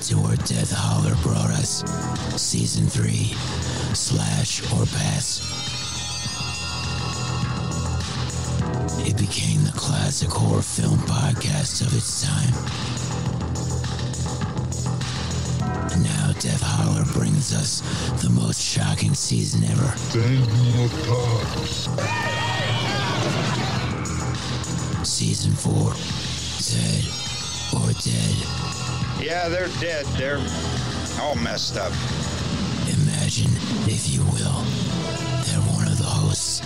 detour Death Holler brought us. Season 3 Slash or Pass. It became the classic horror film podcast of its time. And now Death Holler brings us the most shocking season ever. Season 4 Dead or Dead. Yeah, they're dead. They're all messed up. Imagine, if you will, that one of the hosts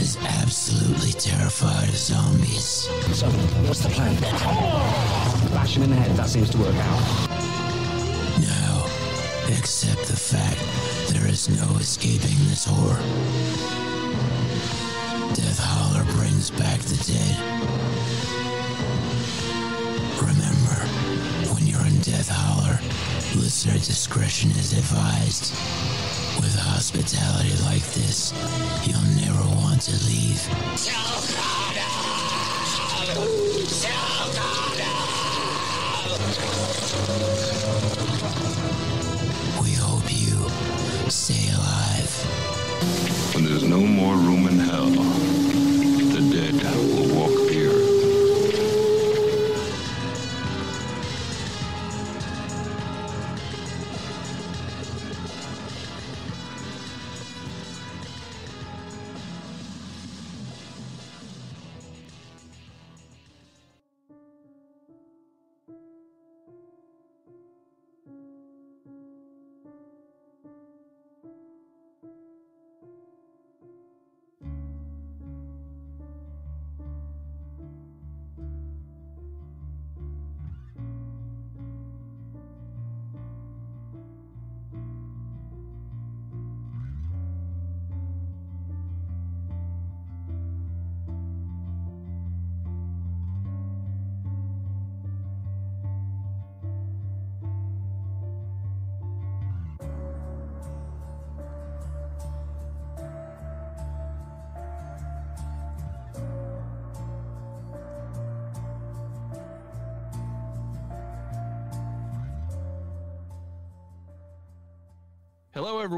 is absolutely terrified of zombies. So, what's the plan? Bash him in the head, that seems to work out. Now, accept the fact there is no escaping this horror. Death Holler brings back the dead. Death Holler, listener discretion is advised. With hospitality like this, you'll never want to leave. We hope you stay alive. When there's no more room in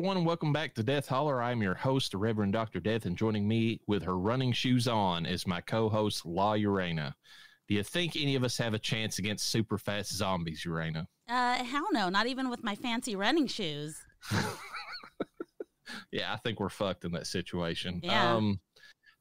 everyone, and welcome back to Death Holler. I'm your host, Reverend Dr. Death, and joining me with her running shoes on is my co host, La Llareyna. Do you think any of us have a chance against super fast zombies, Llareyna? Uh, hell no, not even with my fancy running shoes. Yeah, I think we're fucked in that situation. Yeah. Um,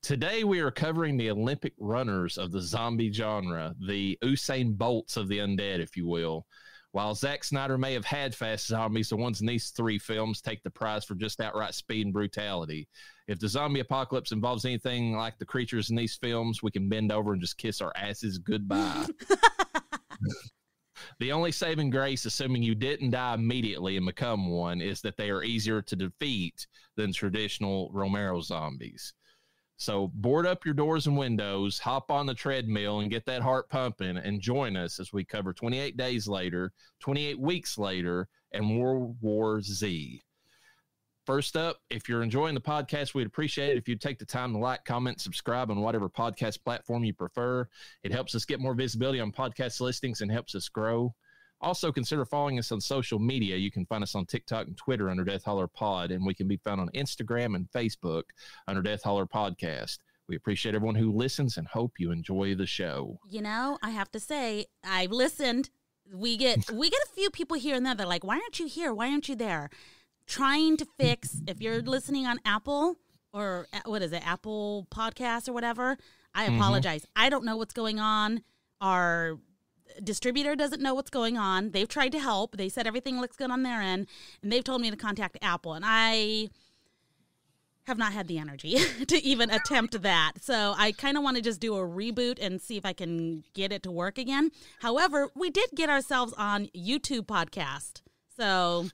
today, we are covering the Olympic runners of the zombie genre, the Usain Bolts of the undead, if you will. While Zack Snyder may have had fast zombies, the ones in these three films take the prize for just outright speed and brutality. If the zombie apocalypse involves anything like the creatures in these films, we can bend over and just kiss our asses goodbye. the only saving grace, assuming you didn't die immediately and become one, is that they are easier to defeat than traditional Romero zombies. So board up your doors and windows, hop on the treadmill, and get that heart pumping, and join us as we cover 28 days later, 28 weeks later, and World War Z. First up, if you're enjoying the podcast, we'd appreciate it if you'd take the time to like, comment, subscribe on whatever podcast platform you prefer. It helps us get more visibility on podcast listings and helps us grow. Also, consider following us on social media. You can find us on TikTok and Twitter under Death Holler Pod, and we can be found on Instagram and Facebook under Death Holler Podcast. We appreciate everyone who listens and hope you enjoy the show. You know, I have to say, I've listened. We get we get a few people here and there. They're like, "Why aren't you here? Why aren't you there?" Trying to fix. If you're listening on Apple or uh, what is it, Apple Podcasts or whatever, I apologize. I don't know what's going on. Our distributor doesn't know what's going on. They've tried to help. They said everything looks good on their end, and they've told me to contact Apple, and I have not had the energy to even attempt that. So I kind of want to just do a reboot and see if I can get it to work again. However, we did get ourselves on YouTube podcast. So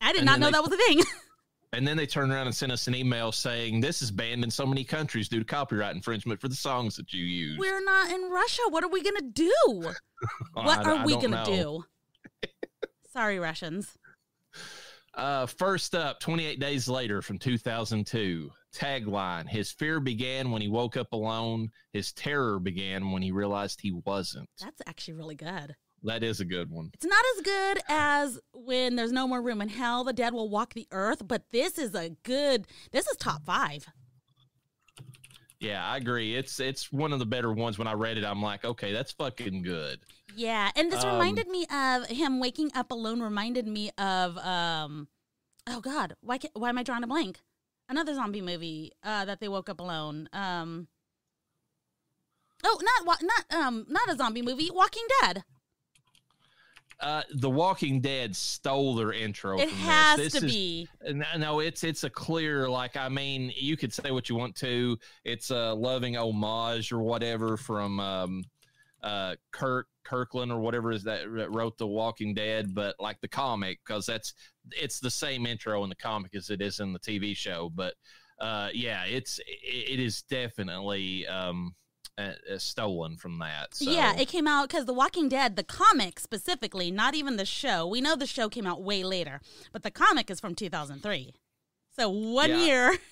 I did And not know that was a thing. And then they turn around and send us an email saying this is banned in so many countries due to copyright infringement for the songs that you use. We're not in Russia. What are we going to do? What I- are I we going to do? Sorry, Russians. Uh, first up, 28 days later from 2002. Tagline His fear began when he woke up alone. His terror began when he realized he wasn't. That's actually really good. That is a good one. It's not as good as when there's no more room in hell, the dead will walk the earth, but this is a good this is top five. Yeah, I agree. It's it's one of the better ones. When I read it, I'm like, okay, that's fucking good. Yeah, and this Um, reminded me of him waking up alone. Reminded me of um, oh god, why ca why am I drawing a blank? Another zombie movie uh, that they woke up alone. Um, oh, not not um, not a zombie movie. Walking Dead. Uh, the Walking Dead stole their intro. It from has this. to is- be. No, it's it's a clear like I mean you could say what you want to. It's a loving homage or whatever from um, uh, Kirk Kirkland or whatever is that that wrote The Walking Dead, but like the comic because that's it's the same intro in the comic as it is in the TV show. But uh, yeah, it's it, it is definitely um, uh, stolen from that. So. Yeah, it came out because The Walking Dead, the comic specifically, not even the show. We know the show came out way later, but the comic is from 2003. So one Yeah. year.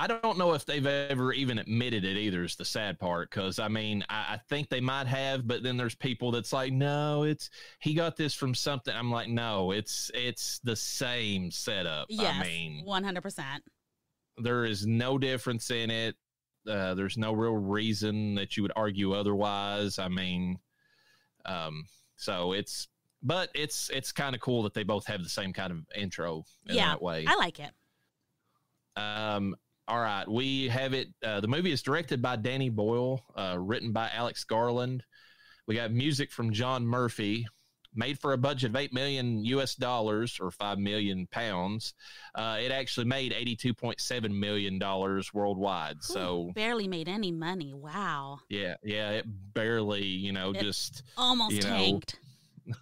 I don't know if they've ever even admitted it either. Is the sad part because I mean I, I think they might have, but then there's people that's like, no, it's he got this from something. I'm like, no, it's it's the same setup. Yes, I mean, 100%. there is no difference in it. Uh, there's no real reason that you would argue otherwise. I mean, um, so it's but it's it's kind of cool that they both have the same kind of intro in Yeah, that way. I like it. Um, all right, we have it. Uh, the movie is directed by Danny Boyle, uh, written by Alex Garland. We got music from John Murphy, made for a budget of eight million U.S. dollars or five million pounds. Uh, it actually made eighty-two point seven million dollars worldwide. So Barely made any money. Wow. yeah, yeah, it barely, you know, It- just. Almost You know, tanked.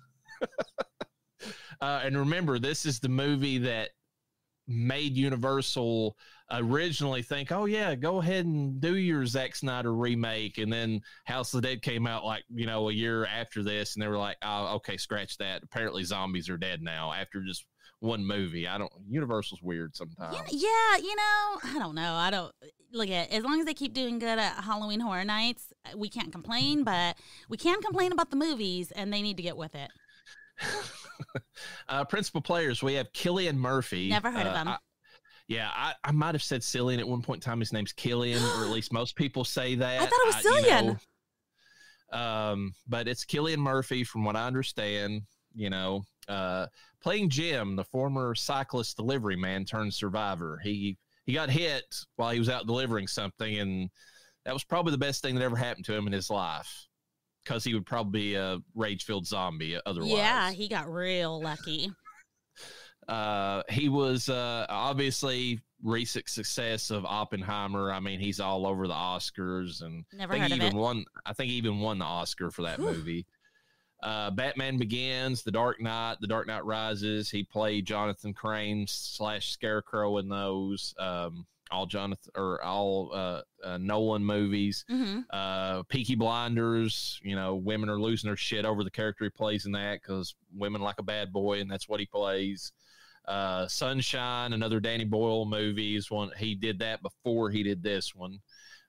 Uh, and remember, this is the movie that made Universal originally think, oh, yeah, go ahead and do your Zack Snyder remake. And then House of the Dead came out like, you know, a year after this. And they were like, oh, okay, scratch that. Apparently, zombies are dead now after just one movie. I don't, Universal's weird sometimes. Yeah, you know, I don't know. I don't look at as long as they keep doing good at Halloween Horror Nights, we can't complain, but we can complain about the movies and they need to get with it. uh, principal players, we have Killian Murphy. Never heard of Uh, him. I- yeah, I, I might have said Cillian at one point in time. His name's Killian, or at least most people say that. I thought it was you Cillian. know. um, but it's Killian Murphy, from what I understand. You know, uh, playing Jim, the former cyclist delivery man turned survivor. He he got hit while he was out delivering something, and that was probably the best thing that ever happened to him in his life. Because he would probably be a rage-filled zombie otherwise. Yeah, he got real lucky. Uh, he was uh, obviously recent success of Oppenheimer. I mean, he's all over the Oscars, and Never I think he even it. won. I think he even won the Oscar for that Whew. movie. Uh, Batman Begins, The Dark Knight, The Dark Knight Rises. He played Jonathan Crane slash Scarecrow in those. Um, all Jonathan or all uh, uh, Nolan movies hmm uh peaky blinders you know women are losing their shit over the character he plays in that because women like a bad boy and that's what he plays uh sunshine another danny boyle movie is one he did that before he did this one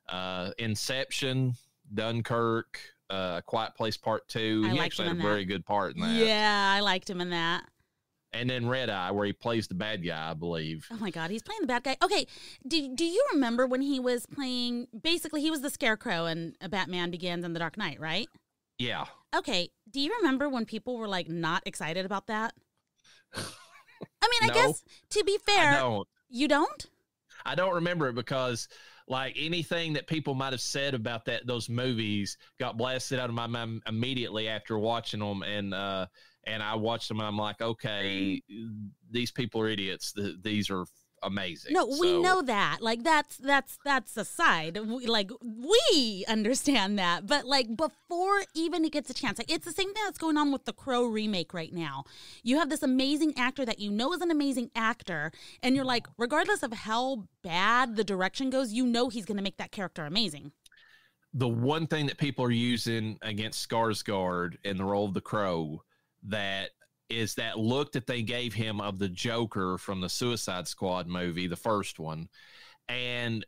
uh inception dunkirk uh quiet place part two I he actually had a that. very good part in that Yeah, I liked him in that. and then red eye where he plays the bad guy i believe Oh my god, he's playing the bad guy. Okay, do do you remember when he was playing? Basically, he was the Scarecrow in A Batman Begins and The Dark Knight, right? yeah Okay, do you remember when people were like not excited about that? I mean, I No. guess to be fair, don't you don't. I don't remember it because like anything that people might have said about that those movies got blasted out of my mind immediately after watching them and uh and I watched them and I'm like okay these people are idiots Th- these are amazing No, we know that. Like that's that's that's aside. We, like we understand that, but like before even he gets a chance, like it's the same thing that's going on with the Crow remake right now. You have this amazing actor that you know is an amazing actor, and you're like, regardless of how bad the direction goes, you know he's going to make that character amazing. the one thing that people are using against Skarsgård in the role of the Crow that is that look that they gave him of the Joker from the Suicide Squad movie, the first one, and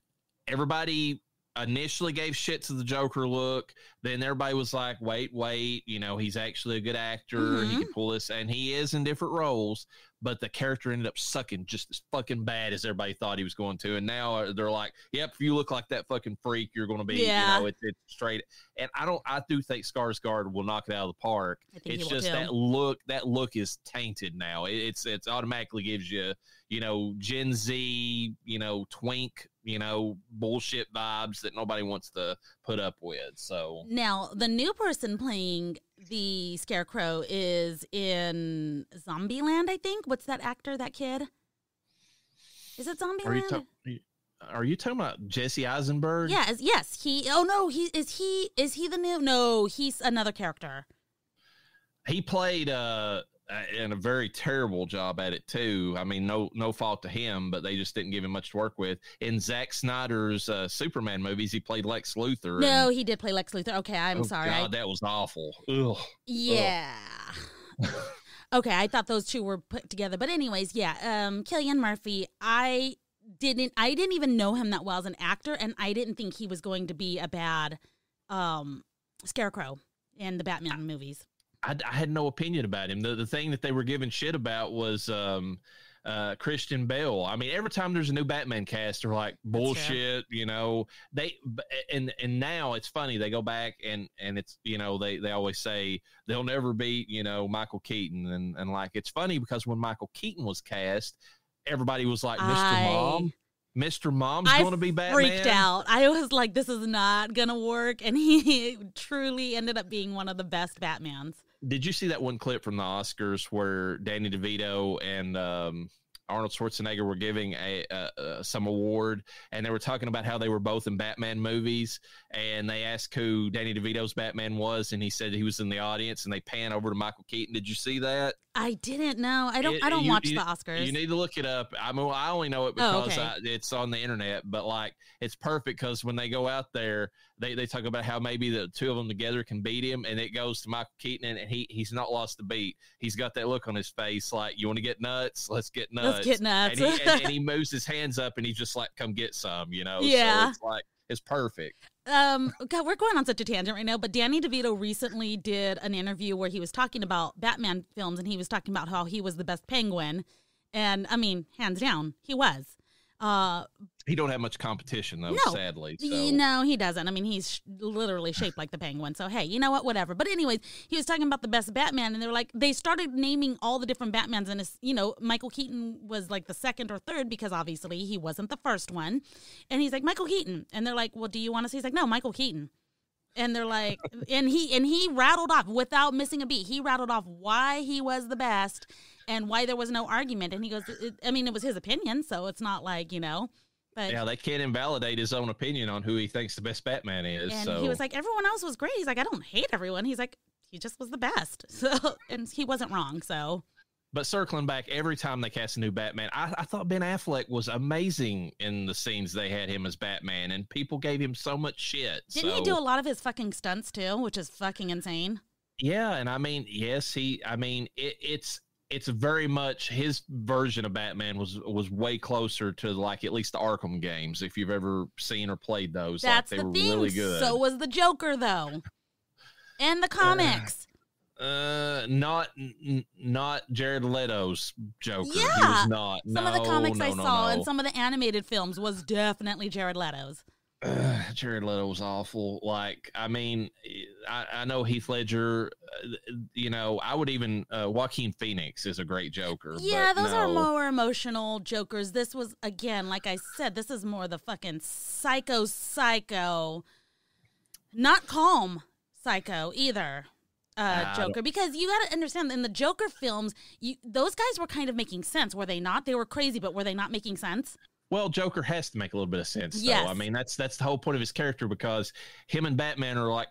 everybody initially gave shit to the Joker look. Then everybody was like, wait, wait, you know, he's actually a good actor. He Mhm. could pull this, and he is in different roles. But the character ended up sucking just as fucking bad as everybody thought he was going to. And now uh, they're like, yep, if you look like that fucking freak, you're going to be, Yeah. you know, it's it's straight. And I don't, I do think Skarsgård will knock it out of the park. It's just that look. That look is tainted now. It, it's it's automatically gives you you know Gen Z you know twink you know bullshit vibes that nobody wants to put up with. So Now, the new person playing the Scarecrow is in Zombieland, I think. What's that actor, that kid? Is it Zombieland? are you ta- are you talking about Jesse Eisenberg? Yes, yes. He Oh no, he is he is he the new No, he's another character. he played uh and a very terrible job at it too. I mean, no no fault to him, but they just didn't give him much to work with. In Zack Snyder's uh, Superman movies, he played Lex Luthor. No, and- he did play Lex Luthor. Okay, I'm oh, sorry. I- God, that was awful. Ugh. Yeah. okay, I thought those two were put together. But anyways, yeah, um Killian Murphy, I didn't I didn't even know him that well as an actor and I didn't think he was going to be a bad um scarecrow in the Batman movies. I, I had no opinion about him. The the thing that they were giving shit about was um, uh, Christian Bale. I mean, every time there's a new Batman cast, they're like bullshit. You know, they and and now it's funny. They go back and and it's you know they they always say they'll never beat you know Michael Keaton and and like it's funny because when Michael Keaton was cast, everybody was like Mr. I- Mom. Mr. Mom's I going to be Batman. Freaked out. I was like this is not going to work and he truly ended up being one of the best Batmans. Did you see that one clip from the Oscars where Danny DeVito and um, Arnold Schwarzenegger were giving a, uh uh some award, and they were talking about how they were both in Batman movies, and they asked who Danny DeVito's Batman was, and he said he was in the audience, and they pan over to Michael Keaton. Did you see that? I didn't know. I don't It- I don't you- watch you- the Oscars. You need to look it up. I mean, I only know it Oh, because okay. I, it's on the internet, but like it's perfect because when they go out there, they, they talk about how maybe the two of them together can beat him, and it goes to Michael Keaton, and he he's not lost the beat. He's got that look on his face, like you want to get nuts, let's get nuts, Let's get nuts. And, he, and, and he moves his hands up, and he's just like, "Come get some," you know. Yeah. so it's like it's perfect. Um god we're going on such a tangent right now but danny devito recently did an interview where he was talking about batman films and he was talking about how he was the best penguin. And i mean hands down he was. Uh He don't have much competition though, No. sadly. So. y- no he doesn't. I mean he's sh- literally shaped like the penguin so hey you know what? Whatever. But anyways he was talking about the best batman and they were like they started naming all the different batmans and you know michael keaton was like the second or third because obviously he wasn't the first one. And he's like michael keaton. And they're like well do you want to see? He's like no michael keaton. And they're like and he and he rattled off without missing a beat. He rattled off why he was the best and why there was no argument. And he goes i mean it was his opinion so it's not like you know but Yeah, they can't invalidate his own opinion on who he thinks the best Batman is. and so he was like everyone else was great he's like i don't hate everyone he's like he just was the best so and he wasn't wrong so But circling back, every time they cast a new Batman, I, I thought Ben Affleck was amazing in the scenes they had him as Batman, and people gave him so much shit. didn't so, he do a lot of his fucking stunts too which is fucking insane Yeah, and I mean, yes, he. I mean, it, it's it's very much his version of Batman was was way closer to like at least the Arkham games. If you've ever seen or played those, that's like, they the were thing really good. so was the joker though and the comics uh, not n- not Jared Leto's Joker. he Yeah. was not. some of the No, comics i no, no, saw no. and some of the animated films was definitely jared leto's Ugh, Jared Leto was awful. Like, I mean, I, I know Heath Ledger. Uh, you know, I would even uh, Joaquin Phoenix is a great Joker. Yeah, those are more emotional jokers. This was again, like I said, this is more the fucking psycho psycho. Not calm psycho either. Uh Joker because you got to understand in the Joker films, you those guys were kind of making sense, were they not? They were crazy, but were they not making sense? Well, Joker has to make a little bit of sense. Though. I mean, that's that's the whole point of his character because him and Batman are like,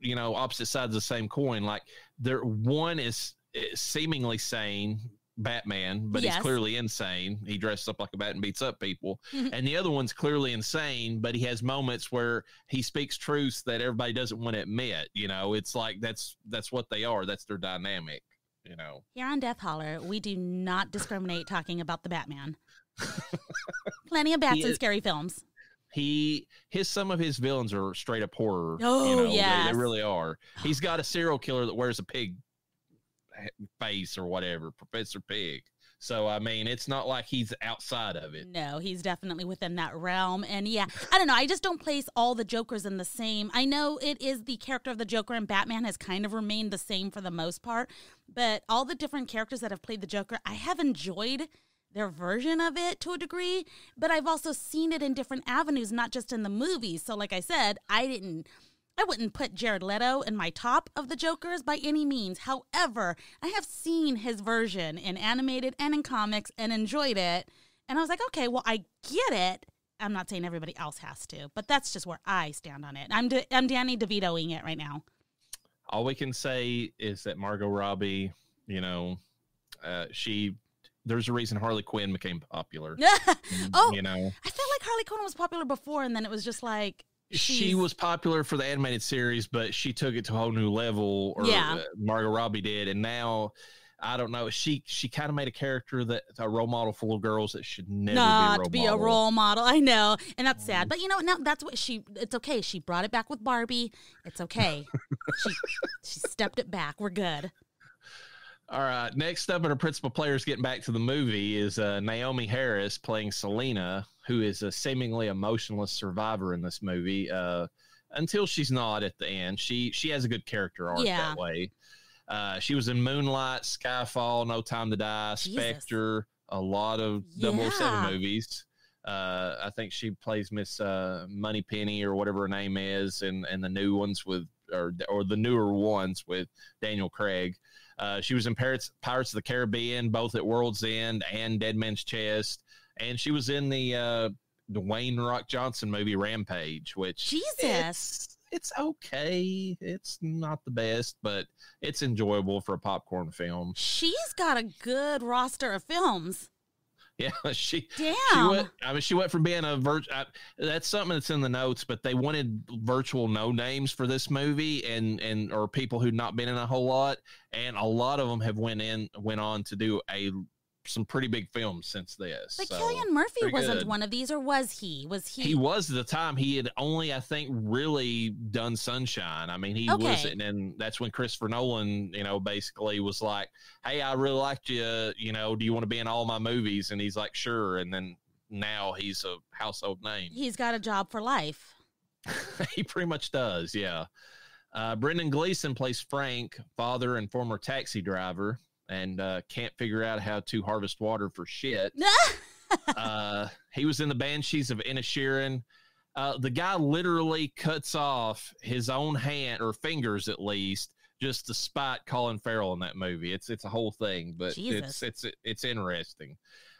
you know, opposite sides of the same coin. Like, they're one is is seemingly sane. Batman, but Yes. he's clearly insane. He dresses up like a bat and beats up people. And the other one's clearly insane, but he has moments where he speaks truths that everybody doesn't want to admit. You know, it's like that's that's what they are. That's their dynamic. You know. Here on Death Holler, we do not discriminate talking about the Batman. Plenty of bats is- scary films. he his some of his villains are straight up horror. Oh, you know, they- they, really are. He's got a serial killer that wears a pig face or whatever, Professor Pig. So I mean, it's not like he's outside of it. No, he's definitely within that realm. And yeah, I don't know. I just don't place all the Jokers in the same. I know it is the character of the Joker, and Batman has kind of remained the same for the most part. But all the different characters that have played the Joker, I have enjoyed their version of it to a degree, but I've also seen it in different avenues, not just in the movies. So, like I said, I didn't. I wouldn't put Jared Leto in my top of the Jokers by any means. However, I have seen his version in animated and in comics and enjoyed it. And I was like, okay, well, I get it. I'm not saying everybody else has to, but that's just where I stand on it. I'm I'm Danny DeVitoing it right now. All we can say is that Margot Robbie, you know, uh, she. There's a reason Harley Quinn became popular. oh, you know, I felt like Harley Quinn was popular before, and then it was just like she was popular for the animated series, but she took it to a whole new level. Or Yeah. uh, Margot Robbie did, and now I don't know. She she kind of made a character that a role model for little girls that should never not be a role model. Mm-hmm. role model. I know, and that's sad. But you know, now that's what she. It's okay. She brought it back with Barbie. It's okay. she she stepped it back. We're good. All right. Next up, in our principal players getting back to the movie is uh, Naomie Harris playing Selena, who is a seemingly emotionless survivor in this movie. Uh, until she's not at the end, she she has a good character arc Yeah. that way. Uh, she was in Moonlight, Skyfall, No Time to Die, Jesus. Spectre, a lot of 007 Yeah. movies. Uh, I think she plays Miss uh, Moneypenny or whatever her name is, and and the new ones with or or the newer ones with Daniel Craig. Uh, she was in Pirates Pirates of the Caribbean, both at World's End and Dead Man's Chest, and she was in the uh, Dwayne Rock Johnson movie Rampage, which Jesus. it's, it's okay. It's not the best, but it's enjoyable for a popcorn film. She's got a good roster of films. Yeah, she Damn. she went. I mean, she went from being a virtual. That's something that's in the notes, but they wanted virtual no names for this movie, and and or people who'd not been in a whole lot, and a lot of them have went in went on to do a some pretty big films since this. But so, Killian Murphy wasn't good. one of these, or was he? Was he? He was at the time. He had only, I think, really done Sunshine. I mean, he was, Okay. and then that's when Christopher Nolan, you know, basically was like, "Hey, I really liked you. You know, do you want to be in all my movies?" And he's like, "Sure." And then now he's a household name. He's got a job for life. he pretty much does, yeah. Uh, Brendan Gleeson plays Frank, father and former taxi driver, and uh, can't figure out how to harvest water for shit. uh, he was in the Banshees of Inisherin. Uh, the guy literally cuts off his own hand or fingers, at least, just to spite Colin Farrell in that movie. It's it's a whole thing, but Jesus. it's it's it's interesting.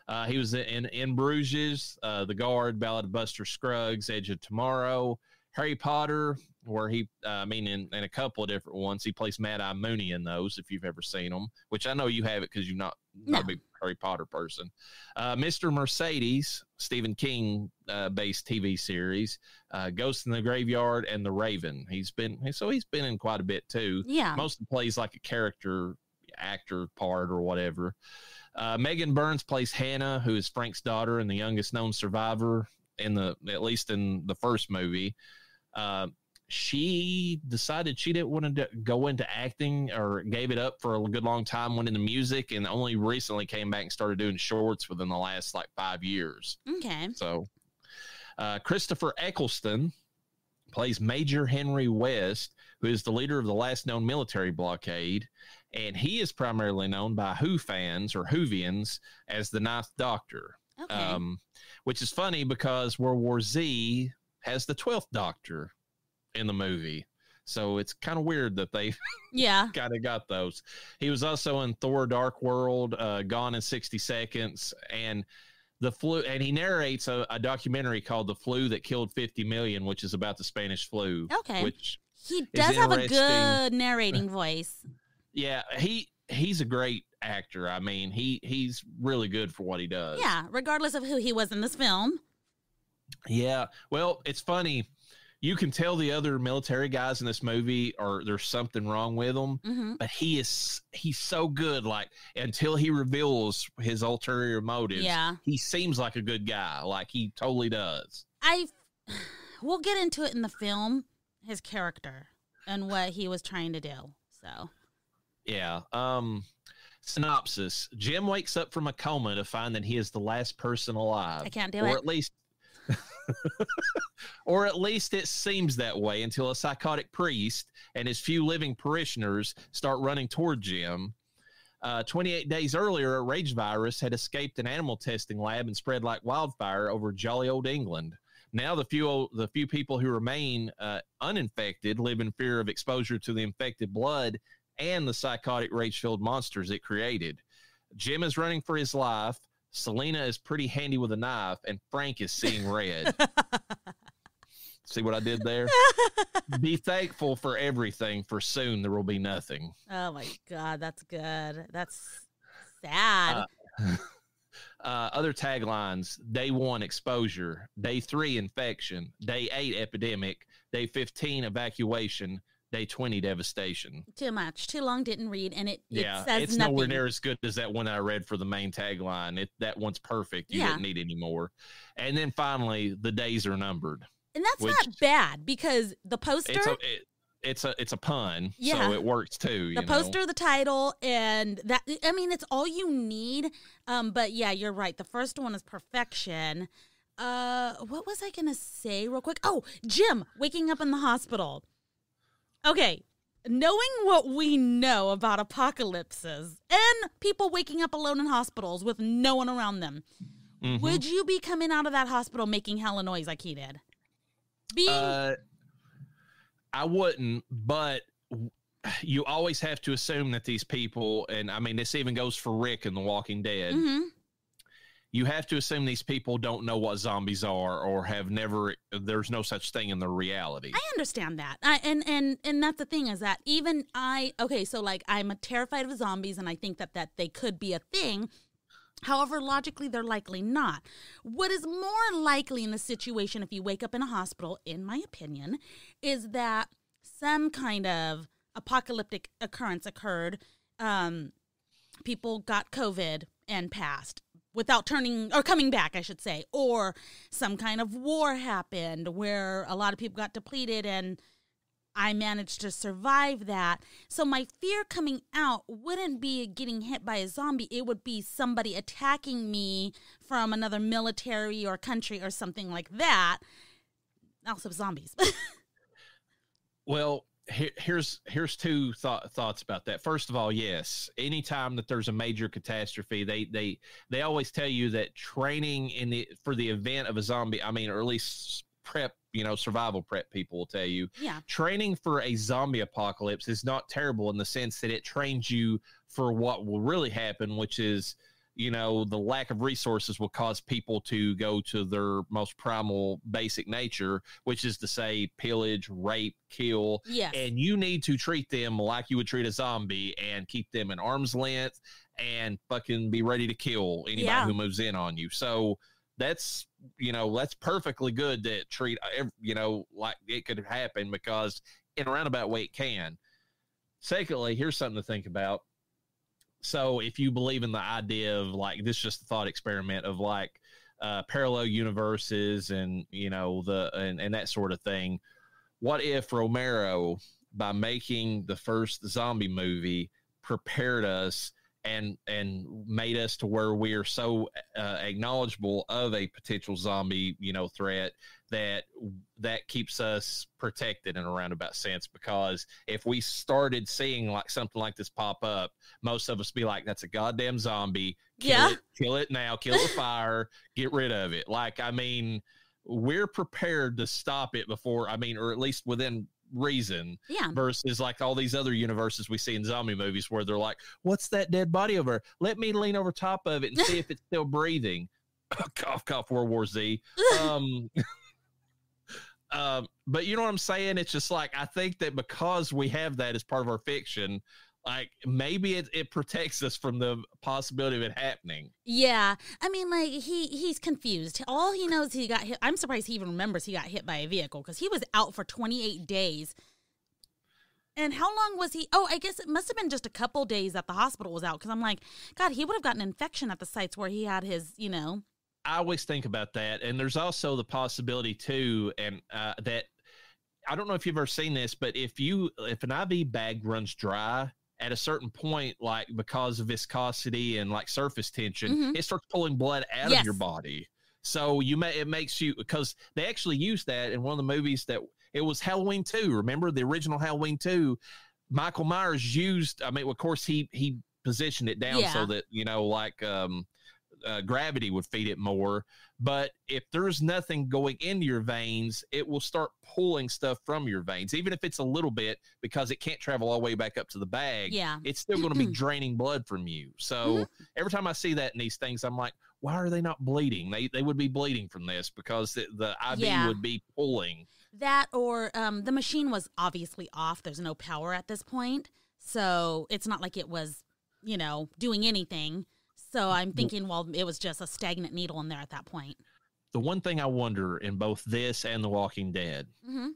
Uh, he was in in Bruges, uh, The Guard, Ballad of Buster Scruggs, Edge of Tomorrow, Harry Potter, where he, uh, I mean, in, in a couple of different ones, he plays Mad-Eye Moody in those. If you've ever seen them, which I know you have it because you're not not a big Harry Potter person. Uh, Mr. Mercedes, Stephen King uh, based TV series, uh, Ghost in the Graveyard, and The Raven. He's been so he's been in quite a bit too. Yeah. Mostly plays like a character actor part or whatever. Uh, Megan Burns plays Hannah, who is Frank's daughter and the youngest known survivor in the at least in the first movie. She decided she didn't want to go into acting or gave it up for a good long time, went into music, and only recently came back and started doing shorts within the last like five years. Okay. So, uh, Christopher Eccleston plays Major Henry West, who is the leader of the last known military blockade. And he is primarily known by Who fans or Whovians as the Ninth Doctor, Okay. um, which is funny because World War Z has the 12th Doctor in the movie. So it's kind of weird that they yeah. kind of got those. He was also in Thor: Dark World, uh, Gone in sixty seconds, and the flu. And he narrates a, a documentary called "The Flu That Killed Fifty Million, which is about the Spanish flu. Okay. Which, He does have a good narrating voice. yeah, he he's a great actor. I mean, he he's really good for what he does. Yeah, regardless of who he was in this film. Yeah. Well, it's funny. You can tell the other military guys in this movie are there's something wrong with them. hmm but he is he's so good like until he reveals his ulterior motives Yeah. he seems like a good guy like he totally does I we'll get into it in the film, his character and what he was trying to do. So, Yeah. Um synopsis. Jim wakes up from a coma to find that he is the last person alive. I can't do or it. at least or at least it seems that way until a psychotic priest and his few living parishioners start running toward Jim. Uh, 28 days earlier, a rage virus had escaped an animal testing lab and spread like wildfire over jolly old England. Now, the few the few people who remain uh, uninfected live in fear of exposure to the infected blood and the psychotic rage-filled monsters it created. Jim is running for his life. Selena is pretty handy with a knife, and Frank is seeing red. See what I did there? be thankful for everything, for soon there will be nothing. oh my god, that's good. That's sad. Uh, Uh, other taglines day one, exposure. Day three, infection. Day eight, epidemic. Day 15, evacuation. Day 20, devastation. Too much. Too long. Didn't read, and it, it yeah, says it's nothing. nowhere near as good as that one I read for the main tagline. It That one's perfect. You Yeah. didn't need any more. And then finally, the days are numbered. and that's which- not bad because the poster, It's a, it, it's a it's a pun, Yeah. so it works too. the know? poster, the title, and that. I mean, it's all you need. Um, but yeah, you're right. The first one is perfection. Uh, what was I gonna say real quick? Oh, Jim waking up in the hospital. Okay, knowing what we know about apocalypses and people waking up alone in hospitals with no one around them, Mhm. would you be coming out of that hospital making hella noise like he did? Being Uh, I wouldn't, but you always have to assume that these people, and I mean, this even goes for Rick in The Walking Dead. Mhm. You have to assume these people don't know what zombies are or have never. There's no such thing in the reality. I understand that, I, and and and that's the thing is that even I okay, so like I'm terrified of zombies, and I think that that they could be a thing. However, logically, they're likely not. What is more likely in the situation if you wake up in a hospital, in my opinion, is that some kind of apocalyptic occurrence occurred. Um, people got COVID and passed without turning or coming back, I should say, or some kind of war happened where a lot of people got depleted and I managed to survive that. So my fear coming out wouldn't be getting hit by a zombie, it would be somebody attacking me from another military or country or something like that. Also zombies. Well, here, here's here's two thought, thoughts about that. First of all, yes, anytime that there's a major catastrophe, they they they always tell you that training in the for the event of a zombie, I mean, or at least prep, you know, survival prep people will tell you yeah. training for a zombie apocalypse is not terrible in the sense that it trains you for what will really happen, which is, you know, the lack of resources will cause people to go to their most primal basic nature, which is to say pillage, rape, kill. Yes. And you need to treat them like you would treat a zombie and keep them in arm's length and fucking be ready to kill anybody Yeah. who moves in on you. So that's you know that's perfectly good to treat uh, you know like it could happen because in a roundabout way it can. Secondly, here's something to think about. So if you believe in the idea of like this, is just a thought experiment of like uh, parallel universes and you know the and, and that sort of thing. What if Romero, by making the first zombie movie, prepared us and and made us to where we are so uh, acknowledgeable of a potential zombie, you know, threat that that keeps us protected in a roundabout sense. Because if we started seeing like something like this pop up, most of us be like, "That's a goddamn zombie! Kill Yeah. it, kill it now, kill the fire, get rid of it." Like, I mean, we're prepared to stop it before. I mean, or at least within reason Yeah. versus like all these other universes we see in zombie movies where they're like, "What's that dead body over? Let me lean over top of it and see if it's still breathing." cough, cough. World War Z. Um, um, but you know what I'm saying? It's just like I think that because we have that as part of our fiction, like maybe it, it protects us from the possibility of it happening. Yeah, I mean, like he he's confused. All he knows he got hit. I'm surprised he even remembers he got hit by a vehicle because he was out for 28 days. And how long was he? Oh, I guess it must have been just a couple days that the hospital was out. Because I'm like, God, he would have gotten an infection at the sites where he had his, you know. I always think about that, and there's also the possibility too, and uh, that I don't know if you've ever seen this, but if you if an IV bag runs dry at a certain point, like because of viscosity and like surface tension, Mhm. it starts pulling blood out Yes. of your body. So you may it makes you because they actually used that in one of the movies that it was Halloween two. Remember the original Halloween two? Michael Myers used. I mean, of course he he positioned it down Yeah. so that you know like um uh, gravity would feed it more. But if there's nothing going into your veins, it will start pulling stuff from your veins, even if it's a little bit, because it can't travel all the way back up to the bag. Yeah. It's still going to be draining blood from you. So every time I see that in these things, I'm like, why are they not bleeding? They they would be bleeding from this because the, the IV Yeah. would be pulling. That or um, the machine was obviously off. There's no power at this point. So it's not like it was, you know, doing anything. So I'm thinking, well, it was just a stagnant needle in there at that point. The one thing I wonder in both this and The Walking Dead, hmm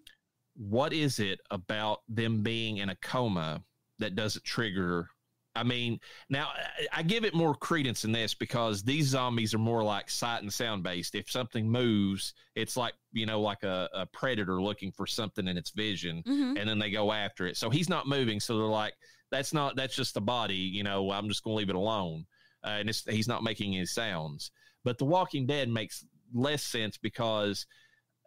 what is it about them being in a coma that doesn't trigger i mean now I- give it more credence in this because these zombies are more like sight and sound based. If something moves it's like you know like a, a predator looking for something in its vision hmm and then they go after it. So he's not moving. So they're like that's not that's just the body you know i'm just gonna leave it alone uh, and it's, he's not making any sounds but the walking dead makes less sense because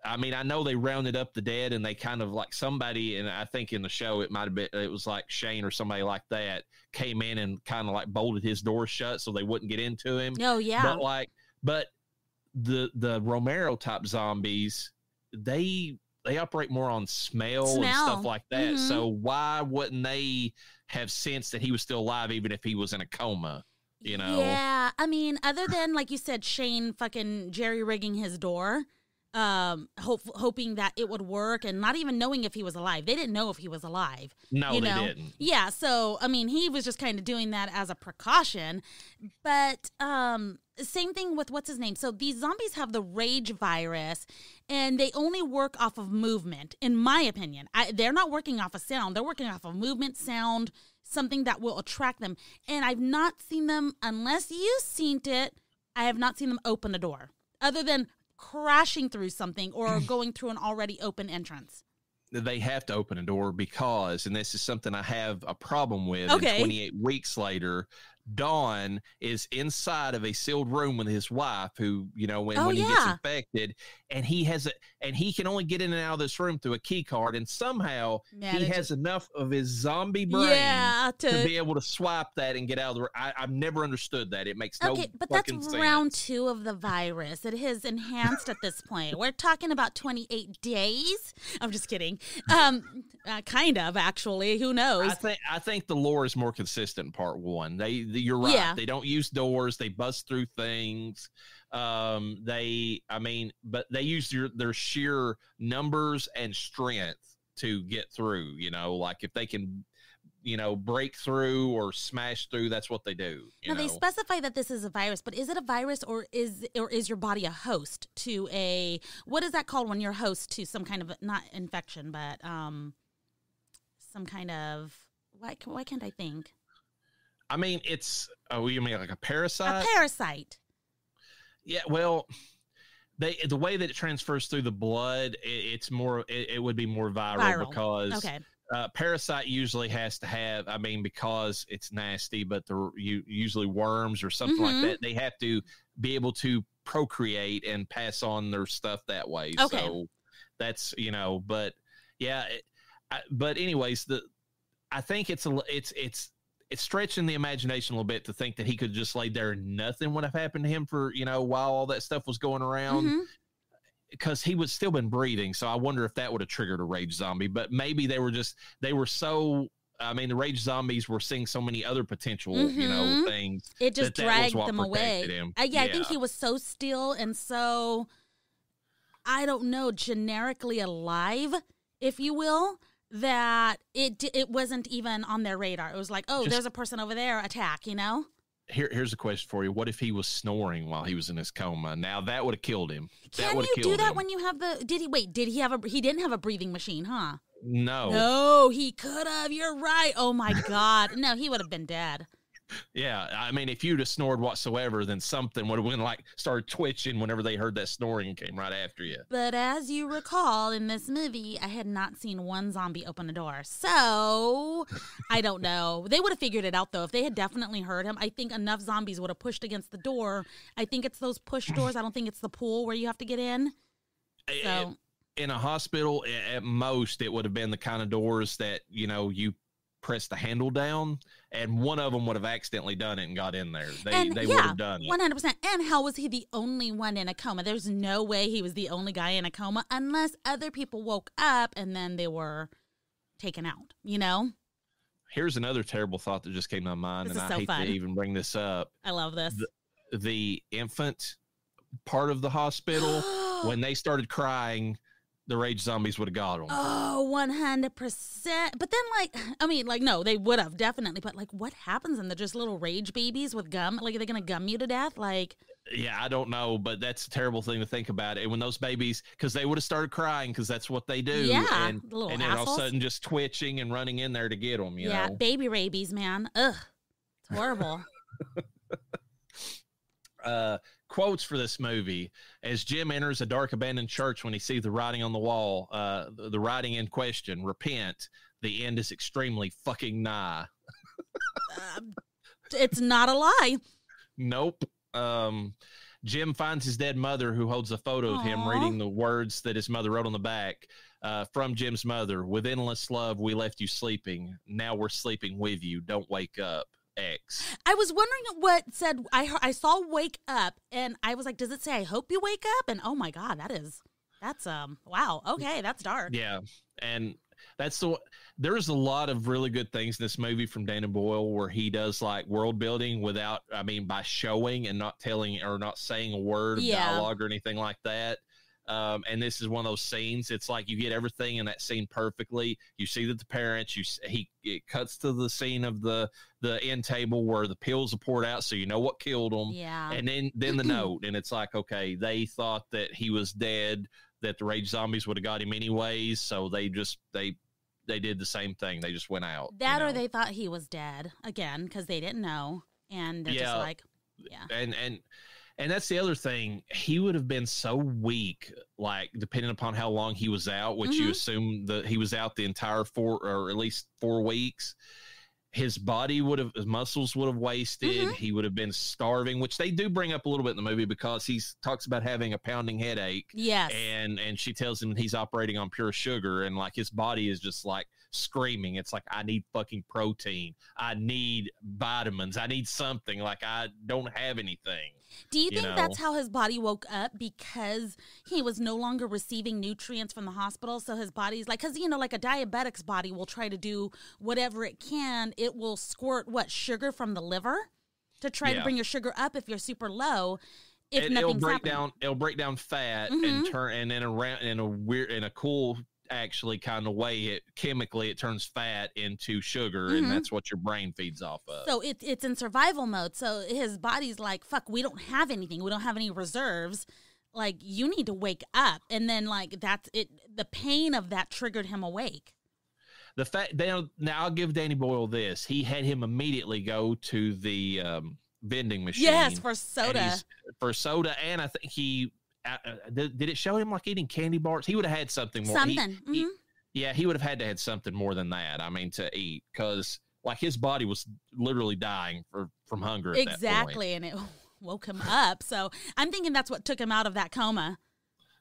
I mean, I know they rounded up the dead and they kind of like somebody, and I think in the show it might have been, it was like Shane or somebody like that came in and kind of like bolted his door shut so they wouldn't get into him. Oh, yeah. But like, but the, the Romero type zombies, they, they operate more on smell, and stuff like that. Mhm. So why wouldn't they have sensed that he was still alive even if he was in a coma? You know? Yeah, I mean, other than like you said, Shane fucking jerry rigging his door, um, hope, hoping that it would work, and not even knowing if he was alive. They didn't know if he was alive. No, you they know? didn't. Yeah, so I mean, he was just kind of doing that as a precaution. But um same thing with what's his name. So these zombies have the rage virus and they only work off of movement in my opinion. I, they're not working off of sound. They're working off of movement, sound, something that will attract them. And I've not seen them unless you've seen it, I have not seen them open a door other than crashing through something or mm. going through an already open entrance. they have to open a door because, and this is something I have a problem with. Okay. 28 weeks later, Don is inside of a sealed room with his wife, who you know when, Oh, when he gets infected, and he has a and he can only get in and out of this room through a key card, and somehow he has enough of his zombie brain. Yeah, to, To be able to swipe that and get out of the room, I, I've never understood that. It makes no Okay, but that's sense. round two of the virus. It has enhanced at this point. We're talking about 28 days. I'm just kidding. Um, uh, kind of actually. Who knows? I think I think the lore is more consistent in part one. They, the, you're right. Yeah. They don't use doors. They bust through things. Um, they, I mean, but they use your, their sheer numbers and strength to get through. You know, like if they can, you know, break through or smash through, that's what they do. Now know? they specify that this is a virus, but is it a virus or is or is your body a host to a what is that called when you're host to some kind of not infection, but um, some kind of why why can't I think I mean, it's oh, you mean like a parasite? a parasite? Yeah, well, they the way that it transfers through the blood, it, it's more. It, it would be more viral, Viral. because Okay, uh, parasite usually has to have. I mean, because it's nasty, but the you usually worms or something Mhm. like that. They have to be able to procreate and pass on their stuff that way. Okay. So that's you know, but yeah, it, I, but anyways, the I think it's a it's it's it's stretching the imagination a little bit to think that he could just lay there and nothing would have happened to him for you know while all that stuff was going around Mhm. because he was still been breathing. So I wonder if that would have triggered a rage zombie. But maybe they were just they were so. I mean, the rage zombies were seeing so many other potential, you know, Mhm. things. it just that that dragged what them away. him. Uh, yeah, I think he was so still and so, I don't know, generically alive, if you will, that it it wasn't even on their radar. It was like, oh, Just- there's a person over there, attack, you know? Here, here's a question for you: What if he was snoring while he was in his coma? Now that would have killed him. Can would you do that him. when you have the? Did he wait? Did he have a? He didn't have a breathing machine, huh? no, No, he could have. You're right. Oh my god, no, he would have been dead. Yeah, I mean, if you'd have snored whatsoever, then something would have went like started twitching whenever they heard that snoring and came right after you. But as you recall in this movie, I had not seen one zombie open a door. So I don't know. They would have figured it out though. If they had definitely heard him, I think enough zombies would have pushed against the door. I think it's those push doors. I don't think it's the pool where you have to get in. So in a hospital, at most, it would have been the kind of doors that you know you press the handle down, and one of them would have accidentally done it and got in there. They and they would yeah, have done it. one hundred percent. And how was he the only one in a coma? There's no way he was the only guy in a coma unless other people woke up and then they were taken out. You know, Here's another terrible thought that just came to my mind, This and I so hate fun. to even bring this up. I love this. The infant part of the hospital, when they started crying, the rage zombies would have got them. Oh, 100%. But then, like, I mean, like, no, they would have definitely. But, like, what happens? And they're just little rage babies with gum? Like, are they going to gum you to death? Like, Yeah, I don't know, but that's a terrible thing to think about. And when those babies, because they would have started crying, because that's what they do. Yeah, and, the and then all of a sudden just twitching and running in there to get them. You yeah, know, baby rabies, man. Ugh. It's horrible. uh, quotes for this movie as Jim enters a dark abandoned church when he sees the writing on the wall. Uh, the, the writing in question: "Repent, the end is extremely fucking nigh." Um, it's not a lie. Nope. Um, Jim finds his dead mother, who holds a photo of him reading the words that his mother wrote on the back. Uh, from Jim's mother, with endless love, we left you sleeping. Now we're sleeping with you. Don't wake up. X. I was wondering what said. I I saw "wake up" and I was like, "Does it say I hope you wake up?" And oh my god, that is that's um wow. Okay, that's dark. Yeah, and that's the. There's a lot of really good things in this movie from Danny Boyle where he does like world building without, I mean, by showing and not telling or not saying a word of Yeah. dialogue or anything like that. Um, and this is one of those scenes. It's like you get everything in that scene perfectly. You see that the parents. You he it cuts to the scene of the the end table where the pills are poured out, so you know what killed them. Yeah. And then then the note, and it's like, okay, they thought that he was dead, that the rage zombies would have got him anyways, so they just they they did the same thing. They just went out. you that or they thought he was dead again because they didn't know, and they're just Yeah. like, yeah. and and and that's the other thing. He would have been so weak, like depending upon how long he was out, which you Mhm. assume that he was out the entire four or at least four weeks. His body would have, his muscles would have wasted. Mhm. He would have been starving, which they do bring up a little bit in the movie because he talks about having a pounding headache. Yes. and and she tells him he's operating on pure sugar and like his body is just like screaming it's like i need fucking protein i need vitamins i need something like i don't have anything Do you you think that's how his body woke up because he was no longer receiving nutrients from the hospital? So his body's like, because you know, like a diabetic's body will try to do whatever it can. It will squirt what sugar from the liver to try to bring your sugar up if you're super low. If it, it'll break happening. down it'll break down fat Mhm. and turn and in a ra- in a weird in a cool actually kind of way it chemically it turns fat into sugar Mhm. and that's what your brain feeds off of So it, it's in survival mode. So his body's like, fuck, we don't have anything. We don't have any reserves. Like, you need to wake up. And then, like, that's it. The pain of that triggered him awake. the fact now, now I'll give Danny Boyle this. He had him immediately go to the um, vending machine. Yes, for soda. For soda, and I think he uh, uh, did, did it show him like eating candy bars? He would have had something more. Something. he- Mhm. yeah, he would have had to had something more than that. I mean, to eat because like his body was literally dying for from hunger. At That point. Exactly. And it woke him up. So I'm thinking that's what took him out of that coma.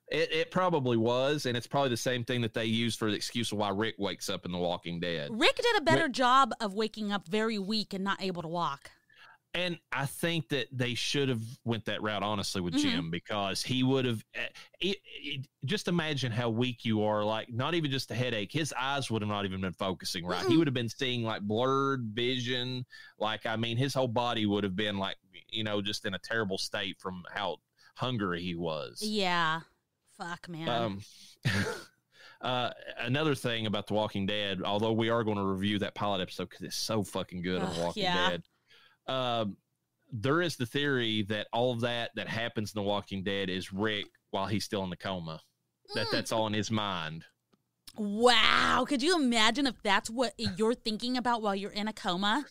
It, it probably was, and it's probably the same thing that they used for the excuse of why Rick wakes up in The Walking Dead. Rick did a better job of waking up very weak and not able to walk. And I think that they should have went that route honestly with Mhm. Jim because he would have. eh, just imagine how weak you are. Like not even just a headache. His eyes would have not even been focusing right. He Mm-mm. would have been seeing like blurred vision. Like I mean, his whole body would have been like you know just in a terrible state from how hungry he was. Yeah. Fuck, man. Um, uh, another thing about The Walking Dead, although we are going to review that pilot episode because it's so fucking good on Ugh, The Walking yeah. Dead, um, there is the theory that all of that that happens in The Walking Dead is Rick while he's still in the coma. That Mm. that's all in his mind. Wow. Could you imagine if that's what you're thinking about while you're in a coma?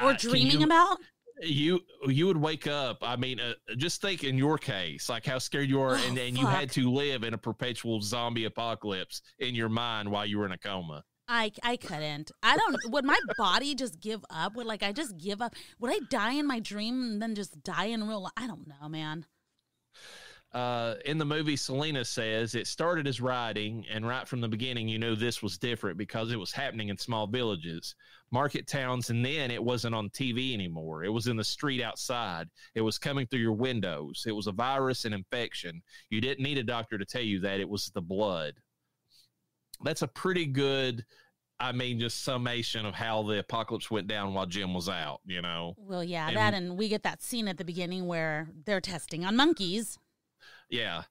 or can dreaming you- about. you you would wake up i mean uh, just think in your case like how scared you are and, Oh, and you had to live in a perpetual zombie apocalypse in your mind while you were in a coma I I couldn't. I don't. Would my body just give up? Would like I just give up? Would I die in my dream and then just die in real life? I don't know, man. uh, in the movie selena says it started as writing and right from the beginning you knew this was different because it was happening in small villages market towns and then it wasn't on tv anymore it was in the street outside it was coming through your windows it was a virus and infection you didn't need a doctor to tell you that it was the blood that's a pretty good i mean just summation of how the apocalypse went down while jim was out you know Well, yeah, And- that and we get that scene at the beginning where they're testing on monkeys. Yeah,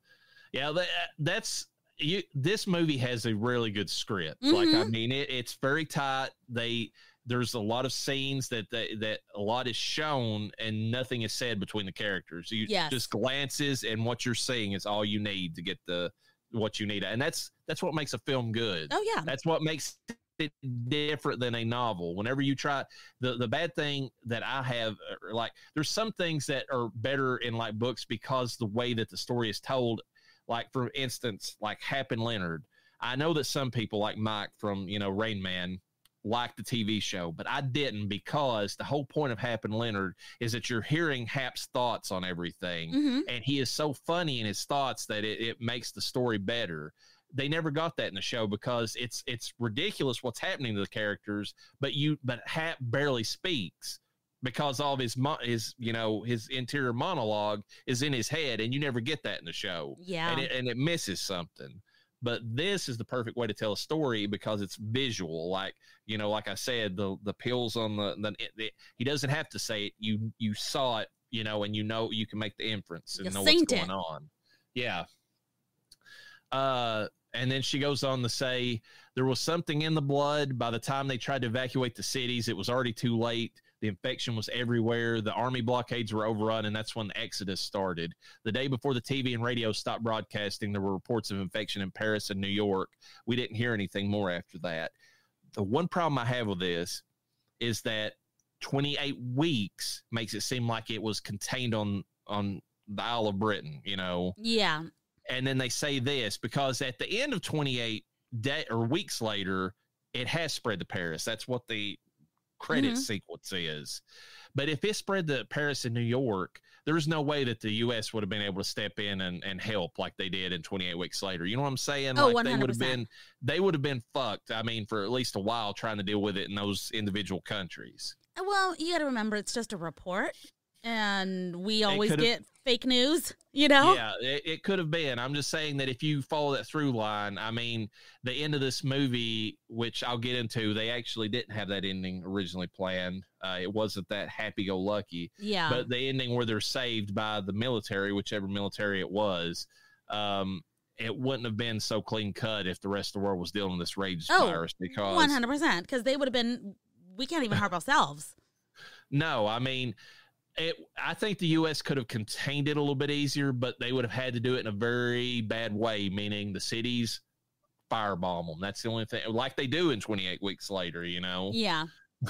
yeah. That, that's you. This movie has a really good script. Like I Mhm. mean, it, it's very tight. They there's a lot of scenes that they, that a lot is shown and nothing is said between the characters. You Yes. just glances and what you're seeing is all you need to get the what you need, and that's that's what makes a film good. Oh yeah, That's what makes it different than a novel. Whenever you try the the bad thing that I have, uh, like there's some things that are better in like books because the way that the story is told. Like for instance, like Hap and Leonard. I know that some people like Mike from you know Rain Man like the TV show, but I didn't because the whole point of Hap and Leonard is that you're hearing Hap's thoughts on everything hmm and he is so funny in his thoughts that it, it makes the story better they never got that in the show because it's it's ridiculous what's happening to the characters but you but hap barely speaks because all of his mo- his you know his interior monologue is in his head and you never get that in the show. Yeah. and it, and it misses something. But this is the perfect way to tell a story because it's visual. Like you know like i said the the pills on the, the, he doesn't have to say it. You you saw it you know and you know you can make the inference and You know what's going on. Yeah. Uh and then she goes on to say there was something in the blood by the time they tried to evacuate the cities it was already too late the infection was everywhere the army blockades were overrun and that's when the exodus started the day before the TV and radio stopped broadcasting, there were reports of infection in Paris and New York. We didn't hear anything more after that. The one problem I have with this is that 28 weeks makes it seem like it was contained on on the Isle of Britain, you know. yeah. And then they say this because at the end of 28 day or weeks later, it has spread to Paris. That's what the credit Mhm. sequence is. But if it spread to Paris and New York, there's no way that the U.S. would have been able to step in and, and help like they did in 28 weeks later. You know what I'm saying? Oh, like they would have 100%. been they would have been fucked. I mean, for at least a while trying to deal with it in those individual countries. Well, you got to remember it's just a report, and we always get fake news. You know. Yeah, it, it could have been. I'm just saying that if you follow that through line, I mean, the end of this movie, which I'll get into, they actually didn't have that ending originally planned. Uh, it wasn't that happy go lucky. Yeah. but the ending where they're saved by the military, whichever military it was, um, it wouldn't have been so clean cut if the rest of the world was dealing with this rage Oh, virus because One hundred percent, because they would have been. We can't even harp ourselves. no, I mean, it. I think the U.S. could have contained it a little bit easier, but they would have had to do it in a very bad way, meaning the cities firebomb them. That's the only thing, like they do in 28 weeks later. You know. Yeah.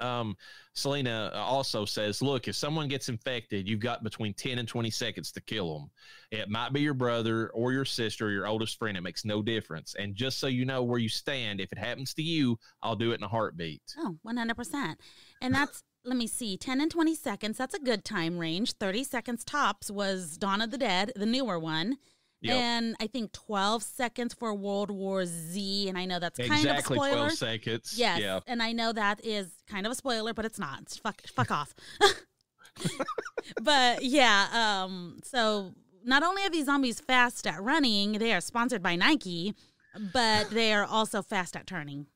Um, Selena also says, look, if someone gets infected, you've got between 10 and 20 seconds to kill them. It might be your brother or your sister or your oldest friend. It makes no difference. And just so you know where you stand, if it happens to you, I'll do it in a heartbeat. Oh, 100%. And that's, let me see, 10 and 20 seconds. That's a good time range. 30 seconds tops was Dawn of the Dead, the newer one. Yep. And I think 12 seconds for World War Z. And I know that's kind of a spoiler. 12 seconds. Yes. Yeah. And I know that is kind of a spoiler, but it's not. It's fuck, fuck off. but yeah, um, so not only are these zombies fast at running, they are sponsored by Nike, but they are also fast at turning.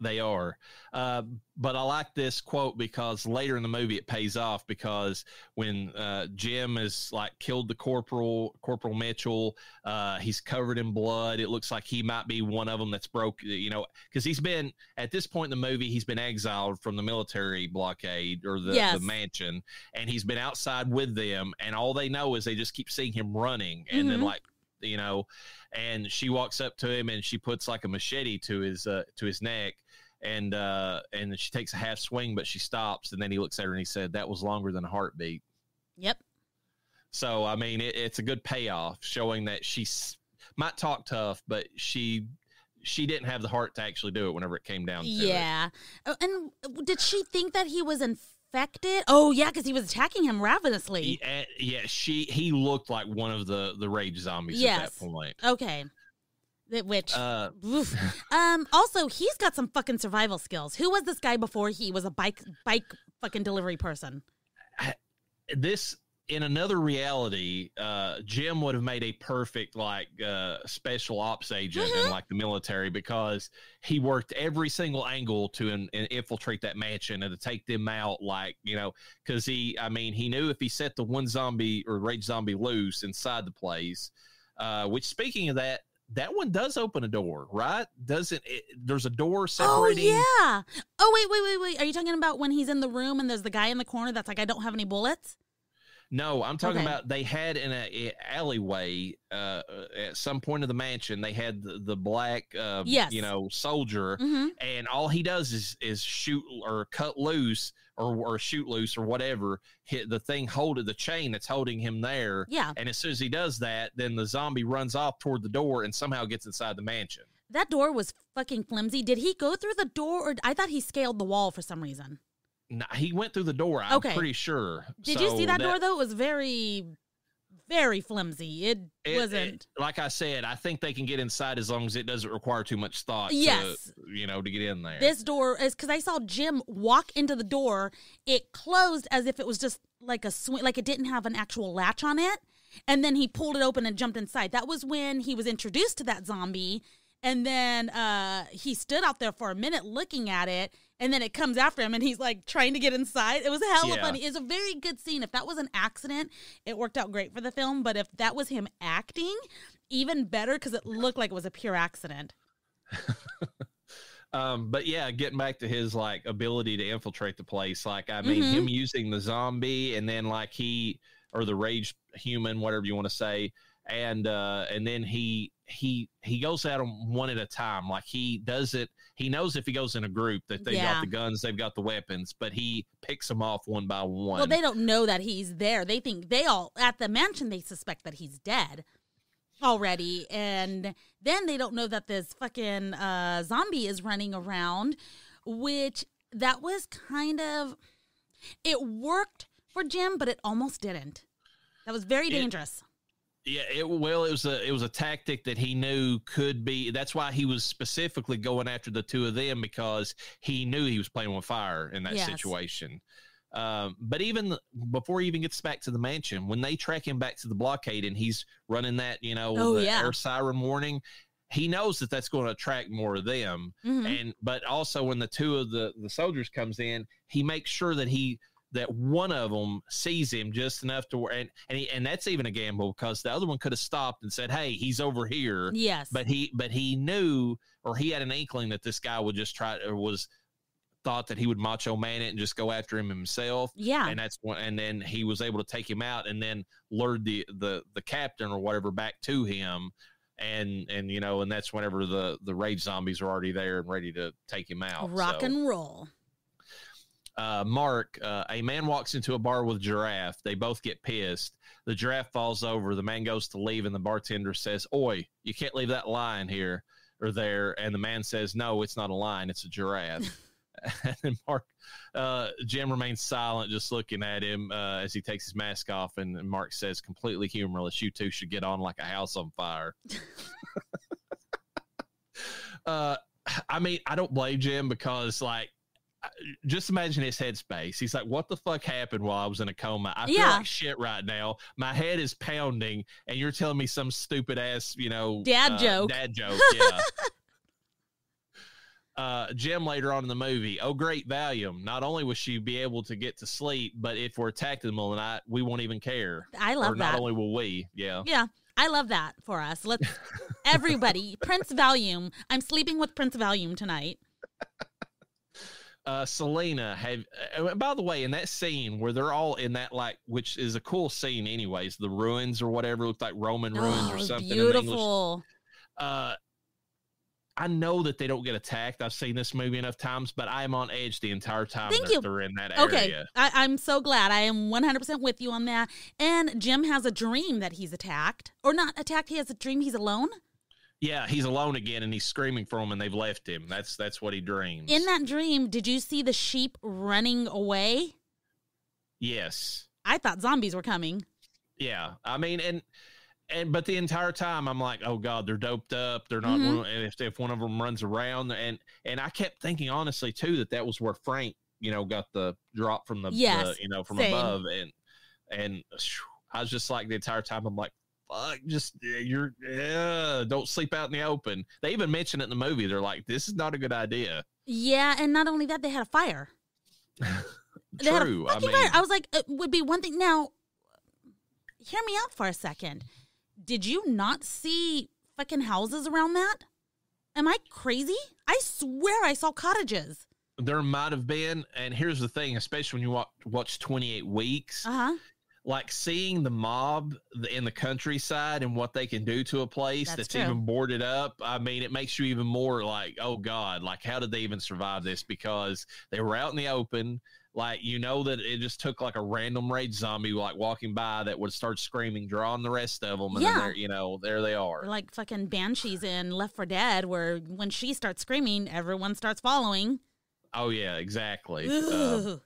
They are. Uh, but I like this quote because later in the movie it pays off because when uh, Jim is like killed the corporal, Corporal Mitchell, uh, he's covered in blood. It looks like he might be one of them that's broke, you know, because he's been at this point in the movie, he's been exiled from the military blockade or the, Yes. the mansion, and he's been outside with them, and all they know is they just keep seeing him running, and then Mhm. like you know and she walks up to him and she puts like a machete to his uh, to his neck and uh, and she takes a half swing, but she stops, and then he looks at her and he said, "That was longer than a heartbeat." Yep. So I mean, it, it's a good payoff, showing that she might talk tough, but she she didn't have the heart to actually do it whenever it came down to it. Yeah. Oh, And did she think that he was infected? Oh, yeah, because he was attacking him ravenously. Yeah, yeah, she he looked like one of the the rage zombies Yes. at that point. Okay. Which, Uh, um, also he's got some fucking survival skills. Who was this guy before he was a bike bike fucking delivery person? this in another reality, uh, Jim would have made a perfect like uh, special ops agent Mm-hmm. in like the military because he worked every single angle to in, in- infiltrate that mansion and to take them out. Like you know, because he, I mean, he knew if he set the one zombie or rage zombie loose inside the place. Uh, which, speaking of that, that one does open a door, right? Doesn't it? There's a door separating. Oh yeah. Oh wait, wait, wait, wait. Are you talking about when he's in the room and there's the guy in the corner that's like, I don't have any bullets? No, I'm talking Okay. about they had in a, a alleyway uh, at some point of the mansion. They had the, the black, uh, Yes. you know, soldier, Mm-hmm. and all he does is is shoot or cut loose or or shoot loose or whatever. Hit the thing holding the chain that's holding him there. Yeah. And as soon as he does that, then the zombie runs off toward the door and somehow gets inside the mansion. That door was fucking flimsy. Did he go through the door or I thought he scaled the wall for some reason? No, he went through the door. I'm Okay. pretty sure. Did you So see that, door though? It was very very flimsy. It, It- wasn't it- like I said, I think they can get inside as long as it doesn't require too much thought. Yes. to, you know, to get in there. This door is because I saw Jim walk into the door. It closed as if it was just like a swing, like it didn't have an actual latch on it. And then he pulled it open and jumped inside. That was when he was introduced to that zombie. And then uh, he stood out there for a minute looking at it. And then it comes after him and he's like trying to get inside. It was a hella Yeah. funny. It's a very good scene. If that was an accident, it worked out great for the film. But if that was him acting, even better because it looked like it was a pure accident. Um, but yeah, getting back to his like ability to infiltrate the place, like I mean, Mhm. him using the zombie and then like he or the rage human, whatever you want to say, and uh, and then he he he goes at them one at a time. Like he does it. He knows if he goes in a group that they've Yeah. got the guns, they've got the weapons, but he picks them off one by one. Well, they don't know that he's there. They think they all at the mansion. They suspect that he's dead already, and then they don't know that this fucking uh, zombie is running around. Which that was kind of it worked for Jim, but it almost didn't. That was very It- dangerous. Yeah, it well, it was a it was a tactic that he knew could be. That's why he was specifically going after the two of them because he knew he was playing with fire in that Yes. situation. Um, but even before he even gets back to the mansion, when they track him back to the blockade and he's running that, you know, Oh, the yeah. air siren warning, he knows that that's going to attract more of them. Mhm. And but also when the two of the the soldiers comes in, he makes sure that he that one of them sees him just enough to where and and, he, and that's even a gamble because the other one could have stopped and said, "Hey, he's over here." Yes, But he but he knew or he had an inkling that this guy would just try or was thought that he would macho man it and just go after him himself. yeah, And that's one and then he was able to take him out and then lured the the the captain or whatever back to him. And and you know, and that's whenever the the rage zombies are already there and ready to take him out. rock So, and roll. Uh, Mark, uh, a man walks into a bar with a giraffe. They both get pissed. The giraffe falls over. The man goes to leave, and the bartender says, Oi, you can't leave that lion here or there. And the man says, No, it's not a lion, it's a giraffe. and Mark, uh, Jim remains silent, just looking at him uh, as he takes his mask off. And, and Mark says, completely humorless, You two should get on like a house on fire. uh, I mean, I don't blame Jim because, like, just imagine his headspace. He's like, "What the fuck happened while I was in a coma? I feel Yeah. like shit right now. My head is pounding, and you're telling me some stupid ass, you know, Dad uh, joke. Dad joke, yeah." uh, Jim later on in the movie, oh great Valium! Not only will she be able to get to sleep, but if we're attacked in the middle of the night, we won't even care. I love or that. not only will we, yeah. Yeah, I love that for us. Let's everybody, Prince Valium. I'm sleeping with Prince Valium tonight. Uh Selena have uh, by the way in that scene where they're all in that like which is a cool scene anyways the ruins or whatever looked like Roman ruins oh, or something beautiful. uh I know that they don't get attacked. I've seen this movie enough times, but I am on edge the entire time Thank that you. they're in that Okay, area. I, I'm so glad. I am 100% with you on that. And Jim has a dream that he's attacked, or not attacked. He has a dream he's alone. Yeah, he's alone again, and he's screaming for him, and they've left him. That's that's what he dreams. In that dream, did you see the sheep running away? yes, I thought zombies were coming. yeah. I mean, and and but the entire time I'm like, oh god, they're doped up. They're not. Mhm. And if if one of them runs around, and and I kept thinking honestly too that that was where Frank, you know, got the drop from the, Yes, the you know, from same. above, and and I was just like the entire time I'm like. Fuck, just you're yeah, don't sleep out in the open. They even mention it in the movie. They're like, "This is not a good idea." Yeah, and not only that, they had a fire. They had a True. I fucking mean, fire. I was like, it would be one thing. Now, hear me out for a second. Did you not see fucking houses around that? Am I crazy? I swear I saw cottages. there might have been, and here's the thing, especially when you watch, watch 28 weeks, Uh huh. Like seeing the mob in the countryside and what they can do to a place That's that's, even boarded up. I mean, it makes you even more like, oh God, like how did they even survive this? Because they were out in the open. Like you know that it just took like a random rage zombie like walking by that would start screaming, drawing the rest of them, and Yeah. then they're you know there they are. Like fucking banshees in Left 4 Dead, where when she starts screaming, everyone starts following. oh yeah, exactly. Uh.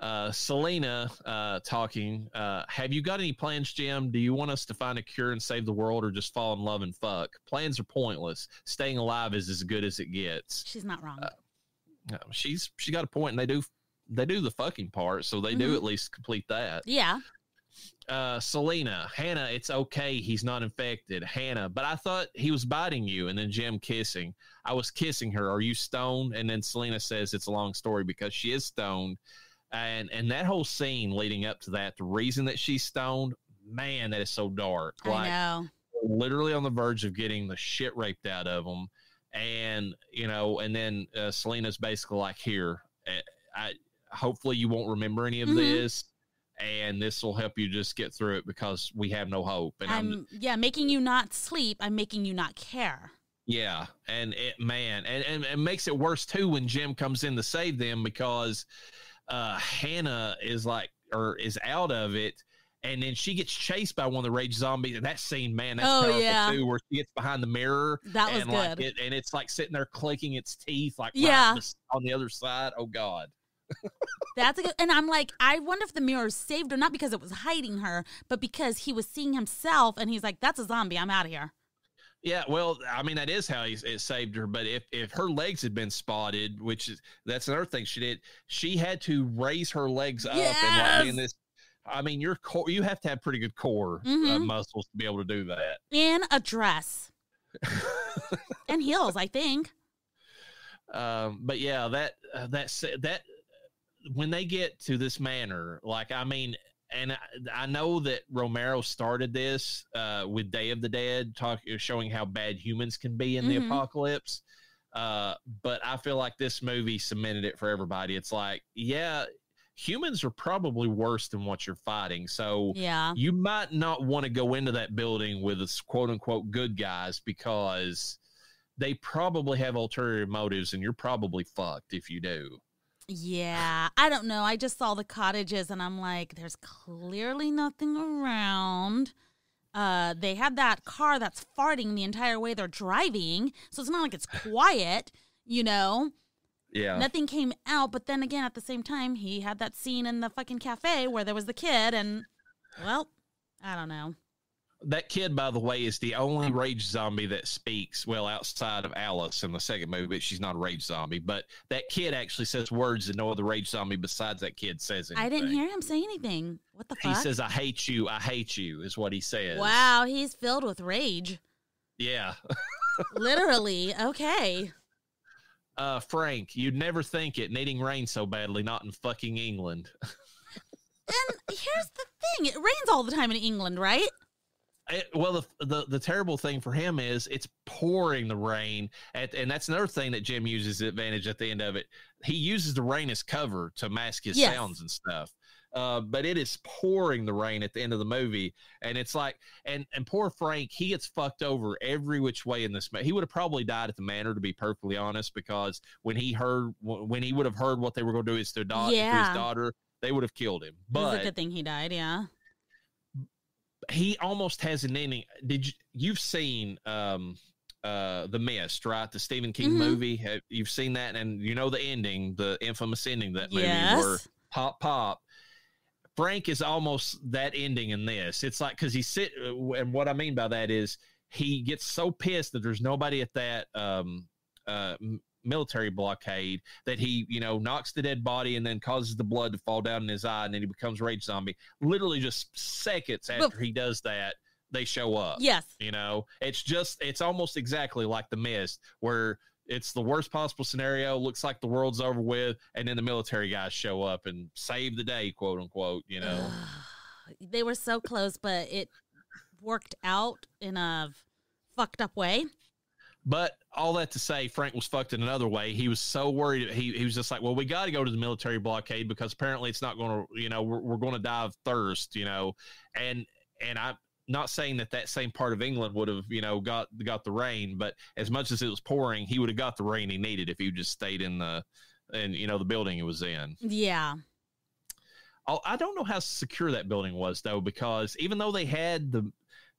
Uh, Selena uh, talking. Uh, have you got any plans, Jim? Do you want us to find a cure and save the world, or just fall in love and fuck? Plans are pointless. Staying alive is as good as it gets. She's not wrong. Uh, she's she got a point, and they do they do the fucking part, so they do Mhm. at least complete that. yeah. Uh, Selena, Hannah, it's okay. He's not infected. Hannah, but I thought he was biting you, and then Jim kissing. I was kissing her. Are you stoned? And then Selena says it's a long story because she is stoned. And and that whole scene leading up to that, the reason that she's stoned, man, that is so dark. I know. literally on the verge of getting the shit raped out of them. And you know, and then uh, Selena's basically like, "Here, uh, I hopefully you won't remember any of Mhm. this." And this will help you just get through it because we have no hope. And I'm, I'm yeah, making you not sleep. I'm making you not care. Yeah, and it man, and, and it makes it worse too when Jim comes in to save them because uh Hannah is like or is out of it, and then she gets chased by one of the rage zombies. And that scene, man, that's Oh, powerful yeah. too, where she gets behind the mirror That was and like good. it, and it's like sitting there clicking its teeth like Yeah. on the- on the other side. Oh God. That's a good. And I'm like, I wonder if the mirror saved her, not because it was hiding her, but because he was seeing himself, and he's like, "That's a zombie. I'm out of here." Yeah, well, I mean that is how he, it saved her. But if if her legs had been spotted, which is that's another thing she did, she had to raise her legs up and like in this. I mean, your core, you have to have pretty good core uh, Mhm. muscles to be able to do that. In a dress and heels, I think. um, but yeah, that uh, that that when they get to this manor, like I mean, and I, I know that Romero started this uh, with Day of the Dead, talk showing how bad humans can be in the Mhm. apocalypse. Uh, but I feel like this movie cemented it for everybody. It's like, yeah, humans are probably worse than what you're fighting. So Yeah. you might not want to go into that building with the quote unquote good guys because they probably have ulterior motives and you're probably fucked if you do. Yeah. I don't know. I just saw the cottages, and I'm like, there's clearly nothing around. Uh, they had that car that's farting the entire way they're driving, so it's not like it's quiet, you know. Yeah. Nothing came out, but then again, at the same time, he had that scene in the fucking cafe where there was the kid, and well, I don't know. That kid, by the way, is the only rage zombie that speaks. Well, outside of Alice in the second movie, but she's not a rage zombie. But that kid actually says words that no other rage zombie besides that kid says. Anything. I didn't hear him say anything. What the He says, "I hate you. I hate you," is what he says. wow, he's filled with rage. Yeah. Literally. Okay. Uh, Frank, you'd never think it needing rain so badly, not in fucking England. And here's the thing it rains all the time in England, right? It- well, the, the the terrible thing for him is it's pouring the rain, at, and that's another thing that Jim uses advantage at the end of it. He uses the rain as cover to mask his Yes. sounds and stuff. Uh, but it is pouring the rain at the end of the movie, and it's like, and and poor Frank, he gets fucked over every which way in this. He would have probably died at the manor, to be perfectly honest, because when he heard when he would have heard what they were going to do to his, da- to his daughter, they would have killed him. But a good thing he died. Yeah. He almost has an ending. Did you you've seen um uh The Mist, right? The Stephen King Mhm. movie. Have, you've seen that and you know the ending, the infamous ending of that movie where pop pop Frank is almost that ending in this. It's like cuz he sit and what I mean by that is he gets so pissed that there's nobody at that um uh military blockade that he you know knocks the dead body and then causes the blood to fall down in his eye and then he becomes rage zombie literally just seconds after he does that they show up Yes. you know it's just it's almost exactly like the mist where it's the worst possible scenario looks like the world's over with and then the military guys show up and save the day quote unquote you know they were so close, but it worked out in a fucked up way. But all that to say, Frank was fucked in another way. He was so worried. He, he was just like, well, we got to go to the military blockade because apparently it's not going to, you know, we're, we're going to die of thirst, you know. And, and I'm not saying that that same part of England would have, you know, got, got the rain, but as much as it was pouring, he would have got the rain he needed if he just stayed in the, in, you know, the building he was in. Yeah. Oh, I don't know how secure that building was though, because even though they had the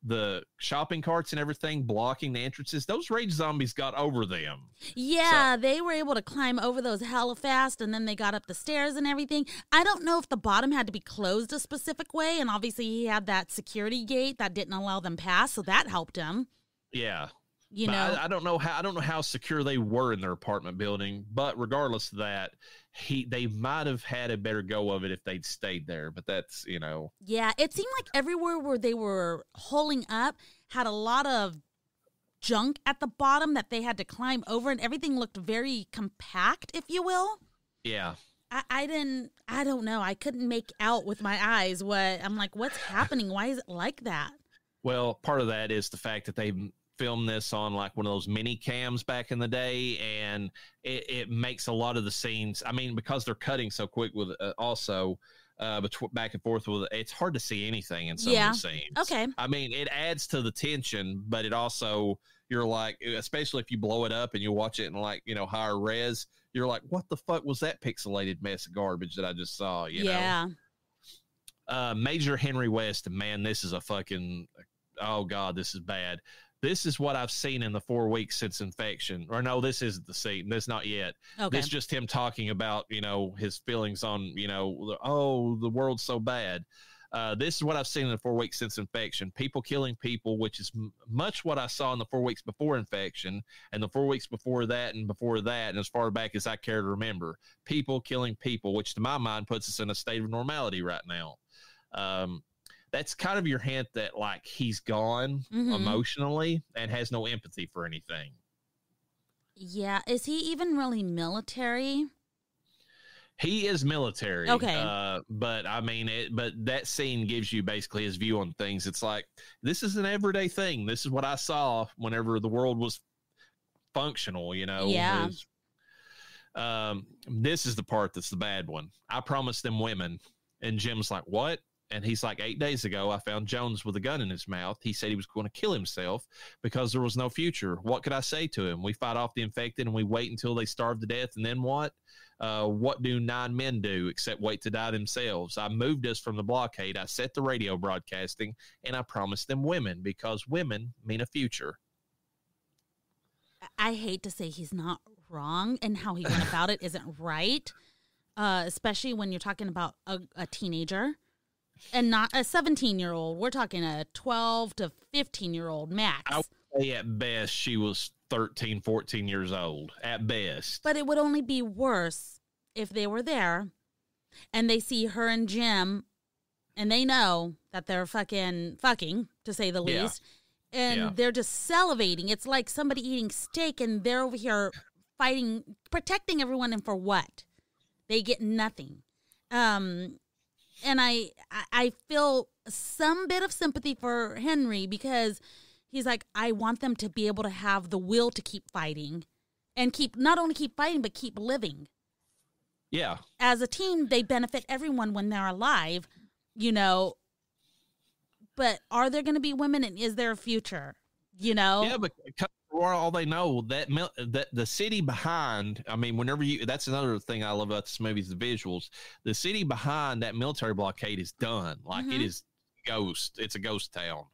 the shopping carts and everything blocking the entrances, those rage zombies got over them. Yeah, they were able to climb over those hella fast and then they got up the stairs and everything. I don't know if the bottom had to be closed a specific way. And obviously, he had that security gate that didn't allow them past. So that helped him. Yeah, You But know, I, I don't know how I don't know how secure they were in their apartment building. But regardless of that, he they might have had a better go of it if they'd stayed there. But that's you know yeah, it seemed like everywhere where they were holding up had a lot of junk at the bottom that they had to climb over, and everything looked very compact, if you will. yeah. I, I didn't I don't know. I couldn't make out with my eyes what I'm like, what's happening? Why is it like that? Well, part of that is the fact that they filmed this on like one of those mini cams back in the day, and it, it makes a lot of the scenes. I mean, because they're cutting so quick with uh, also uh, betw- back and forth with it's hard to see anything in some Yeah. of the scenes. Okay. I mean, it adds to the tension, but it also you're like, especially if you blow it up and you watch it in like you know higher res, you're like, what the fuck was that pixelated mess of garbage that I just saw? You know yeah. uh, Major Henry West, man, this is a fucking oh god, this is bad. This is what I've seen in the four weeks since infection. Or no, this isn't the scene. This not yet. Okay. This just him talking about you know his feelings on you know oh the world's so bad. Uh, this is what I've seen in the four weeks since infection. People killing people, which is m- much what I saw in the four weeks before infection, and the four weeks before that, and before that, and as far back as I care to remember. People killing people, which to my mind puts us in a state of normality right now. Um, that's kind of your hint that like he's gone Mhm. emotionally and has no empathy for anything. Yeah. Is he even really military? He is military. Okay. Uh, but I mean, it, but that scene gives you basically his view on things. It's like, this is an everyday thing. This is what I saw whenever the world was functional, you know? Yeah. um, this is the part that's the bad one. I promised them women. And Jim's like, what? And he's like, eight days ago, I found Jones with a gun in his mouth. He said he was going to kill himself because there was no future. What could I say to him? We fight off the infected and we wait until they starve to death. And then what? Uh, what do nine men do except wait to die themselves? I moved us from the blockade. I set the radio broadcasting and I promised them women because women mean a future. I hate to say he's not wrong and how he went about it isn't right, uh, especially when you're talking about a, a teenager and not a 17 year old. We're talking a 12 to 15 year old max. I would say at best she was 13, 14 years old. At best. But it would only be worse if they were there and they see her and Jim and they know that they're fucking fucking, to say the Yeah. least. And Yeah. they're just salivating. It's like somebody eating steak and they're over here fighting, protecting everyone. And for what? They get nothing. Um, and I, I feel some bit of sympathy for Henry because he's like, I want them to be able to have the will to keep fighting and keep not only keep fighting but keep living. Yeah. as a team, they benefit everyone when they're alive, you know. But are there going to be women and is there a future? You know? Yeah, but for all they know, that mil- that the city behind. I mean, whenever you, that's another thing I love about this movie is the visuals. The city behind that military blockade is done. Like it Mhm. is ghost. It's a ghost town.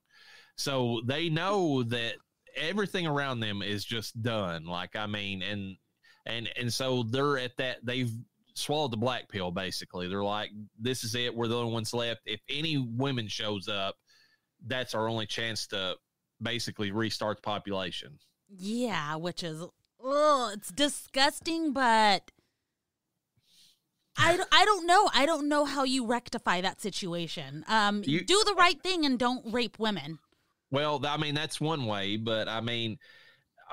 So they know that everything around them is just done. Like I mean, and and and so they're at that. They've swallowed the black pill. Basically, they're like, this is it. We're the only ones left. If any women shows up, that's our only chance to basically restart the population. Yeah, which is oh, it's disgusting, but I, don't- I don't know. I don't know how you rectify that situation. Um, You- do the right thing and don't rape women. Well, I mean, that's one way, but I mean,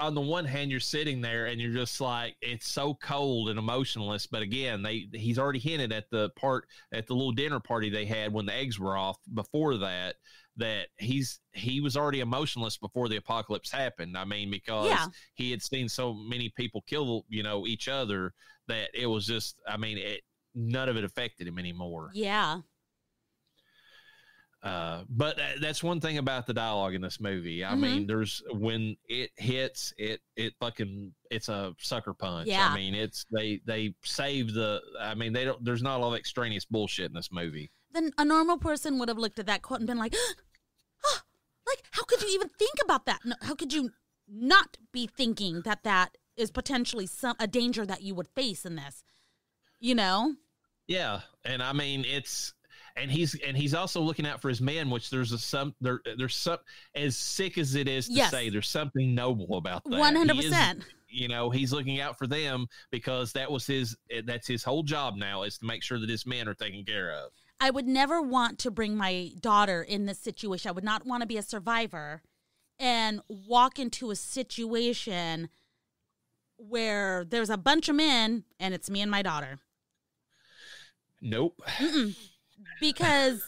on the one hand, you're sitting there and you're just like, it's so cold and emotionless. But again, they he's already hinted at the part at the little dinner party they had when the eggs were off before that that he's he was already emotionless before the apocalypse happened. I mean, because Yeah. he had seen so many people kill, you know, each other that it was just, I mean, it none of it affected him anymore. Yeah. Uh, but that's one thing about the dialogue in this movie. I Mhm. mean, there's when it hits, it it fucking it's a sucker punch. Yeah. I mean, it's they they save the. I mean, they don't. There's not a lot of extraneous bullshit in this movie. Then a normal person would have looked at that quote and been like, oh, like, how could you even think about that? No, How could you not be thinking that that is potentially some a danger that you would face in this? You know? Yeah, and I mean it's and he's and he's also looking out for his men, which there's a some there there's some as sick as it is to Yes. say, there's something noble about that. One hundred percent. You know, he's looking out for them because that was his that's his whole job now is to make sure that his men are taken care of. I would never want to bring my daughter in this situation. I would not want to be a survivor and walk into a situation where there's a bunch of men and it's me and my daughter. Nope. Mm-mm. Because,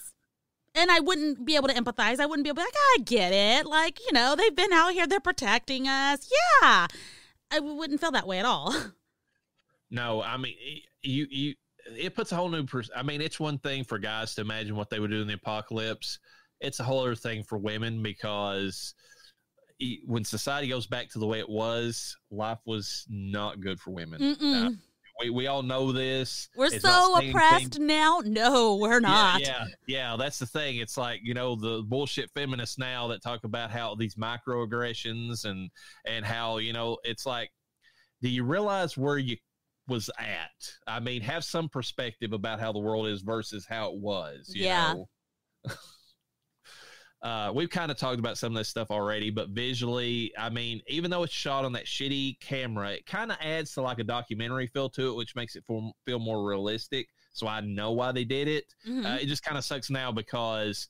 and I wouldn't be able to empathize. I wouldn't be able to be like, ah, I get it. Like, you know, they've been out here, they're protecting us. Yeah. I wouldn't feel that way at all. No, I mean you you it puts a whole new pers- I mean it's one thing for guys to imagine what they would do in the apocalypse. It's a whole other thing for women because when society goes back to the way it was, life was not good for women. Uh, we, we all know this. We're It's so oppressed anything- now. No, we're not. Yeah, yeah, yeah, that's the thing. It's like you know the bullshit feminists now that talk about how these microaggressions and and how you know it's like, do you realize where you was at? I mean, have some perspective about how the world is versus how it was. You Yeah. Know? Uh, we've kind of talked about some of this stuff already, but visually, I mean, even though it's shot on that shitty camera, it kind of adds to like a documentary feel to it, which makes it feel, feel more realistic. So I know why they did it. Mhm. Uh, it just kind of sucks now because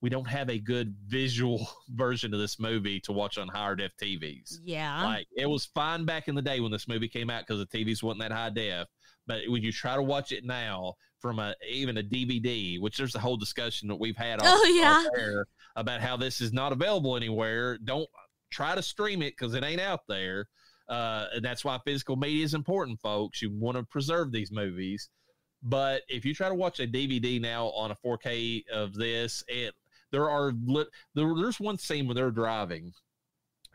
we don't have a good visual version of this movie to watch on higher def TVs. yeah. Like it was fine back in the day when this movie came out because the TVs wasn't that high def. But when you try to watch it now from a even a DVD, which there's a whole discussion that we've had Oh, yeah. there about how this is not available anywhere. Don't try to stream it because it ain't out there. Uh, and that's why physical media is important, folks. You want to preserve these movies. But if you try to watch a DVD now on a 4K of this, it there are lit, there, there's one scene where they're driving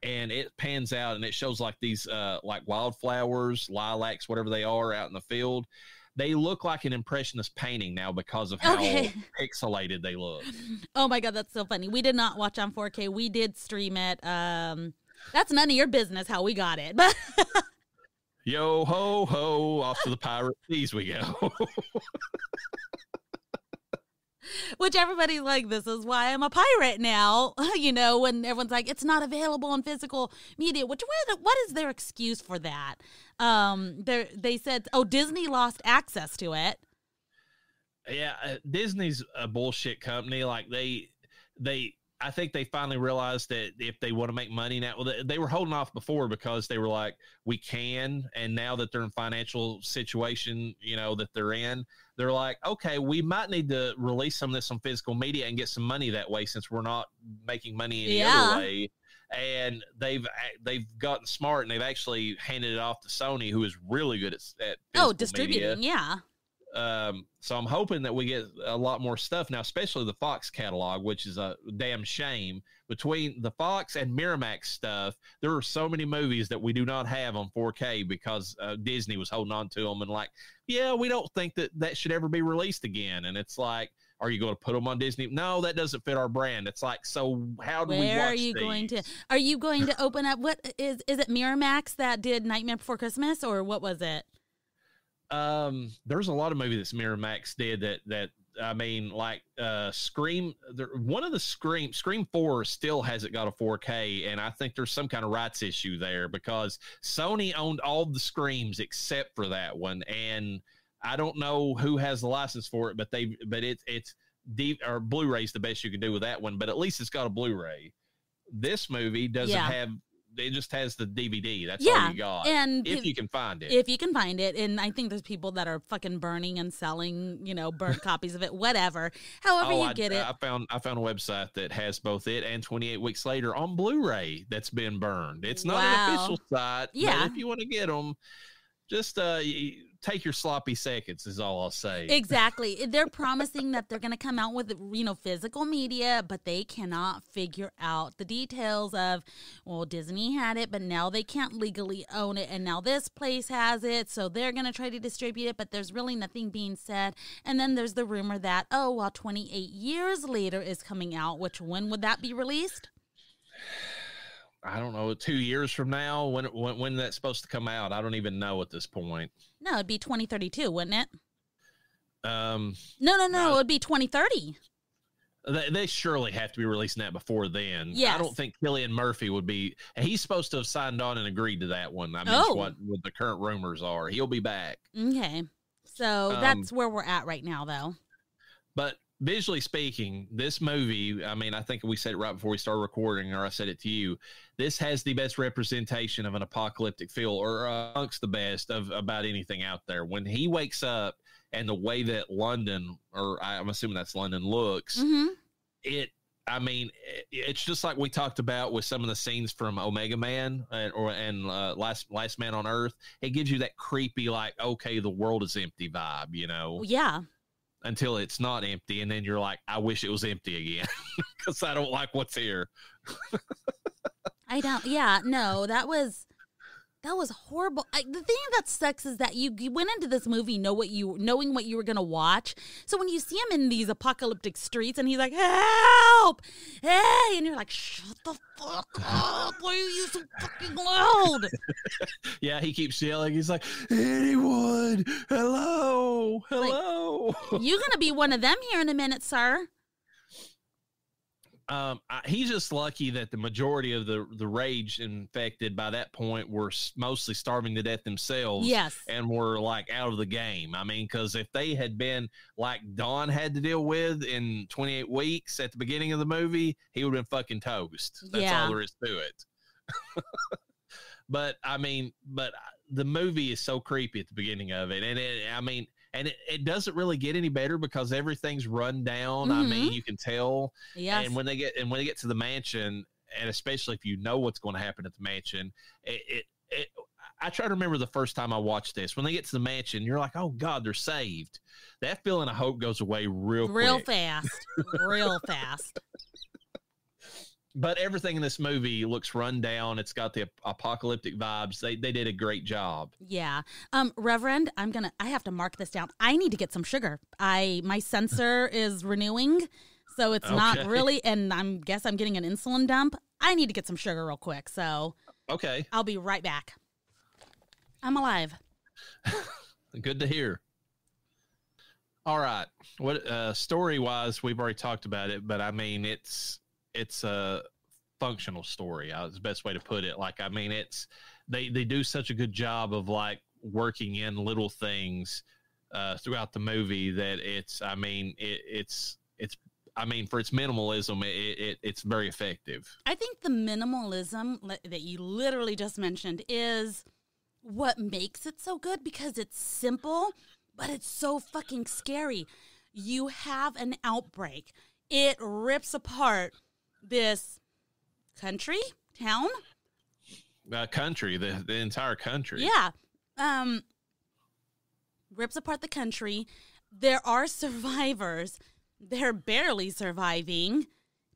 and it pans out and it shows like these uh like wildflowers, lilacs, whatever they are out in the field. They look like an impressionist painting now because of how Okay. pixelated they look. Oh my god, that's so funny. We did not watch on 4K. We did stream it. Um that's none of your business how we got it. But Yo ho ho, off to the pirate seas we go. which everybody's like, this is why I'm a pirate now. you know, when everyone's like, it's not available on physical media. Which what, what is their excuse for that? Um, they they said, oh, Disney lost access to it. yeah, uh, Disney's a bullshit company. Like they, they, I think they finally realized that if they want to make money now, well, they, they were holding off before because they were like, we can, and now that they're in financial situation, you know that they're in, they're like, okay, we might need to release some of this on physical media and get some money that way since we're not making money any Yeah. other way. and they've they've gotten smart and they've actually handed it off to Sony, who is really good at, at Oh, distributing. media. Yeah. Um, so I'm hoping that we get a lot more stuff now, especially the Fox catalog, which is a damn shame. Between the Fox and Miramax stuff, there are so many movies that we do not have on 4K because uh, Disney was holding on to them and like, yeah, we don't think that that should ever be released again. And it's like, are you going to put them on Disney? No, that doesn't fit our brand. It's like, so how do we Where are you going to? Are you going to open up? What is is it? Miramax that did Nightmare Before Christmas, or what was it? Um there's a lot of movies that Miramax did that that I mean like uh Scream there, one of the Scream Scream 4 still hasn't got a 4K and I think there's some kind of rights issue there because Sony owned all the Screams except for that one and I don't know who has the license for it but they but it's it's D, or Blu-ray's the best you can do with that one but at least it's got a Blu-ray this movie doesn't Yeah. have it just has the DVD that's Yeah, all you got and if if- you can find it If you can find it, and I think there's people that are fucking burning and selling, you know, burnt copies of it, whatever. However you Oh, I, get it. I found I found a website that has both it and 28 weeks later on Blu-ray that's been burned. It's not Wow. an official site, Yeah. but if you want to get them, just uh, y- take your sloppy seconds. Is all I'll say. Exactly. They're promising that they're going to come out with, you know, physical media, but they cannot figure out the details of, well, Disney had it, but now they can't legally own it. And now this place has it. So they're going to try to distribute it, but there's really nothing being said. And then there's the rumor that, oh, well, 28 years later is coming out, which when would that be released? I don't know. Two years from now, when when when that's supposed to come out, I don't even know at this point. No, it'd be 2032, wouldn't it? Um, No, no, no. No. It'd be 2030. They, they surely have to be releasing that before then. Yeah, I don't think Cillian Murphy would be. He's supposed to have signed on and agreed to that one. I mean, Oh. what what the current rumors are. He'll be back. Okay. So Um, that's where we're at right now, though. But visually speaking, this movie, I mean, I think we said it right before we started recording, or I said it to you. This has the best representation of an apocalyptic feel, or uh, amongst the best of about anything out there. When he wakes up and the way that London, or I'm assuming that's London, looks, hmm it i mean it, it's just like we talked about with some of the scenes from omega man and or and uh, last last man on earth it gives you that creepy like okay the world is empty vibe you know Yeah. Until it's not empty and then you're like i wish it was empty again because i don't like what's here I don't. Yeah, no, that was that was horrible. I, the thing that sucks is that you, you went into this movie know what you knowing what you were gonna watch. So when you see him in these apocalyptic streets and he's like, "Help, hey," and you're like, "Shut the fuck up! Why are you so fucking loud?" yeah he keeps yelling he's like anyone hello hello You're gonna be one of them here in a minute, sir. Um, I, he's just lucky that the majority of the the rage infected by that point were mostly starving to death themselves. Yes. and were like out of the game. I mean, because if they had been like Don had to deal with in 28 weeks at the beginning of the movie, he would have been fucking toast. That's Yeah. all there is to it. but I mean, but the movie is so creepy at the beginning of it, and it, I mean. And it, it doesn't really get any better because everything's run down. I mean, Mhm. you can tell Yes. and when they get and when they get to the mansion, and especially if you know what's going to happen at the mansion, it, it, it I try to remember the first time I watched this. When they get to the mansion, you're like, "Oh God, they're saved." That feeling of hope goes away real real quick. fast. real fast. But everything in this movie looks run down. It's got the ap- apocalyptic vibes. They they did a great job. Yeah. Um, Reverend, I'm gonna I have to mark this down. I need to get some sugar. I my sensor is renewing, so it's not really and I'm guess I'm getting an insulin dump. I need to get some sugar real quick, so Okay, I'll be right back. I'm alive. good to hear. All right. What uh story wise, we've already talked about it, but I mean it's it's a functional story. Uh, is the best way to put it. Like I mean it's they they do such a good job of like working in little things uh throughout the movie that it's I mean it, it's it's I mean for its minimalism it, it it's very effective. I think the minimalism that you literally just mentioned is what makes it so good because it's simple, but it's so fucking scary. You have an outbreak, it rips apart this country, town. uh, country, the the entire country. Yeah. Um rips apart the country. There are survivors. They're barely surviving,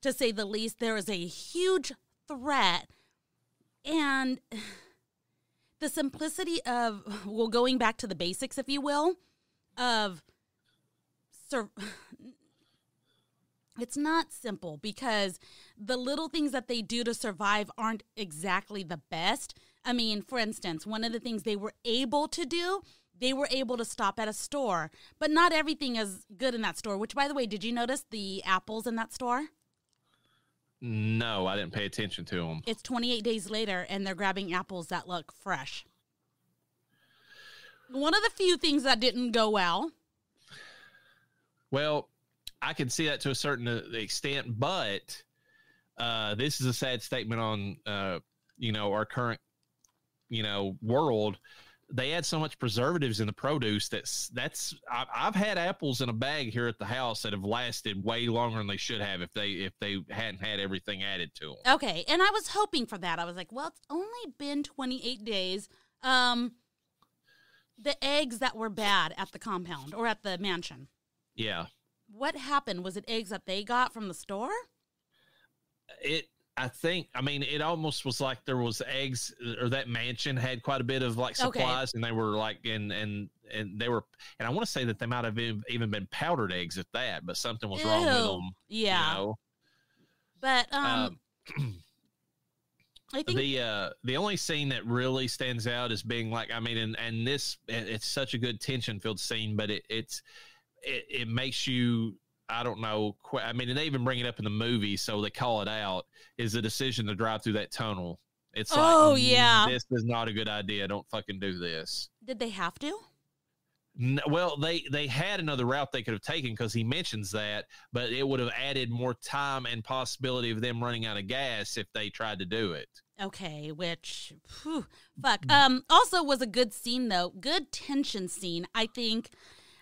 to say the least. There is a huge threat. And the simplicity of well, going back to the basics, if you will, of sur- it's not simple because the little things that they do to survive aren't exactly the best. I mean, for instance, one of the things they were able to do, they were able to stop at a store, but not everything is good in that store. Which, by the way, did you notice the apples in that store? No, I didn't pay attention to them. It's 28 days later, and they're grabbing apples that look fresh. One of the few things that didn't go well. Well, I can see that to a certain uh, extent, but uh, this is a sad statement on uh, you know our current you know world. They add so much preservatives in the produce that's that's I, I've had apples in a bag here at the house that have lasted way longer than they should have if they if they hadn't had everything added to them. Okay, and I was hoping for that. I was like, well, it's only been 28 days. Um, the eggs that were bad at the compound or at the mansion. Yeah, What happened? Was it eggs that they got from the store? it i think i mean it almost was like there was eggs or that mansion had quite a bit of like Okay. supplies and they were like and and and they were and i want to say that they might have even even been powdered eggs at that but something was wrong with them Yeah, you know? but um, Um, I think the uh the only scene that really stands out is being like i mean and and this it's such a good tension filled scene but it it's it, it makes you i don't know qu- i mean and they even bring it up in the movie so they call it out is the decision to drive through that tunnel it's like Oh, "Mm, yeah. this is not a good idea don't fucking do this did they have to? N- well they they had another route they could have taken because he mentions that but it would have added more time and possibility of them running out of gas if they tried to do it Okay, which phew, fuck. Um also was a good scene though. Good tension scene. I think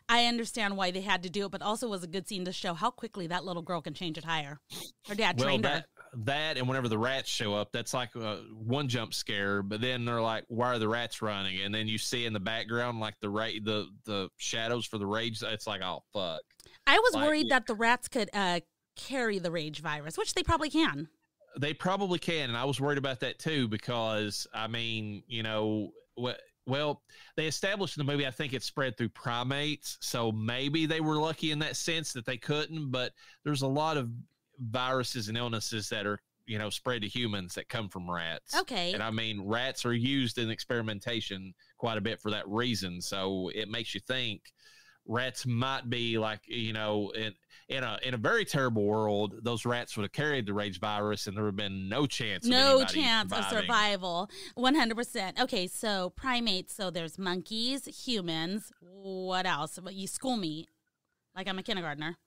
I understand why they had to do it, but also was a good scene to show how quickly that little girl can change a tire. Her dad well, trained her. that, that and whenever the rats show up, that's like uh, one jump scare. But then they're like, "Why are the rats running?" And then you see in the background like the ra- the the shadows for the rage. It's like, oh fuck. I was like- worried that the rats could uh carry the rage virus, which they probably can. They probably can, and I was worried about that too because I mean, you know, what. Well, they established in the movie, I think it spread through primates. So maybe they were lucky in that sense that they couldn't, but there's a lot of viruses and illnesses that are, you know, spread to humans that come from rats. Okay. And I mean, rats are used in experimentation quite a bit for that reason. So it makes you think rats might be like, you know, in in a in a very terrible world, those rats would have carried the rage virus, and there would have been no chance. Of no chance of survival 100% okay so primates so there's monkeys humans what else What you school me like i'm a kindergartner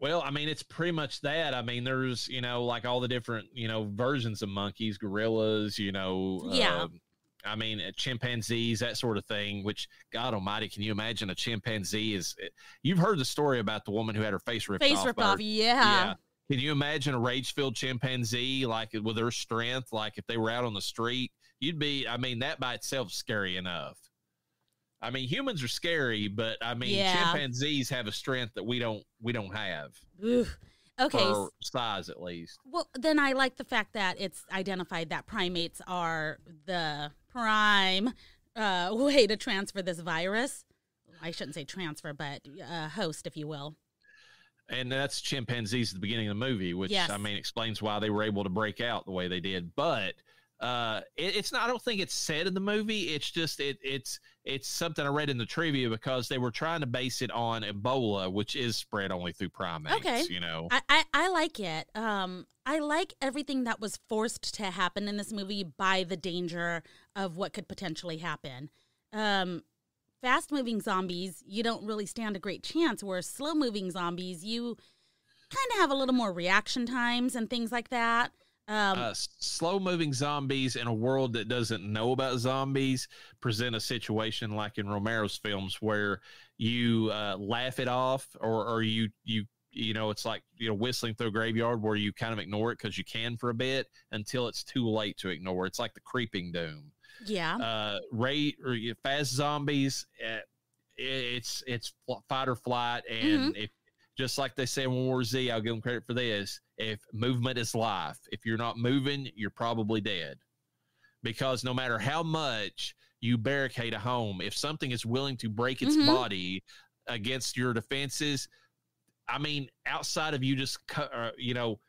Well, I mean, it's pretty much that. I mean, there's you know like all the different you know versions of monkeys, gorillas, you know, Yeah. uh, I mean, uh, chimpanzees, that sort of thing. Which, God Almighty, can you imagine a chimpanzee? Is you've heard the story about the woman who had her face ripped face off? Face ripped off yeah. Can you imagine a rage-filled chimpanzee like with their strength? Like if they were out on the street, you'd be. I mean, that by itself is scary enough. I mean, humans are scary, but I mean, Yeah. chimpanzees have a strength that we don't. We don't have Oof. okay for size, at least. Well, then I like the fact that it's identified that primates are the prime uh, way to transfer this virus. I shouldn't say transfer, but uh, host, if you will. And that's chimpanzees at the beginning of the movie, which Yes. I mean explains why they were able to break out the way they did. But uh, it, it's not. I don't think it's said in the movie. It's just it. It's it's something I read in the trivia because they were trying to base it on Ebola, which is spread only through primates. Okay. You know. I, I, I like it. Um, I like everything that was forced to happen in this movie by the danger of what could potentially happen. Um, Fast moving zombies, you don't really stand a great chance. Whereas slow moving zombies, you kind of have a little more reaction times and things like that. Um, uh, slow moving zombies in a world that doesn't know about zombies present a situation like in Romero's films where you uh, laugh it off or, or you you you know, it's like you know whistling through a graveyard where you kind of ignore it because you can for a bit until it's too late to ignore. It's like the creeping doom. Yeah. Uh, Ray or fast zombies. Uh, it's it's fight or flight, and if just like they say in World War Z, I'll give them credit for this. If movement is life, if you're not moving, you're probably dead. Because no matter how much you barricade a home, if something is willing to break its Mhm. body against your defenses, I mean, outside of you just, you know,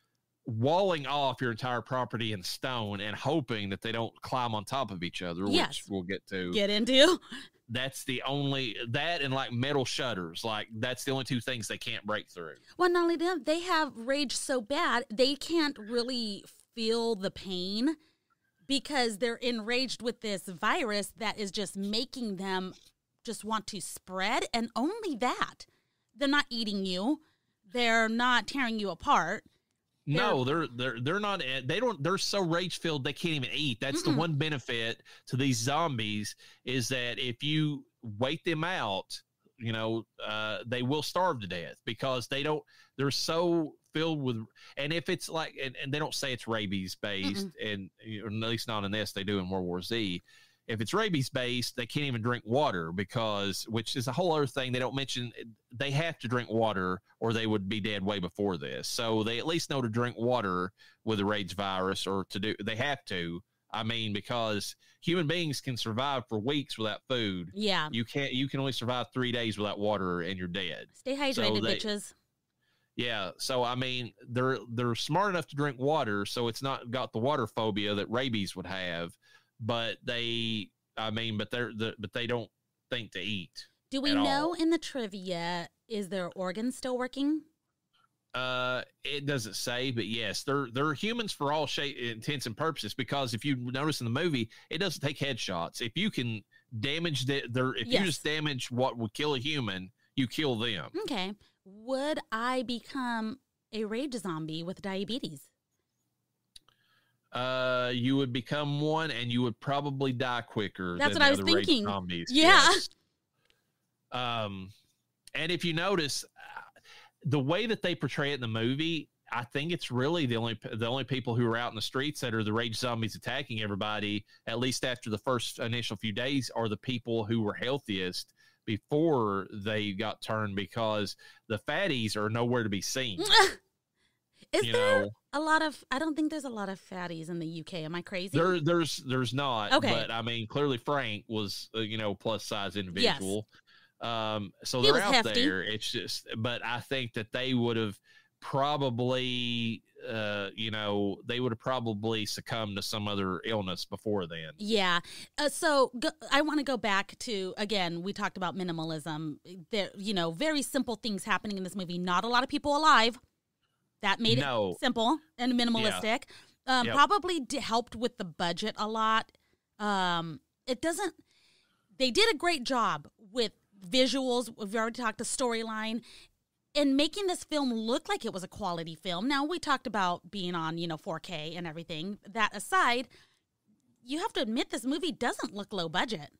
walling off your entire property in stone and hoping that they don't climb on top of each other, Yes. which we'll get to Get into. that's the only that and like metal shutters like that's the only two things they can't break through Well, not only that, they have rage so bad they can't really feel the pain because they're enraged with this virus that is just making them just want to spread. And only that, they're not eating you, they're not tearing you apart. No they're they're they're not they don't they're so rage filled they can't even eat that's the Mm-mm. one benefit to these zombies is that if you wait them out you know uh they will starve to death because they don't they're so filled with and if it's like and, and they don't say it's rabies based and you know, at least not in this they do in world war z if it's rabies based they can't even drink water because which is a whole other thing they don't mention they have to drink water or they would be dead way before this so they at least know to drink water with the rage virus or to do they have to i mean because human beings can survive for weeks without food Yeah. you can't you can only survive three days without water and you're dead Stay hydrated, they- bitches. yeah, so I mean, they're they're smart enough to drink water, so it's not got the water phobia that rabies would have. But they, I mean, but they're the, but they don't think to eat. Do we know all. in the trivia, is their organs still working? Uh, it doesn't say, but yes, they're they're humans for all shape, intents and purposes. Because if you notice in the movie, it doesn't take headshots. If you can damage the, their, if Yes. you just damage what would kill a human, you kill them. Okay. Would I become a rage zombie with diabetes? Uh, you would become one, and you would probably die quicker. That's than what I was thinking. Zombies. Yeah. Yes. Um, and if you notice, uh, the way that they portray it in the movie, I think it's really the only the only people who are out in the streets that are the rage zombies attacking everybody. At least after the first initial few days, are the people who were healthiest before they got turned because the fatties are nowhere to be seen. Is you there know, a lot of? I don't think there's a lot of fatties in the UK. Am I crazy? There, there's, there's not. Okay. But I mean, clearly Frank was, uh, you know, plus size individual. Yes. Um, so He they're out hefty. there. It's just, but I think that they would have probably, uh, you know, they would have probably succumbed to some other illness before then. Yeah. Uh, so go, I want to go back to again. We talked about minimalism. There, you know, very simple things happening in this movie. Not a lot of people alive. That made No. it simple and minimalistic. Um, Yep. Probably d- helped with the budget a lot. Um, it doesn't. They did a great job with visuals. We've already talked the storyline. And making this film look like it was a quality film. Now we talked about being on, you know, 4K and everything. That aside, you have to admit this movie doesn't look low budget.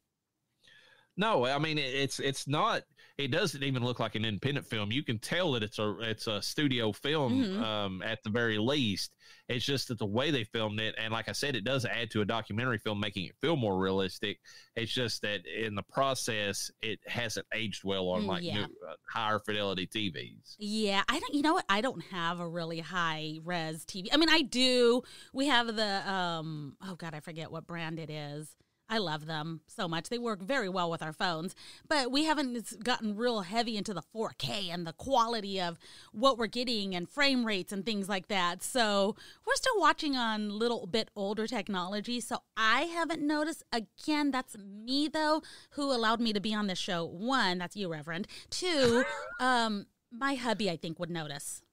No, I mean it's it's not. It doesn't even look like an independent film. You can tell that it's a it's a studio film Mhm. um, at the very least. It's just that the way they filmed it, and like I said, it does add to a documentary film, making it feel more realistic. It's just that in the process, it hasn't aged well on Mm, like yeah. new, uh, higher fidelity TVs. Yeah, I don't. You know what? I don't have a really high res TV. I mean, I do. We have the um. Oh God, I forget what brand it is. I love them so much. They work very well with our phones, but we haven't gotten real heavy into the 4K and the quality of what we're getting and frame rates and things like that. So we're still watching on little bit older technology. So I haven't noticed. Again, that's me though, who allowed me to be on this show. One, that's you, Reverend. Two, um, my hubby I think would notice.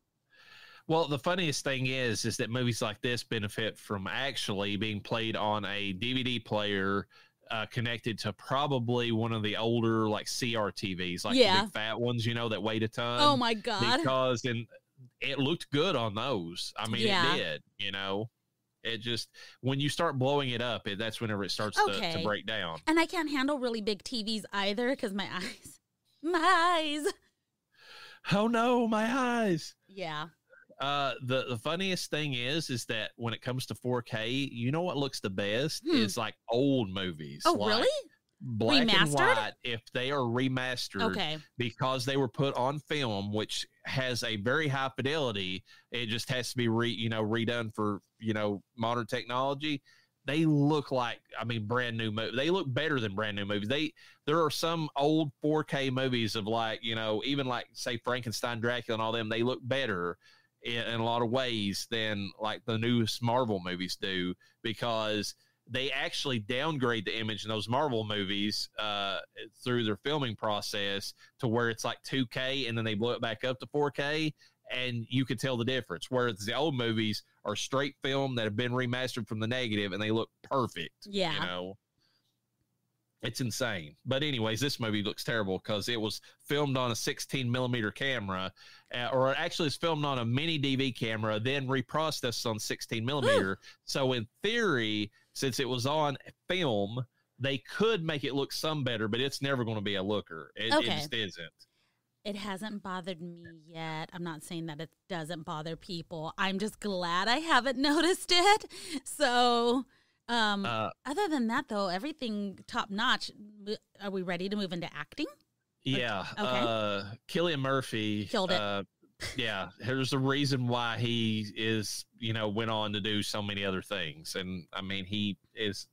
Well, the funniest thing is, is that movies like this benefit from actually being played on a DVD player uh, connected to probably one of the older like CRTVs, like Yeah. the big fat ones, you know, that weighed a ton. oh my god. Because and it looked good on those. I mean, Yeah. it did. You know, it just when you start blowing it up, it, that's whenever it starts to, to break down. And I can't handle really big TVs either because my eyes, my eyes. oh no, my eyes. Yeah. Uh, the the funniest thing is, is that when it comes to 4K, you know what looks the best Hmm. is like old movies. Oh, like really? Black and white. If they are remastered, Okay. because they were put on film, which has a very high fidelity. It just has to be re, you know, redone for you know modern technology. They look like, I mean, brand new movies. They look better than brand new movies. They there are some old 4K movies of like, you know, even like say Frankenstein, Dracula, and all them. They look better in, in a lot of ways than like the newest Marvel movies do because they actually downgrade the image in those Marvel movies uh, through their filming process to where it's like 2K and then they blow it back up to 4K and you can tell the difference. Whereas the old movies are straight film that have been remastered from the negative and they look perfect. Yeah. You know, it's insane. But, anyways, this movie looks terrible because it was filmed on a 16 millimeter camera, uh, or actually, it's filmed on a mini DV camera, then reprocessed on 16 millimeter. so, in theory, since it was on film, they could make it look some better, but it's never going to be a looker. It, it just isn't. It hasn't bothered me yet. I'm not saying that it doesn't bother people. I'm just glad I haven't noticed it. So, um, Uh, other than that, though, everything top notch. Are we ready to move into acting? Yeah. Okay. Uh, Cillian Murphy Killed it. Uh, yeah. There's a reason why he is, you know, went on to do so many other things. And I mean, he is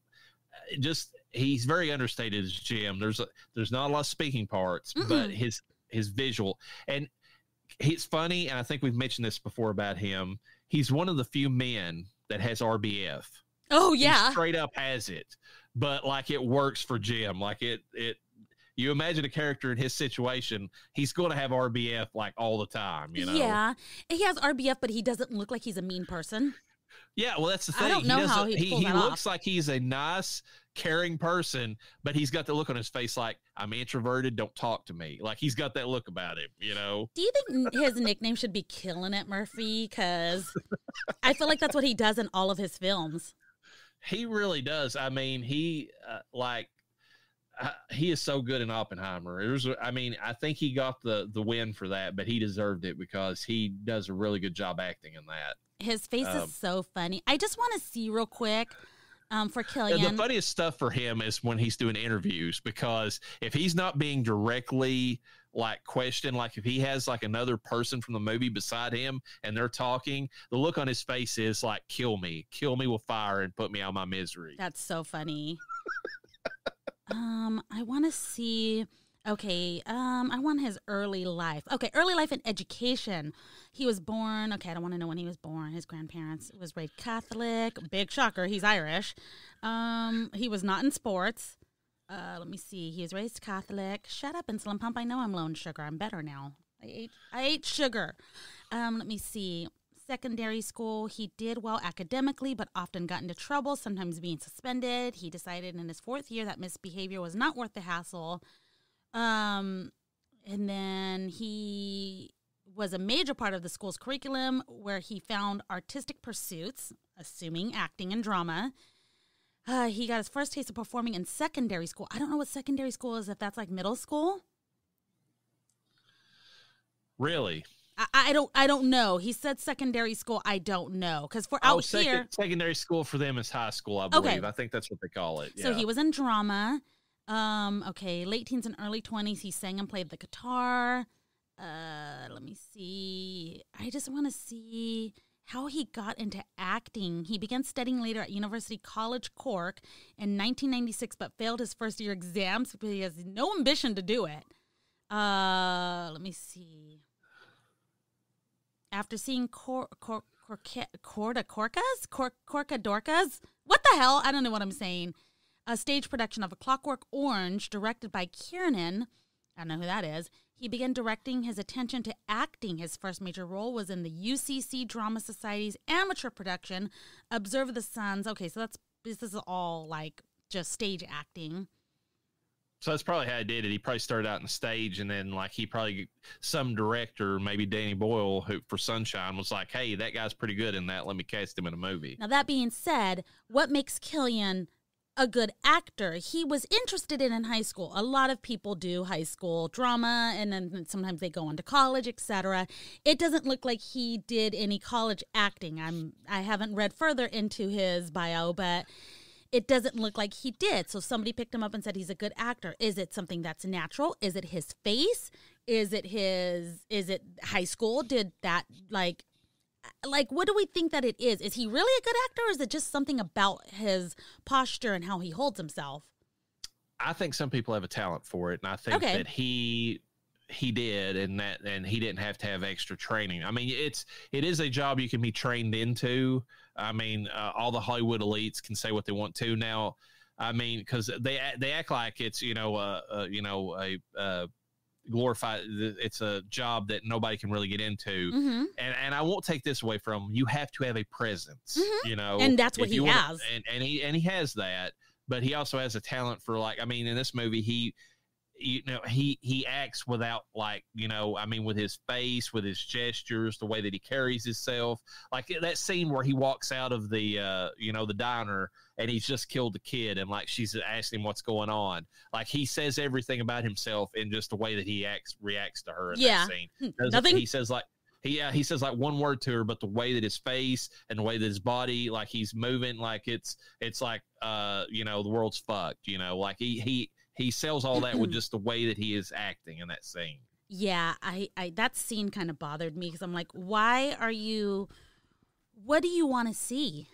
uh, just, he's very understated as Jim. There's a, there's not a lot of speaking parts, but Mm-mm. his, his visual and he's funny. And I think we've mentioned this before about him. He's one of the few men that has RBF. Oh He yeah, straight up has it, but like it works for Jim. Like it, it. You imagine a character in his situation, he's going to have RBF like all the time. You know. yeah. He has RBF, but he doesn't look like he's a mean person. Yeah. Well, that's the thing. I don't know how doesn't- he he, he looks off. like he's a nice, caring person, but he's got the look on his face like I'm introverted. Don't talk to me. Like he's got that look about him. You know. Do you think his nickname should be "Killing It Murphy"? Because I feel like that's what he does in all of his films. He really does. I mean, he uh, like uh, he is so good in Oppenheimer. It was, I mean, I think he got the the win for that, but he deserved it because he does a really good job acting in that. His face Um, is so funny. I just want to see real quick um, for Cillian. the funniest stuff for him is when he's doing interviews because if he's not being directly like question like if he has like another person from the movie beside him and they're talking, the look on his face is like, "Kill me, kill me with fire, and put me out of my misery." That's so funny. um, I want to see. Okay, um, I want his early life. Okay, early life and education. He was born. Okay, I don't want to know when he was born. His grandparents was raised Catholic. Big shocker. He's Irish. Um, he was not in sports. Uh, let me see. He was raised Catholic. Shut up, insulin pump. I know I'm low in sugar. I'm better now. I ate. I ate sugar. Um, let me see. Secondary school, he did well academically, but often got into trouble, sometimes being suspended. He decided in his fourth year that misbehavior was not worth the hassle. Um, and then he was a major part of the school's curriculum where he found artistic pursuits, assuming acting and drama. Uh, he got his first taste of performing in secondary school. I don't know what secondary school is, if that's like middle school. Really? I, I don't I don't know. He said secondary school. I don't know because for out oh, second, here, secondary school for them is high school, I Okay. believe. I think that's what they call it. so yeah. he was in drama. Um, okay, late teens and early twenties. He sang and played the guitar. Uh, let me see. I just want to see how he got into acting. He began studying later at University College Cork in 1996, but failed his first year exams because he has no ambition to do it. Uh, let me see. After seeing Cor Cor Corca- Corda Corcas Cor Dorcas, what the hell? I don't know what I'm saying. A stage production of A Clockwork Orange, directed by Kiernan. I don't know who that is. He began directing his attention to acting. His first major role was in the UCC Drama Society's amateur production, Observe the Sons. Okay, so that's this is all like just stage acting. So that's probably how he did it. He probably started out in the stage, and then like he probably some director, maybe Danny Boyle, who for Sunshine was like, "Hey, that guy's pretty good in that. Let me cast him in a movie." Now, that being said, what makes Cillian a good actor. He was interested in in high school. A lot of people do high school drama and then sometimes they go on to college, etc. It doesn't look like he did any college acting. I'm I haven't read further into his bio, but it doesn't look like he did. So somebody picked him up and said he's a good actor. Is it something that's natural? Is it his face? Is it his is it high school? Did that like like what do we think that it is? Is he really a good actor or is it just something about his posture and how he holds himself? I think some people have a talent for it, and I think Okay. that he he did, and that and he didn't have to have extra training. I mean, it's it is a job you can be trained into. I mean, uh, all the Hollywood elites can say what they want to now. I mean, because they they act like it's you know uh, uh you know a uh, glorified. It's a job that nobody can really get into. Mm-hmm. And and I won't take this away from him. You have to have a presence, Mhm. you know, And that's what he you wanna- has. and and he and he has that. But he also has a talent for like. I mean, in this movie, he you know he he acts without like you know i mean with his face with his gestures the way that he carries himself like that scene where he walks out of the uh you know the diner and he's just killed the kid and like she's asking him what's going on like he says everything about himself in just the way that he acts reacts to her in Yeah. that scene Hmm, Doesn't- Nothing. he says like he yeah, he says like one word to her, but the way that his face and the way that his body, like he's moving, like it's it's like uh you know the world's fucked. You know, like he he he sells all that with just the way that he is acting in that scene. Yeah, I, I that scene kind of bothered me because I'm like, why are you? What do you want to see?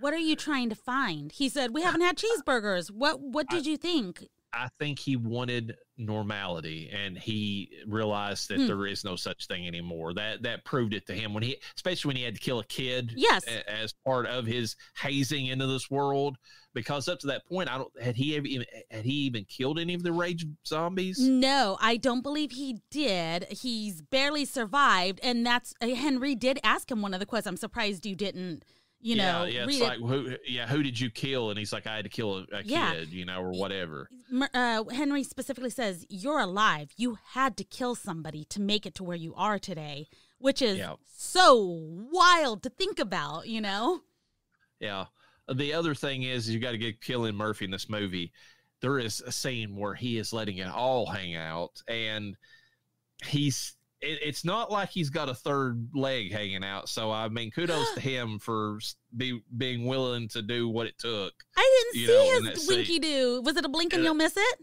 What are you trying to find? He said, "We haven't had cheeseburgers." What What did you think? I think he wanted normality, and he realized that Hmm. there is no such thing anymore. That that proved it to him when he, especially when he had to kill a kid. Yes. as part of his hazing into this world. Because up to that point, I don't had he ever even had he even killed any of the rage zombies? No, I don't believe he did. He's barely survived, and that's uh, Henry did ask him one of the questions. I'm surprised you didn't, you know, yeah, yeah. read It's it. like who? Yeah, who did you kill? And he's like, I had to kill a, a Yeah. kid, you know, or whatever. Uh, Henry specifically says, "You're alive. You had to kill somebody to make it to where you are today," which is Yeah. so wild to think about. You know? Yeah. The other thing is, you got to get Killing Murphy in this movie. There is a scene where he is letting it all hang out, and he's. It, it's not like he's got a third leg hanging out. So I mean, kudos to him for be being willing to do what it took. I didn't see know, his winky do. Was it a blink and Uh, you'll miss it?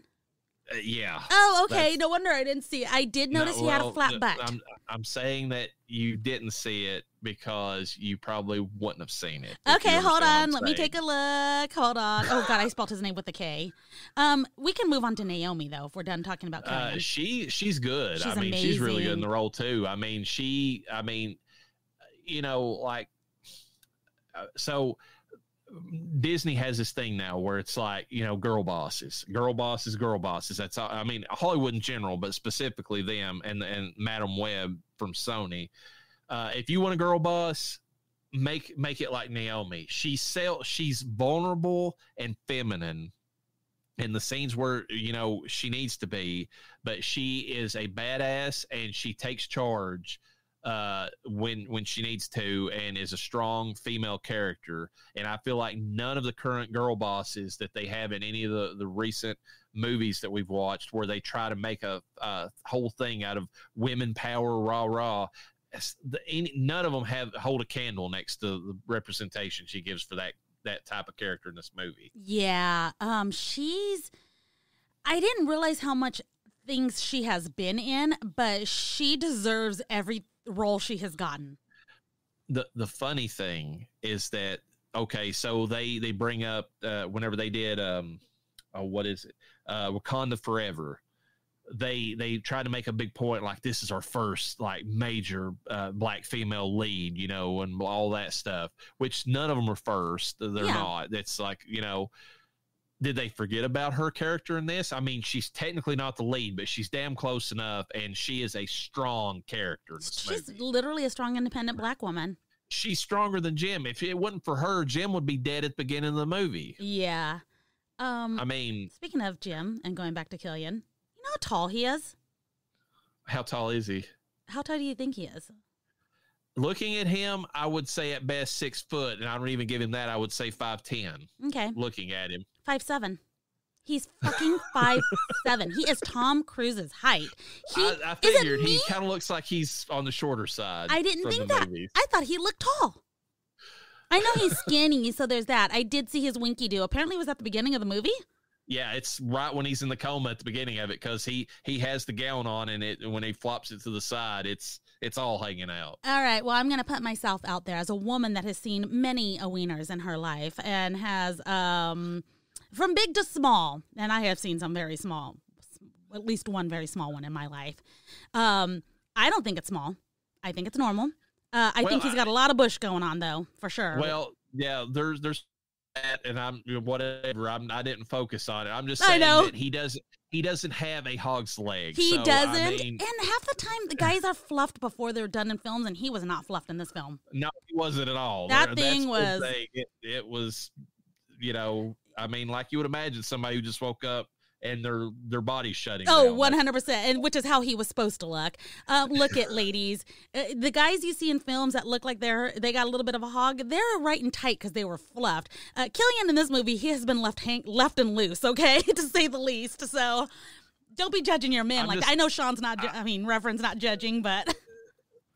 Uh, yeah. Oh, okay. No wonder I didn't see it. I did No, notice he had a flat butt. I'm, I'm saying that you didn't see it because you probably wouldn't have seen it. Okay, hold on. Let me take a look. Hold on. Oh God, I spelled his name with a K. Um, we can move on to Naomie though if we're done talking about Uh, she she's good. She's I mean, she's really good in the role too. I mean, she. I mean, you know, like uh, so. Disney has this thing now where it's like you know girl bosses, girl bosses, girl bosses. That's all, I mean Hollywood in general, but specifically them and and Madame Web from Sony. Uh, if you want a girl boss, make make it like Naomie. She sell she's vulnerable and feminine in the scenes where you know she needs to be, but she is a badass and she takes charge uh when when she needs to and is a strong female character and i feel like none of the current girl bosses that they have in any of the the recent movies that we've watched where they try to make a, a whole thing out of women power rah rah the, any, none of them have hold a candle next to the representation she gives for that that type of character in this movie yeah. Um, she's. I didn't realize how much things she has been in, but she deserves every role she has gotten. the the funny thing is that okay, so they they bring up uh, whenever they did um, oh, what is it, uh, Wakanda Forever. They they try to make a big point like this is our first like major uh, black female lead, you know, and all that stuff. Which none of them are first. They're Yeah. not. It's like you know. Did they forget about her character in this? I mean, she's technically not the lead, but she's damn close enough, and she is a strong character She's movie literally a strong, independent black woman. she's stronger than Jim. If it wasn't for her, Jim would be dead at the beginning of the movie. Yeah. Um, I mean, speaking of Jim and going back to Cillian, you know how tall he is? how tall is he? How tall do you think he is? looking at him, I would say at best six foot, and I don't even give him that. I would say five ten. Okay, Looking at him, five seven. He's fucking five seven. He is Tom Cruise's height. He I, I figured he kind of looks like he's on the shorter side. I didn't think that. movies. I thought he looked tall. I know he's skinny, so there's that. I did see his winky do. Apparently, it was at the beginning of the movie. Yeah, it's right when he's in the coma at the beginning of it because he he has the gown on and it when he flops it to the side, it's it's all hanging out. All right. Well, I'm going to put myself out there as a woman that has seen many a wieners in her life and has, um, from big to small, and I have seen some very small, at least one very small one in my life. Um, I don't think it's small. I think it's normal. Uh, I Well, think he's got a lot of bush going on, though, for sure. Well, yeah, there's there's that, and I'm whatever. I'm I didn't focus on it. I'm just I saying know. that he doesn't he doesn't have a hog's leg. he So, doesn't. mean, and half the time, the guys are fluffed before they're done in films, and he was not fluffed in this film. no, he wasn't at all. That There- thing was- It, it was, you know, I mean, like you would imagine somebody who just woke up and their their body's shutting. Oh, one hundred percent, and which is how he was supposed to look. Um, look at ladies, uh, the guys you see in films that look like they're they got a little bit of a hog. They're right and tight because they were fluffed. Uh, Cillian in this movie, he has been left hang- left and loose, okay, to say the least. So. Don't be judging your men I'm like just- I know Sean's not. Ju- I mean, Reverend's not judging, but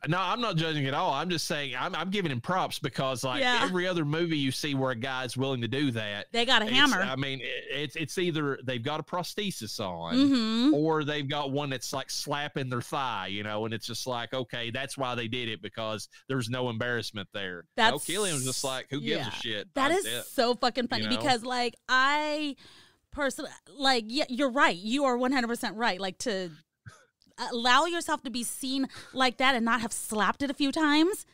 No, I'm not judging at all. I'm just saying I'm, I'm giving him props because like Yeah. every other movie you see where a guy's willing to do that, they got a hammer. I mean, it, it's it's either they've got a prosthesis on. mm-hmm. or they've got one that's like slapping their thigh, you know, and it's just like, okay, that's why they did it because there's no embarrassment there. That's- no, Cillian was just like, who gives yeah. a shit? That I'm is dead. so fucking funny you know? because like I personally like yeah you're right you are 100% right like to allow yourself to be seen like that and not have slapped it a few times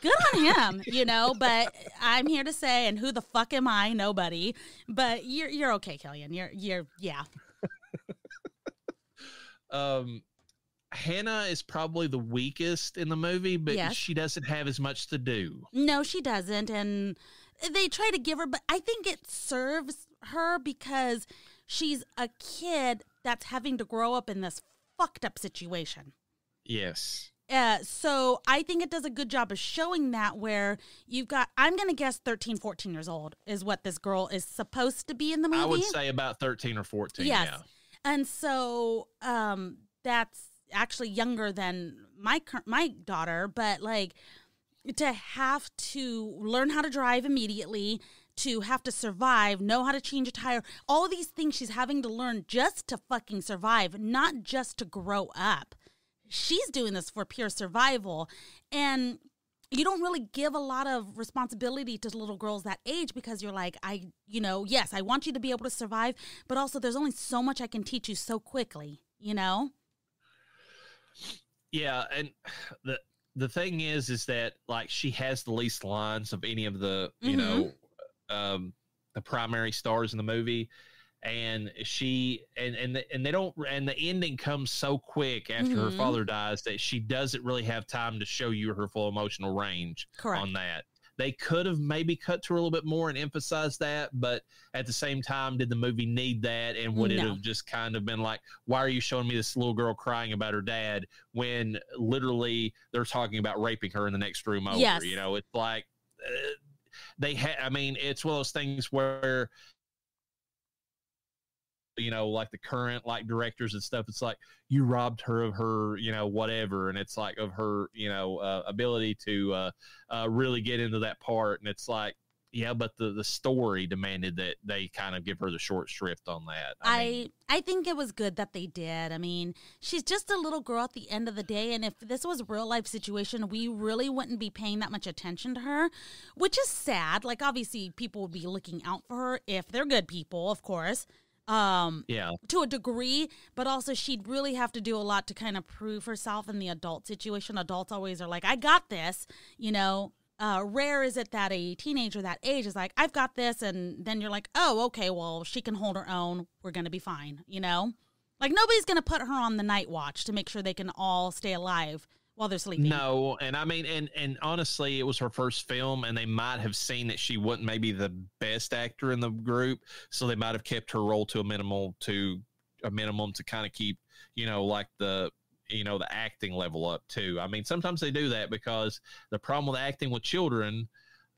good on him you know but i'm here to say and who the fuck am i nobody but you're you're okay cillian you're you're yeah um Hannah is probably the weakest in the movie, but Yes. she doesn't have as much to do. No, she doesn't. And they try to give her, but I think it serves her because she's a kid that's having to grow up in this fucked up situation. Yes. Uh, so I think it does a good job of showing that where you've got, I'm going to guess 13, 14 years old is what this girl is supposed to be in the movie. I would say about 13 or 14. Yes. Yeah. And so um that's actually younger than my my daughter, but like to have to learn how to drive immediately, to have to survive, know how to change a tire, all these things she's having to learn just to fucking survive, not just to grow up. She's doing this for pure survival. And you don't really give a lot of responsibility to little girls that age because you're like, I, you know, yes, I want you to be able to survive, but also there's only so much I can teach you so quickly, you know? Yeah, and the the thing is, is that like she has the least lines of any of the you Mhm. know um, the primary stars in the movie, and she and and the, and they don't and the ending comes so quick after her Mhm. father dies that she doesn't really have time to show you her full emotional range Correct. on that. They could have maybe cut to her a little bit more and emphasized that, but at the same time, did the movie need that? And would it have just kind of been like, why are you showing me this little girl crying about her dad when literally they're talking about raping her in the next room over? Yes. You know, it's like uh, they had, I mean, it's one of those things where you know like the current like directors and stuff it's like you robbed her of her you know whatever and it's like of her you know uh, ability to uh, uh, really get into that part and it's like yeah but the the story demanded that they kind of give her the short shrift on that I mean, I think it was good that they did. I mean, she's just a little girl at the end of the day, and if this was a real life situation, we really wouldn't be paying that much attention to her, which is sad. Like obviously, people would be looking out for her if they're good people, of course. Um, yeah to a degree, but also she'd really have to do a lot to kind of prove herself in the adult situation. Adults always are like, I got this, you know. Uh, rare is it that a teenager that age is like, I've got this, and then you're like, oh, okay, well, she can hold her own. We're gonna be fine, you know. Like nobody's gonna put her on the night watch to make sure they can all stay alive while they're sleeping. no and i mean and and honestly it was her first film and they might have seen that she wasn't maybe the best actor in the group so they might have kept her role to a minimal to a minimum to kind of keep you know like the you know the acting level up too. I mean, sometimes they do that because the problem with acting with children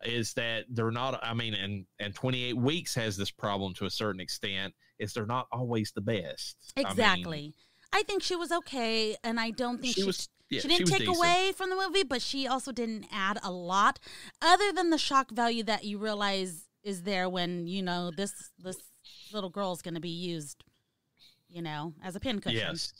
is that they're not. I mean, and and 28 weeks has this problem to a certain extent. Is they're not always the best. I mean, Exactly. I, think she was okay, and I don't think She she, was- yeah, she she didn't was take decent. away from the movie, but she also didn't add a lot, other than the shock value that you realize is there when you know this this little girl's going to be used, you know, as a pincushion. Yes.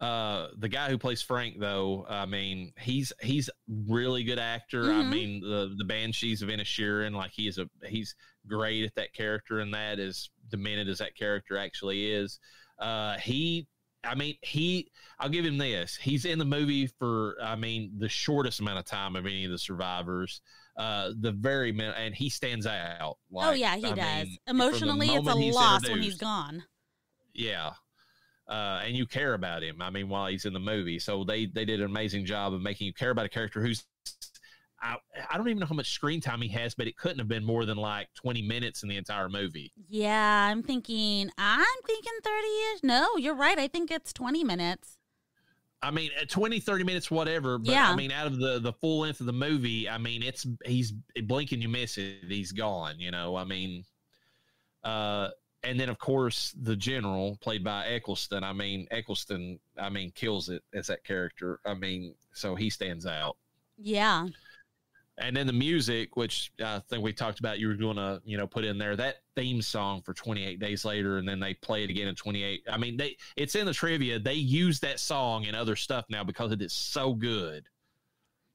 Uh, the guy who plays Frank, though, I mean, he's he's really good actor. I Mhm. mean, the the Banshees of Inisherin, like he is a he's great at that character, and that is demented as that character actually is. Uh, he, I mean, he. I'll give him this. He's in the movie for, I mean, the shortest amount of time of any of the survivors. Uh, the very min- and he stands out. oh yeah, he I does. mean, Emotionally, it's a loss when he's gone. yeah uh, and you care about him i mean while he's in the movie so they they did an amazing job of making you care about a character who's I, I don't even know how much screen time he has but it couldn't have been more than like 20 minutes in the entire movie Yeah, I'm thinking. I'm thinking 30 ish. No, you're right. I think it's 20 minutes. i mean at 20 30 minutes whatever but Yeah. i mean out of the the full length of the movie i mean it's he's blinking you miss it he's gone you know i mean uh and then of course the general played by Eccleston. I mean Eccleston. I mean kills it as that character. I mean so he stands out. Yeah. and then the music which i think we talked about you were going to you know put in there that theme song for 28 days later and then they play it again in 28 i mean they it's in the trivia they use that song and other stuff now because it is so good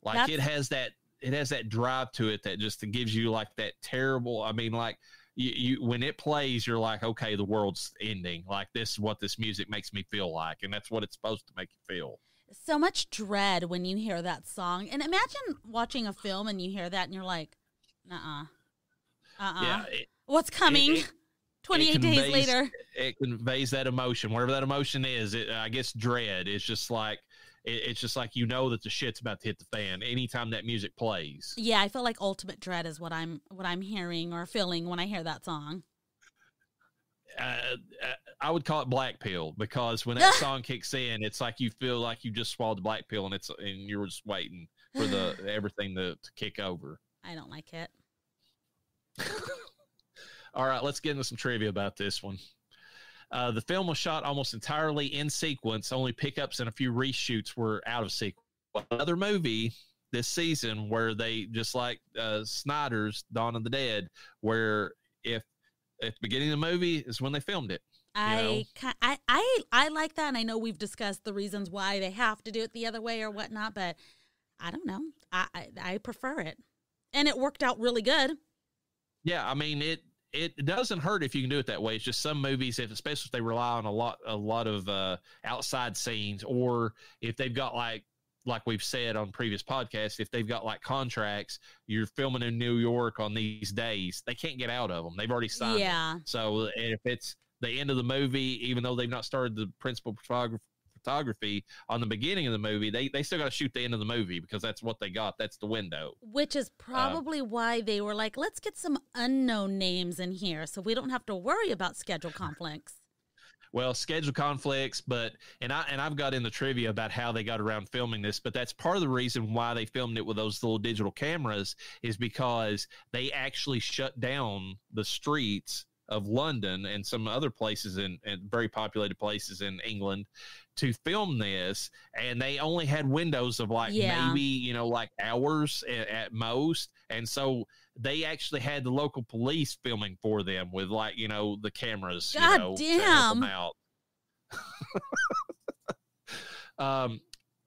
like That's- it has that it has that drive to it that just gives you like that terrible i mean like you, you when it plays you're like okay the world's ending like this is what this music makes me feel like and that's what it's supposed to make you feel So much dread when you hear that song. And imagine watching a film and you hear that and you're like, uh uh. Uh yeah it, What's coming? it- 28 days conveys- later. it conveys that emotion whatever that emotion is it, i guess dread it's just like it, it's just like you know that the shit's about to hit the fan anytime that music plays Yeah, I feel like ultimate dread is what I'm what I'm hearing or feeling when I hear that song. uh, uh, i would call it black pill because when that song kicks in it's like you feel like you just swallowed the black pill and it's and you're just waiting for the everything to, to kick over I don't like it. All right, let's get into some trivia about this one. Uh, the film was shot almost entirely in sequence. Only pickups and a few reshoots were out of sequence. Another movie this season where they just like uh, Snyder's Dawn of the Dead, where if at the beginning of the movie is when they filmed it. I, know? I I I like that, and I know we've discussed the reasons why they have to do it the other way or whatnot, but I don't know. I I, I prefer it, and it worked out really good. Yeah, I mean it. It doesn't hurt if you can do it that way. It's just some movies, if especially if they rely on a lot, a lot of uh, outside scenes, or if they've got like, like we've said on previous podcasts, if they've got like contracts, you're filming in New York on these days, they can't get out of them. They've already signed. them. Yeah, So if it's the end of the movie, even though they've not started the principal photography photography on the beginning of the movie, they they still got to shoot the end of the movie because that's what they got. That's the window. which is uh, probably why they were like, let's get some unknown names in here, so we don't have to worry about schedule conflicts. well schedule conflicts but and i and i've got in the trivia about how they got around filming this but that's part of the reason why they filmed it with those little digital cameras is because they actually shut down the streets of london and some other places in, in very populated places in england to film this and they only had windows of like Yeah. maybe you know like hours at, at most and so they actually had the local police filming for them with like you know the cameras you God know, help them damn. out um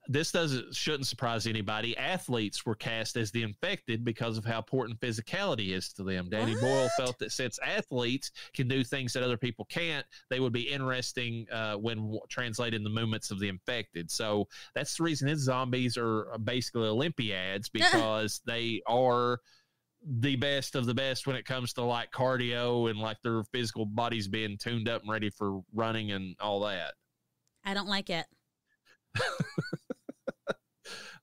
this doesn't shouldn't surprise anybody. Athletes were cast as the infected because of how important physicality is to them. Danny Boyle felt that since athletes can do things that other people can't, they would be interesting uh, when w- translating the movements of the infected. So that's the reason his zombies are uh, basically Olympiads because they are the best of the best when it comes to like cardio and like their physical bodies being tuned up and ready for running and all that. I don't like it.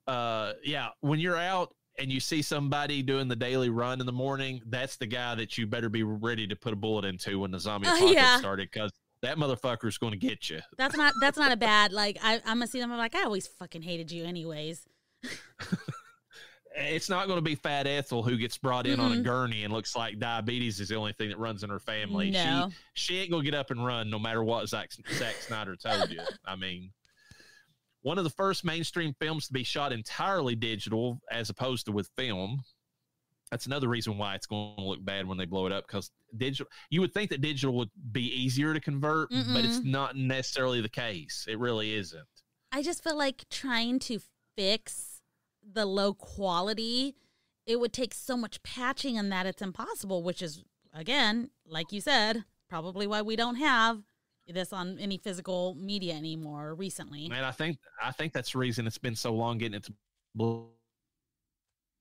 uh yeah when you're out and you see somebody doing the daily run in the morning that's the guy that you better be ready to put a bullet into when the zombie apocalypse yeah. started because that motherfucker's going to get you. That's not that's not a bad like I I'm gonna see them I'm like I always fucking hated you anyways. It's not going to be Fat Ethel who gets brought in on a Mhm. gurney and looks like diabetes is the only thing that runs in her family. No. She she ain't going to get up and run no matter what Zack, Zack Snyder told you. I mean, one of the first mainstream films to be shot entirely digital as opposed to with film. That's another reason why it's going to look bad when they blow it up because digital. You would think that digital would be easier to convert, but it's not necessarily the case. It really isn't. I just feel like trying to fix the low quality, it would take so much patching and that it's impossible, which is again, like you said, probably why we don't have this on any physical media anymore recently. And I think I think that's the reason it's been so long getting it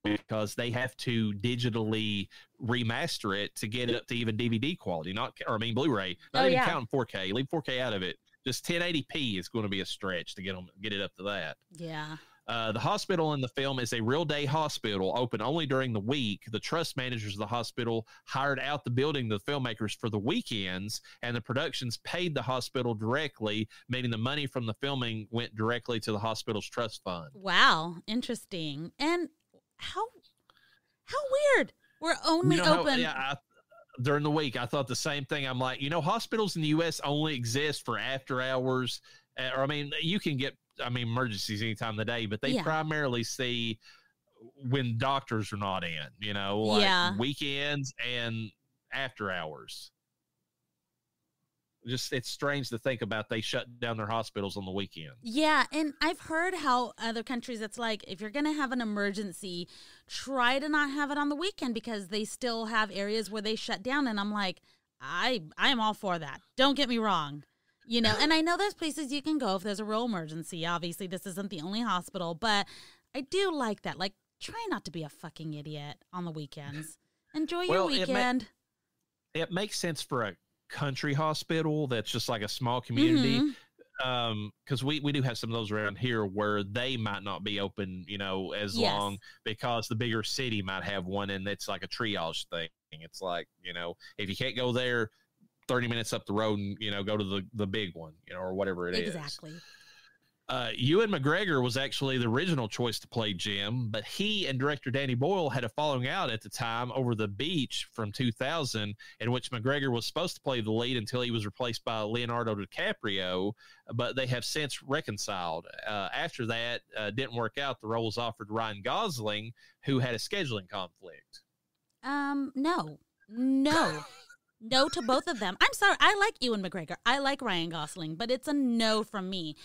because they have to digitally remaster it to get it up to even DVD quality, not or I mean Blu-ray, not Oh, even yeah. counting 4K. Leave 4K out of it. Just 1080p is going to be a stretch to get them get it up to that. Yeah. Uh, the hospital in the film is a real day hospital, open only during the week. The trust managers of the hospital hired out the building to the filmmakers for the weekends, and the productions paid the hospital directly, meaning the money from the filming went directly to the hospital's trust fund. Wow, interesting. And how how weird. We're only You know how- open yeah, I, during the week, I thought the same thing. I'm like, you know, hospitals in the U.S. only exist for after hours. uh, Or I mean, you can get, I mean, emergencies any time of the day, but they Yeah. primarily see when doctors are not in. You know, like Yeah. weekends and after hours. Just it's strange to think about. They shut down their hospitals on the weekend. Yeah, and I've heard how other countries it's like if you're going to have an emergency, try to not have it on the weekend because they still have areas where they shut down and I'm like, I I am all for that. Don't get me wrong. You know, and I know there's places you can go if there's a real emergency. Obviously, this isn't the only hospital, but I do like that. Like try not to be a fucking idiot on the weekends. Enjoy your Well, it ma- weekend. It makes sense for a country hospital that's just like a small community. Mhm. um because we we do have some of those around here where they might not be open you know as Yes. long because the bigger city might have one and it's like a triage thing it's like you know if you can't go there 30 minutes up the road and you know go to the the big one you know or whatever it is. Exactly. uh ewan mcgregor was actually the original choice to play jim but he and director danny boyle had a falling out at the time over the beach from 2000 in which mcgregor was supposed to play the lead until he was replaced by leonardo dicaprio but they have since reconciled. Uh, after that, uh, didn't work out. The role was offered Ryan Gosling, who had a scheduling conflict. Um, no, no, no to both of them. I'm sorry. I like Ewan McGregor. I like Ryan Gosling, but it's a no from me.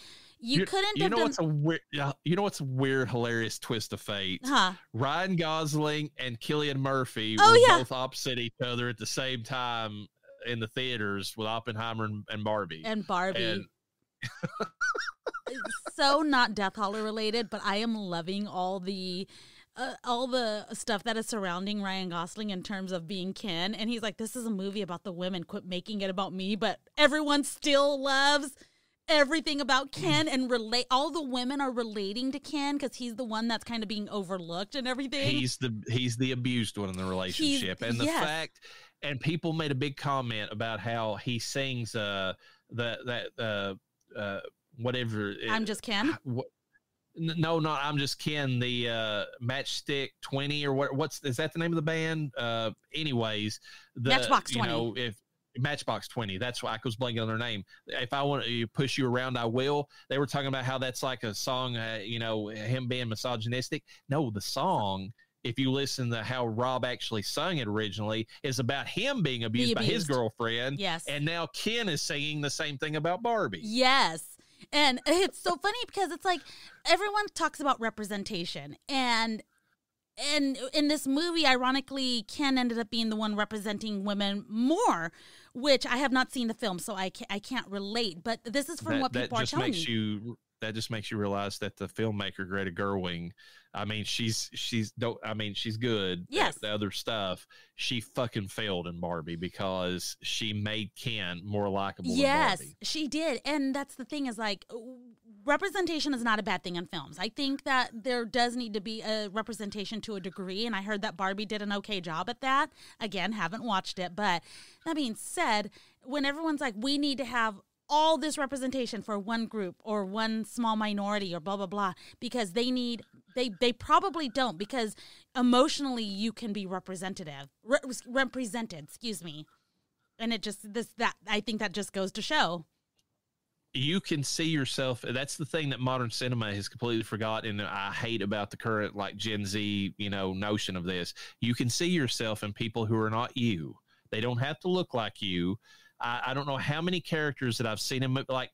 You, couldn't You have know done. what's a weird? You know what's a weird, hilarious twist of fate? huh? Ryan Gosling and Cillian Murphy Oh, were yeah. both opposite each other at the same time in the theaters with Oppenheimer and, and Barbie. And Barbie. And- so not Death Holler related, but I am loving all the. Uh, all the stuff that is surrounding Ryan Gosling in terms of being Ken, and he's like, "This is a movie about the women. Quit making it about me." But everyone still loves everything about Ken, and relate. All the women are relating to Ken because he's the one that's kind of being overlooked and everything. he's the he's the abused one in the relationship and the yes. fact and people made a big comment about how he sings uh that that uh uh whatever it- I'm just Ken. what no not i'm just ken the uh matchstick 20 or what what's is that the name of the band uh anyways the Matchbox you 20. know if Matchbox 20. That's why I was blanking on their name. If I want to push you around, I will. They were talking about how that's like a song, uh, you know, him being misogynistic. No, the song, if you listen to how Rob actually sung it originally, is about him being abused, by his girlfriend. Yes. And now Ken is singing the same thing about Barbie. Yes. And it's so funny because it's like everyone talks about representation and and in this movie ironically Ken ended up being the one representing women more which I have not seen the film so I can't, I can't relate but this is from that, what people are just telling makes me. you that just makes you realize that the filmmaker Greta Gerwig, I mean, she's she's don't I mean she's good. Yes. The other stuff, she fucking failed in Barbie because she made Ken more likable. Yes, she did. And that's the thing is like representation is not a bad thing in films. I think that there does need to be a representation to a degree, and I heard that Barbie did an okay job at that. Again, haven't watched it, but that being said, when everyone's like, we need to have all this representation for one group or one small minority or blah blah blah because they need they they probably don't because emotionally you can be representative re- represented excuse me. And it just this that i think that just goes to show. You can see yourself that's the thing that modern cinema has completely forgotten and i hate about the current like gen z you know notion of this. You can see yourself in people who are not you. They don't have to look like you i, I don't know how many characters that i've seen him like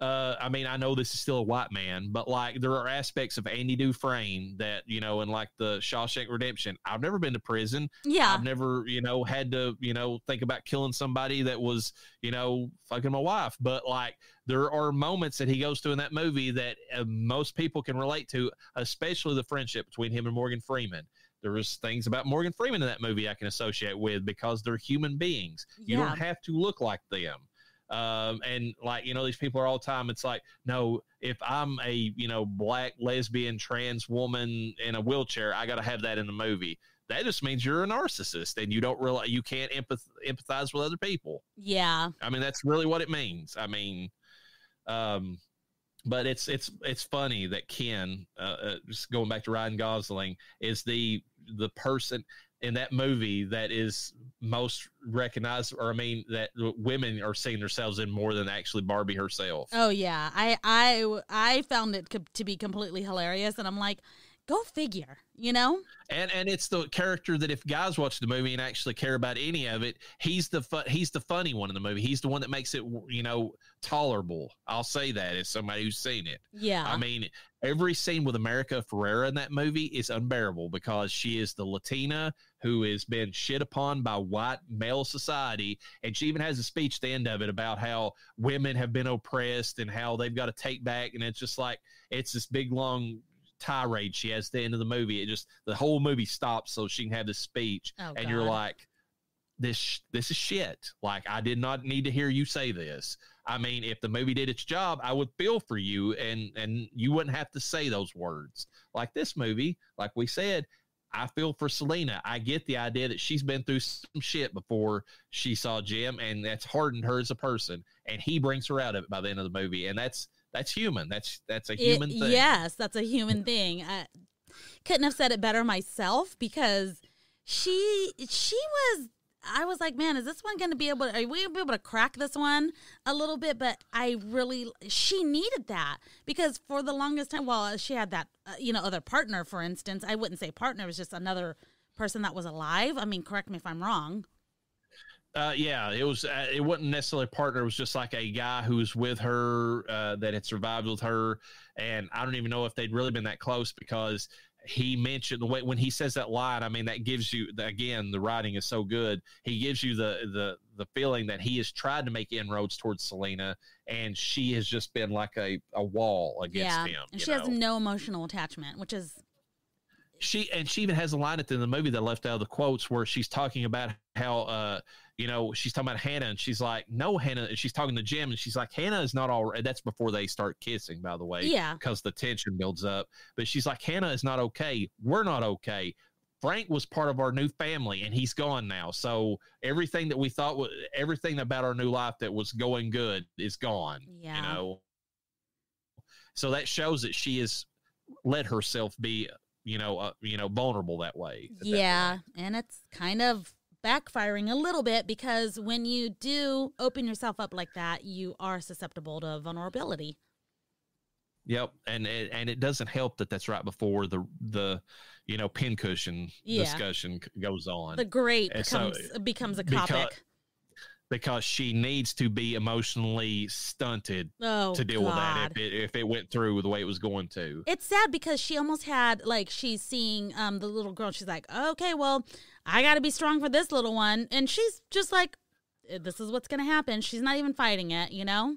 uh, I mean, I know this is still a white man, but like there are aspects of Andy Dufresne that you know, and like the Shawshank Redemption. I've never been to prison. Yeah, I've never you know had to you know think about killing somebody that was you know fucking my wife. But like there are moments that he goes through in that movie that uh, most people can relate to, especially the friendship between him and Morgan Freeman. There's things about Morgan Freeman in that movie I can associate with because they're human beings. You Yeah. don't have to look like them. Um, and like you know these people are all the time it's like no if i'm a you know black lesbian trans woman in a wheelchair i gotta have that in the movie. That just means you're a narcissist and you don't really you can't empath- empathize with other people. Yeah. I mean that's really what it means. I mean um but it's it's it's funny that ken uh, uh, just going back to ryan gosling is the the person in that movie that is most recognized or i mean that women are seeing themselves in more than actually barbie herself. Oh yeah. I i i found it to be completely hilarious. And i'm like go figure you know and and it's the character that if guys watch the movie and actually care about any of it he's the fu- he's the funny one in the movie he's the one that makes it you know tolerable i'll say that as somebody who's seen it yeah I mean, every scene with America Ferrera in that movie is unbearable because she is the Latina who has been shit upon by white male society. And she even has a speech at the end of it about how women have been oppressed and how they've got to take back. And it's just like, it's this big, long tirade she has at the end of the movie. It just, the whole movie stops so she can have this speech. Oh, and you're like, this this is shit. Like I did not need to hear you say this. I mean, if the movie did its job, I would feel for you and and you wouldn't have to say those words. Like this movie, like we said, I feel for Selena. I get the idea that she's been through some shit before she saw Jim and that's hardened her as a person and he brings her out of it by the end of the movie and that's that's human. That's that's a It- human thing. yes that's a human thing i couldn't have said it better myself because she she was I was like, man, is this one going to be able? Are we going to be able to crack this one a little bit? But I really, she needed that because for the longest time, well, she had that, uh, you know, other partner, for instance. I wouldn't say partner; it was just another person that was alive. I mean, correct me if I'm wrong. Uh, yeah, it was. Uh, it wasn't necessarily a partner. It was just like a guy who was with her uh, that had survived with her, and I don't even know if they'd really been that close because he mentioned the way when he says that line. I mean, that gives you again the writing is so good. He gives you the the the feeling that he has tried to make inroads towards Selena, and she has just been like a a wall against yeah, him. and she has no emotional attachment, which is she and she even has a line at the end of the movie that left out of the quotes where she's talking about how uh you know she's talking about hannah and she's like no hannah and she's talking to jim and she's like hannah is not all right that's before they start kissing by the way Yeah. because the tension builds up. But she's like hannah is not okay. We're not okay. Frank was part of our new family and he's gone now. So everything that we thought was everything about our new life that was going good is gone Yeah. you know? So that shows that she has let herself be you know uh, you know vulnerable that way at that Yeah, and it's kind of backfiring a little bit because when you do open yourself up like that, you are susceptible to vulnerability. yep and it, and it doesn't help that that's right before the the you know pincushion Yeah. discussion goes on The great And so- becomes becomes a because- topic. because she needs to be emotionally stunted Oh, to deal with that if it if it went through the way it was going to It's sad because she almost had like she's seeing um the little girl. She's like, okay, well, I got to be strong for this little one, and she's just like, "Eh, this is what's gonna happen. She's not even fighting it, you know.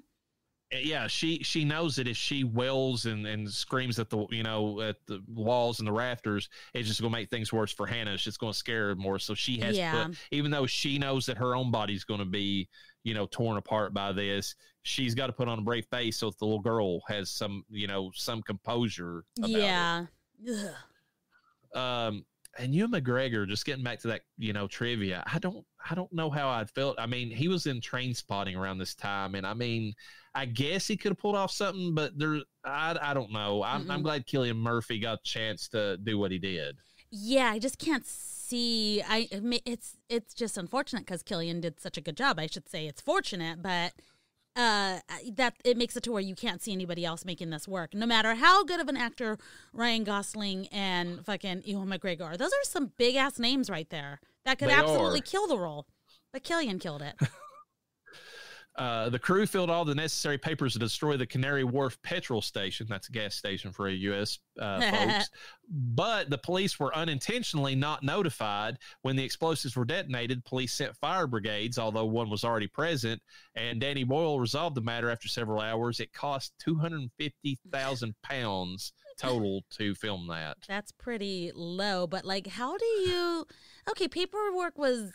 yeah, she she knows that if she wails and, and screams at the you know at the walls and the rafters, it's just gonna make things worse for Hannah. It's just gonna scare her more. So she has Yeah. to put, even though she knows that her own body's gonna be you know torn apart by this, she's got to put on a brave face so that the little girl has some you know some composure. About yeah. Um and Ewan McGregor, just getting back to that, you know, trivia. I don't, I don't know how I'd felt. I mean, he was in Trainspotting around this time, and I mean, I guess he could have pulled off something, but there, I, I don't know. I'm, I'm glad Cillian Murphy got a chance to do what he did. Yeah, I just can't see. I it's it's just unfortunate because Cillian did such a good job. I should say it's fortunate, but uh, that it makes it to where you can't see anybody else making this work. No matter how good of an actor Ryan Gosling and fucking Ewan McGregor are, those are some big ass names right there that could They absolutely are. kill the role. But Cillian killed it. Uh, the crew filled all the necessary papers to destroy the Canary Wharf petrol station. That's a gas station for a U.S. Uh, folks. But the police were unintentionally not notified when the explosives were detonated. Police sent fire brigades, although one was already present. And Danny Boyle resolved the matter after several hours. It cost two hundred fifty thousand pounds total to film that. That's pretty low. But like, how do you? Okay, paperwork was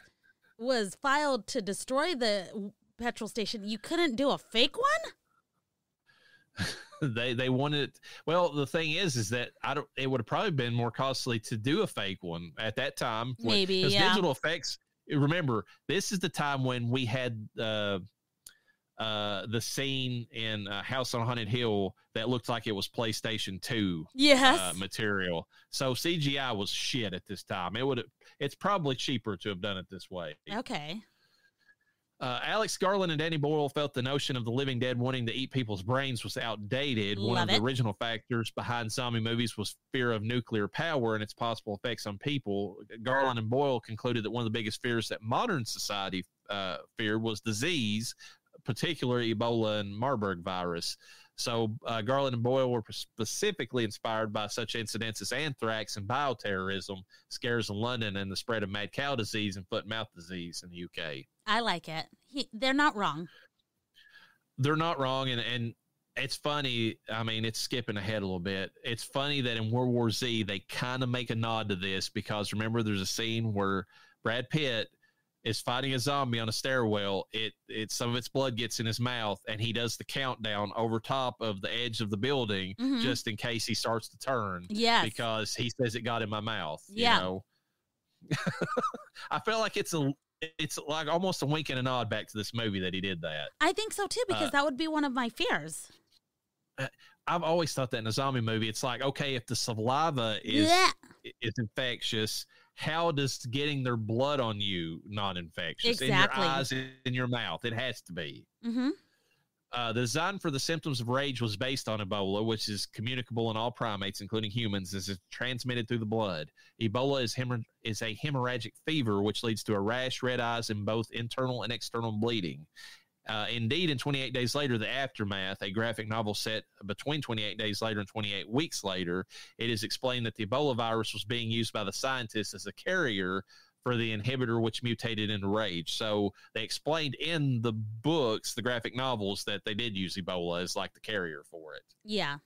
was filed to destroy the petrol station. You couldn't do a fake one. they they wanted well the thing is is that i don't it would have probably been more costly to do a fake one at that time when- Maybe, yeah. digital effects remember this is the time when we had uh uh the scene in uh, house on haunted hill that looked like it was playstation 2 Yes. uh, material so cgi was shit at this time it would have it's probably cheaper to have done it this way okay. Uh, Alex Garland and Danny Boyle felt the notion of the living dead wanting to eat people's brains was outdated. One Love of the original factors behind zombie movies was fear of nuclear power and its possible effects on people. Garland and Boyle concluded that one of the biggest fears that modern society uh, feared was disease, particularly Ebola and Marburg virus. So uh, Garland and Boyle were specifically inspired by such incidents as anthrax and bioterrorism, scares in London, and the spread of mad cow disease and foot and mouth disease in the UK. I like it. He, they're not wrong. they're not wrong and and it's funny i mean it's skipping ahead a little bit it's funny that in world war z they kind of make a nod to this because remember there's a scene where brad pitt is fighting a zombie on a stairwell it it some of its blood gets in his mouth and he does the countdown over top of the edge of the building Mhm. just in case he starts to turn Yeah, because he says it got in my mouth Yeah. you know i feel like it's a it's like almost a wink and a nod back to this movie that he did that I think so too because Uh, that would be one of my fears. I've always thought that in a zombie movie, it's like, okay, if the saliva is Yeah. is infectious, how does getting their blood on you not infectious? Exactly. In your eyes, in your mouth, it has to be. Mm-hmm. Uh, the design for the symptoms of rage was based on Ebola, which is communicable in all primates, including humans, as it's transmitted through the blood. Ebola is, hemor- is a hemorrhagic fever, which leads to a rash, red eyes, and both internal and external bleeding. Uh, indeed, in 28 Days Later, The Aftermath, a graphic novel set between 28 Days Later and 28 Weeks Later, it is explained that the Ebola virus was being used by the scientists as a carrier for the inhibitor which mutated into rage. So they explained in the books, the graphic novels, that they did use Ebola as like the carrier for it. Yeah.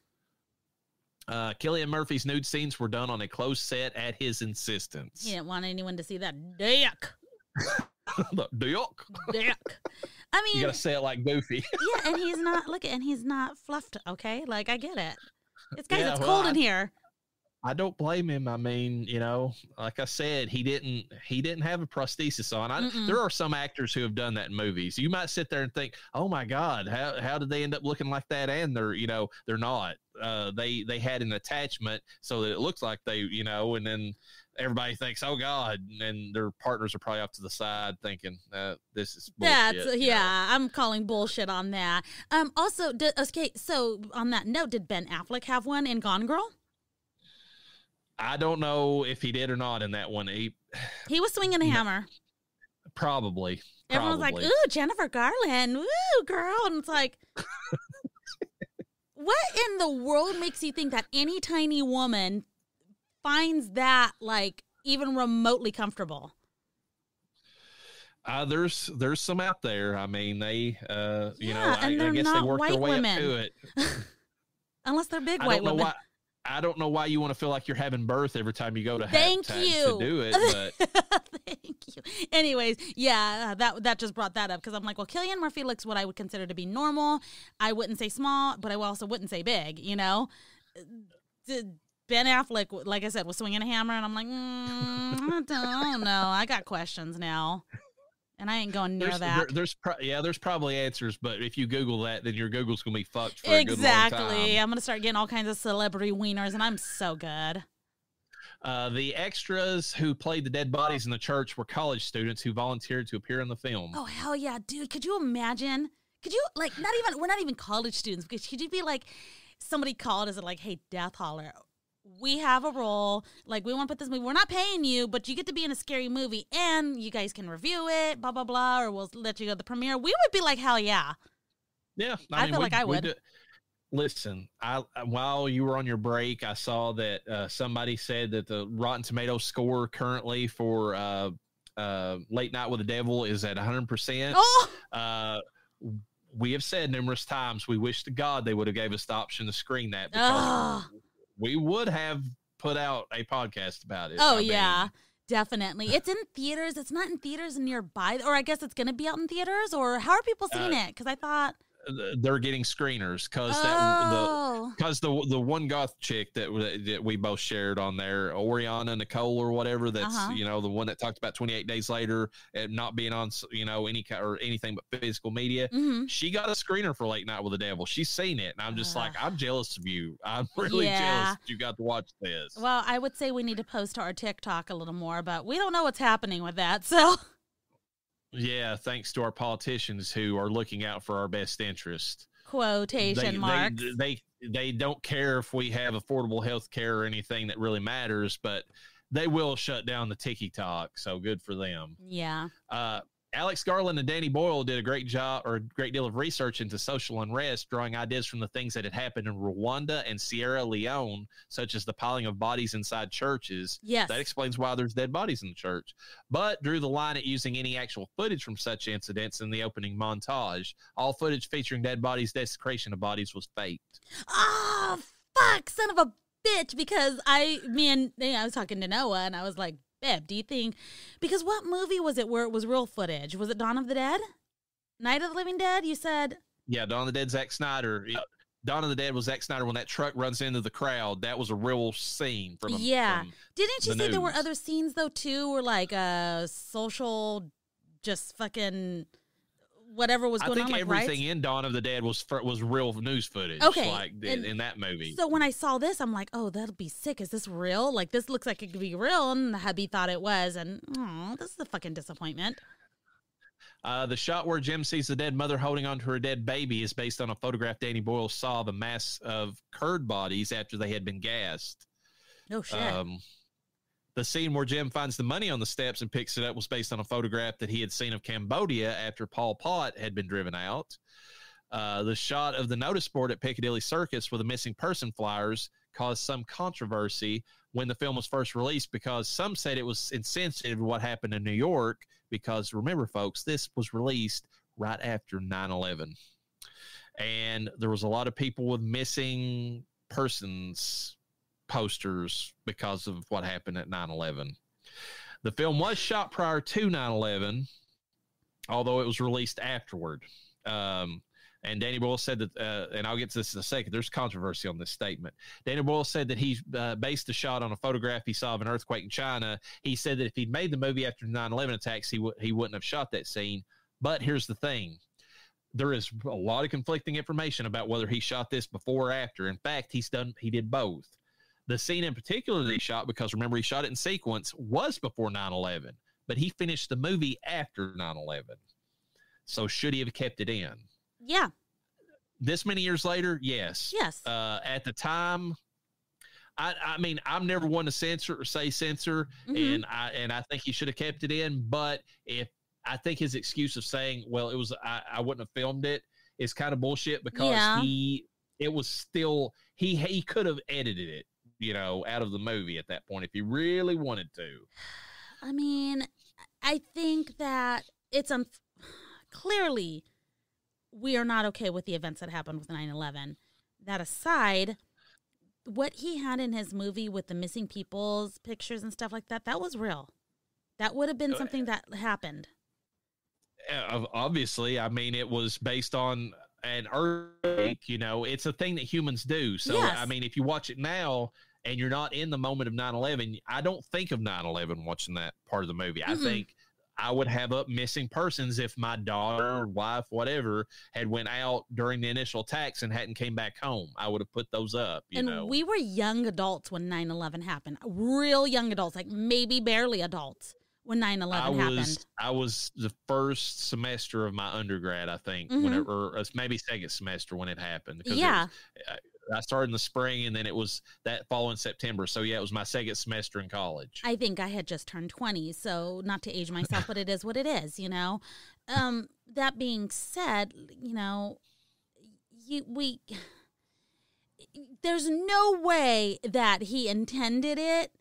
Uh, Cillian Murphy's nude scenes were done on a closed set at his insistence. He didn't want anyone to see that dick. Dick. Dick. I mean, You gotta say it like Goofy. yeah, and he's not look, and he's not fluffed. Okay, like I get it. It's guys, Yeah, it's well, cold in here. I don't blame him. I mean, you know, like I said, he didn't he didn't have a prosthesis on. I, Mm-mm. there are some actors who have done that in movies. You might sit there and think, "Oh my God, how how did they end up looking like that?" And they're you know they're not. Uh, they they had an attachment so that it looks like they you know, and then everybody thinks, "Oh God," and their partners are probably off to the side thinking, uh, "This is bullshit," That's you know? yeah. I'm calling bullshit on that. Um. Also, did, okay. So on that note, did Ben Affleck have one in Gone Girl? I don't know if he did or not in that one. He He was swinging a hammer. probably. Everyone's like, "Ooh, Jennifer Garner, ooh, girl," and it's like, what in the world makes you think that any tiny woman finds that like even remotely comfortable? Uh, there's there's some out there. I mean, they uh, you know, I, I guess they work their way women. up to it. Unless they're big I white don't know women. why. I don't know why you want to feel like you're having birth every time you go to have Thank you. to do it, but Thank you. Anyways, yeah, uh, that that just brought that up because I'm like, well, Cillian Murphy looks what I would consider to be normal. I wouldn't say small, but I also wouldn't say big. You know, Uh, Ben Affleck, like I said, was swinging a hammer, and I'm like, mm, I don't know. I got questions now, and I ain't going near there's that. there- there's pro- yeah, there's probably answers, but if you Google that, then your Google's gonna be fucked for a good long exactly. I'm gonna start getting all kinds of celebrity wieners, and I'm so good. Uh, the extras who played the dead bodies in the church were college students who volunteered to appear in the film. Oh hell yeah, dude! Could you imagine? Could you like not even? We're not even college students. Because could you be like somebody called us and like, hey, Death Holler, we have a role. Like we want to put this movie. We're not paying you, but you get to be in a scary movie, and you guys can review it. Blah blah blah, or we'll let you go to the premiere. We would be like, hell yeah. Yeah, I feel like I would. do- listen, I while you were on your break, I saw that uh, somebody said that the Rotten Tomatoes score currently for uh, uh, Late Night with the Devil is at 100. percent Oh, Uh, we have said numerous times we wish to God they would have gave us the option to screen that because. We would have put out a podcast about it. oh I mean, yeah. Definitely. It's in theaters. It's not in theaters nearby. Or I guess it's going to be out in theaters. Or how are people seeing Uh, it? Because I thought, they're getting screeners because that the oh. because the the one goth chick that that we both shared on there, Oriana Nicole or whatever, that's Uh-huh. you know the one that talked about 28 days later and not being on you know any or anything but physical media. hmm She got a screener for Late Night with the Devil. She's seen it, and I'm just like, I'm jealous of you. I'm really Yeah. jealous you got to watch this. Well, I would say we need to post to our TikTok a little more, but we don't know what's happening with that. So, yeah, thanks to our politicians who are looking out for our best interest. quotation they, marks. They, they they don't care if we have affordable health care or anything that really matters, but they will shut down the Tiki Talk. So good for them. yeah. Uh, Alex Garland and Danny Boyle did a great job or a great deal of research into social unrest, drawing ideas from the things that had happened in Rwanda and Sierra Leone, such as the piling of bodies inside churches. Yes. That explains why there's dead bodies in the church, but drew the line at using any actual footage from such incidents in the opening montage. All footage featuring dead bodies, desecration of bodies was faked. oh, fuck, son of a bitch. Because I, me and you know, I was talking to Noah and I was like, Beb, do you think, because what movie was it where it was real footage? Was it Dawn of the Dead? Night of the Living Dead? You said, Yeah, Dawn of the Dead, Zack Snyder. Yeah, Dawn of the Dead was Zack Snyder when that truck runs into the crowd. That was a real scene from. a- Yeah. from- didn't you the say there were other scenes though too, where like uh social, just fucking whatever was going on. I think on, everything in Dawn of the Dead was was real news footage. Okay, like in, and in that movie. So when I saw this, I'm like, oh, that'll be sick. Is this real? Like, this looks like it could be real. And the hubby thought it was. And, oh, this is a fucking disappointment. Uh, the shot where Jim sees the dead mother holding onto her dead baby is based on a photograph Danny Boyle saw of a mass of Kurd bodies after they had been gassed. No shit. Um, the scene where Jim finds the money on the steps and picks it up was based on a photograph that he had seen of Cambodia after Pol Pot had been driven out. Uh, the shot of the notice board at Piccadilly Circus with the missing person flyers caused some controversy when the film was first released because some said it was insensitive to what happened in New York. Because remember, folks, this was released right after 9 11. And there was a lot of people with missing persons posters because of what happened at 9 11. The film was shot prior to 9 11, although it was released afterward. Um, and Danny Boyle said that, uh, and I'll get to this in a second. There's controversy on this statement. Danny Boyle said that he uh, based the shot on a photograph he saw of an earthquake in China. He said that if he'd made the movie after 9 11 attacks, he, w- he wouldn't have shot that scene. But here's the thing there is a lot of conflicting information about whether he shot this before or after. In fact, he's done, he did both. The scene in particular that he shot, because remember, he shot it in sequence, was before 9 11, but he finished the movie after 9 11. So should he have kept it in? yeah. this many years later, yes. Yes. Uh, at the time, I, I mean, I'm never one to censor or say censor, Mhm. and I and I think he should have kept it in. But if I think his excuse of saying, "Well, it was I, I wouldn't have filmed it," is kind of bullshit because Yeah. he it was still he he could have edited it, you know, out of the movie at that point if he really wanted to. I mean, I think that it's un- clearly we are not okay with the events that happened with 9-11 that aside what he had in his movie with the missing people's pictures and stuff like that that was real that would have been Uh, something that happened Uh, obviously, I mean, it was based on an earthquake. You know, it's a thing that humans do. So, Yes. I mean, if you watch it now and you're not in the moment of 9/11, I don't think of 9/11 watching that part of the movie. I Mm-mm. think I would have up missing persons if my daughter, wife, whatever, had went out during the initial attacks and hadn't came back home. I would have put those up. You and know, we were young adults when 9-11 happened real young adults like maybe barely adults when 9-11 I happened was I was the first semester of my undergrad, I think, Mhm. whenever or uh, maybe second semester when it happened. 'cause it yeah was- I started in the spring, and then it was that following September. So yeah, it was my second semester in college. I think I had just turned 20, so not to age myself, but it is what it is, you know. Um that being said, you know, you we there's no way that he intended it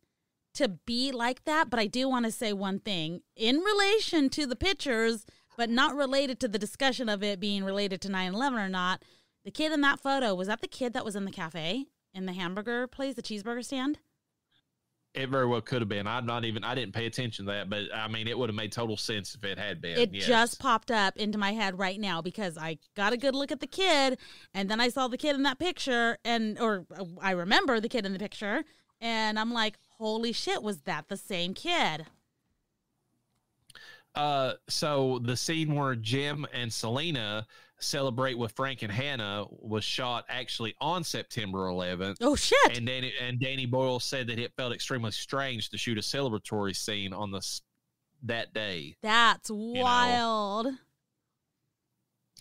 to be like that, but I do want to say one thing in relation to the pictures, but not related to the discussion of it being related to 9/11 or not. The kid in that photo, was that the kid that was in the cafe in the hamburger place, the cheeseburger stand? it very well could have been. I'm not even. I didn't pay attention to that, but I mean, it would have made total sense if it had been. It yes. just popped up into my head right now because I got a good look at the kid and then I saw the kid in that picture and or I remember the kid in the picture and I'm like, "Holy shit, was that the same kid?" Uh, so the scene where Jim and Selena celebrate with Frank and Hannah was shot actually on September 11th. Oh shit. And Danny and Danny Boyle said that it felt extremely strange to shoot a celebratory scene on this that day. That's know. wild.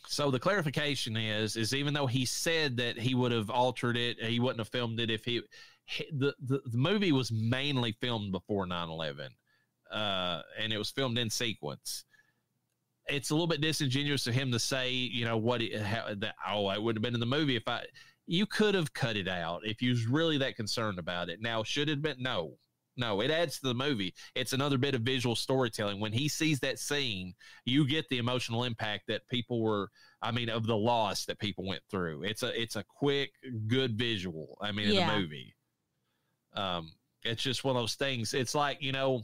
So the clarification is is even though he said that he would have altered it, he wouldn't have filmed it if he, he the, the the movie was mainly filmed before 9/11. Uh and it was filmed in sequence. It's a little bit disingenuous of him to say, you know, what it, how, that oh, I would have been in the movie if I you could have cut it out if you was really that concerned about it. Now, should it have been no. No, it adds to the movie. It's another bit of visual storytelling. When he sees that scene, you get the emotional impact that people were I mean, of the loss that people went through. It's a it's a quick, good visual. I mean, Yeah. in the movie. Um, it's just one of those things. It's like, you know,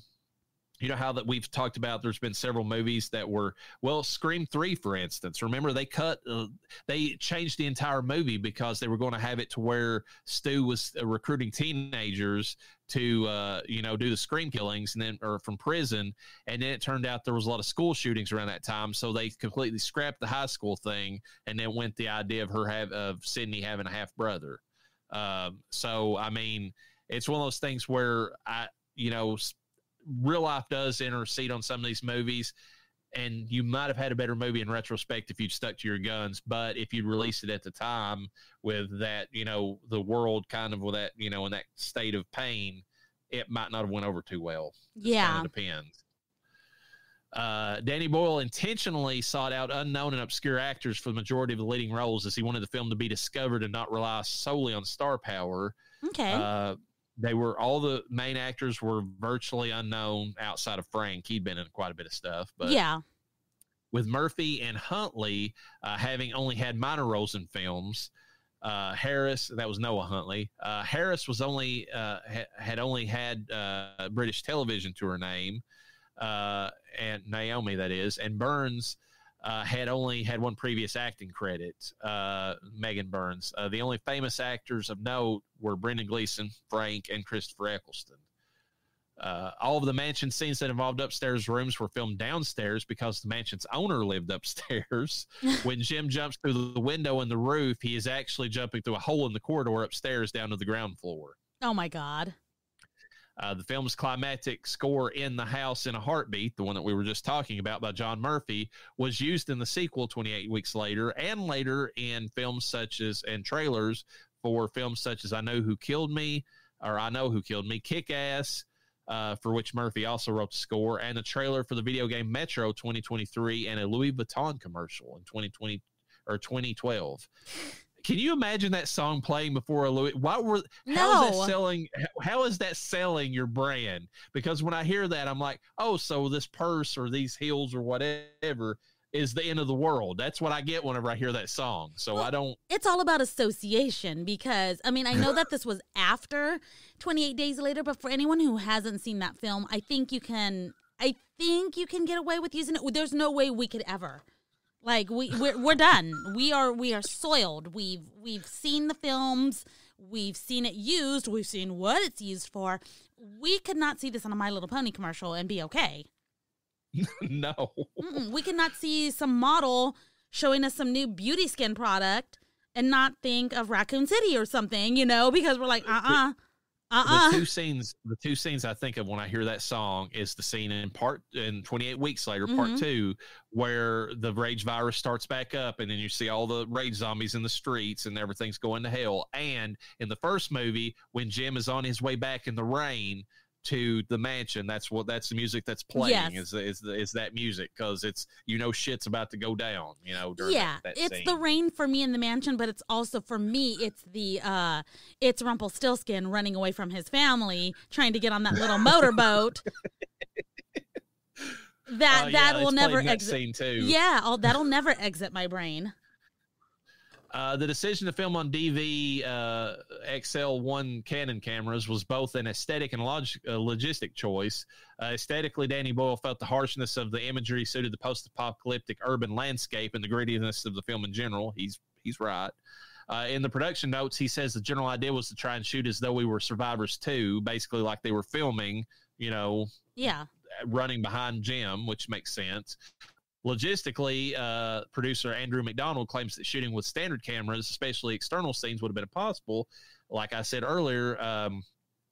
you know how that we've talked about there's been several movies that were well scream 3 for instance. Remember they cut uh, they changed the entire movie because they were going to have it to where stu was uh, recruiting teenagers to uh, you know do the scream killings and then or from prison. And then it turned out there was a lot of school shootings around that time so they completely scrapped the high school thing and then went the idea of her have of sidney having a half brother. Um, so i mean it's one of those things where i you know real life does intercede on some of these movies and you might have had a better movie in retrospect if you'd stuck to your guns but if you'd released it at the time with that you know the world kind of with that you know in that state of pain it might not have went over too well Yeah. of depends uh, Danny Boyle intentionally sought out unknown and obscure actors for the majority of the leading roles as he wanted the film to be discovered and not rely solely on star power. Okay. Uh, they were all the main actors were virtually unknown outside of Frank. He'd been in quite a bit of stuff, but yeah. with Murphy and Huntley uh, having only had minor roles in films. Uh, Harris, that was Noah Huntley. Uh, Harris was only uh, ha- had only had uh, British television to her name, uh, and Naomie that is, and Burns uh, had only had one previous acting credit. Uh, Megan Burns. Uh, the only famous actors of note were Brendan Gleeson, Frank, and Christopher Eccleston. Uh, all of the mansion scenes that involved upstairs rooms were filmed downstairs because the mansion's owner lived upstairs. when Jim jumps through the window in the roof, he is actually jumping through a hole in the corridor upstairs down to the ground floor. Oh my god. Uh, the film's climactic score in the house in a heartbeat, the one that we were just talking about by John Murphy, was used in the sequel 28 weeks later and later in films such as and trailers for films such as I Know Who Killed Me or I Know Who Killed Me, Kick Ass, uh, for which Murphy also wrote the score, and the trailer for the video game Metro 2023 and a Louis Vuitton commercial in 2020 or 2012. Can you imagine that song playing before a Louis? Why were how is No. that selling? How is that selling your brand? Because when I hear that, I'm like, oh, so this purse or these heels or whatever is the end of the world. That's what I get whenever I hear that song. So I don't. it's all about association because I mean I know that this was after 28 days later but for anyone who hasn't seen that film I think you can I think you can get away with using it there's no way we could ever like we we're, we're done. We are we are soiled. We've we've seen the films. We've seen it used. We've seen what it's used for. We could not see this on a My Little Pony commercial and be okay. No. Mm-mm. we could not see some model showing us some new beauty skin product and not think of Raccoon City or something, you know, because we're like, uh uh-uh, uh, the two scenes the two scenes i think of when i hear that song is the scene in part in 28 weeks later part Mhm. two where the rage virus starts back up and then you see all the rage zombies in the streets and everything's going to hell and in the first movie when jim is on his way back in the rain to the mansion that's what that's the music that's playing Yes. is, is is that music because it's you know shit's about to go down you know during yeah, that, that it's scene. the rain for me in the mansion, but it's also for me, it's the uh, it's Rumpelstiltskin running away from his family, trying to get on that little motorboat. That yeah, that will never that exit. Yeah, I'll, that'll never exit my brain. Uh, the decision to film on DV uh, XL1 Canon cameras was both an aesthetic and log- uh, logistic choice. Uh, aesthetically, Danny Boyle felt the harshness of the imagery suited the post-apocalyptic urban landscape and the grittiness of the film in general. He's he's right. Uh, in the production notes, he says the general idea was to try and shoot as though we were survivors too, basically like they were filming, you know, Yeah, running behind Jim, which makes sense. Logistically, uh, producer Andrew Macdonald claims that shooting with standard cameras, especially external scenes, would have been impossible. Like I said earlier, um,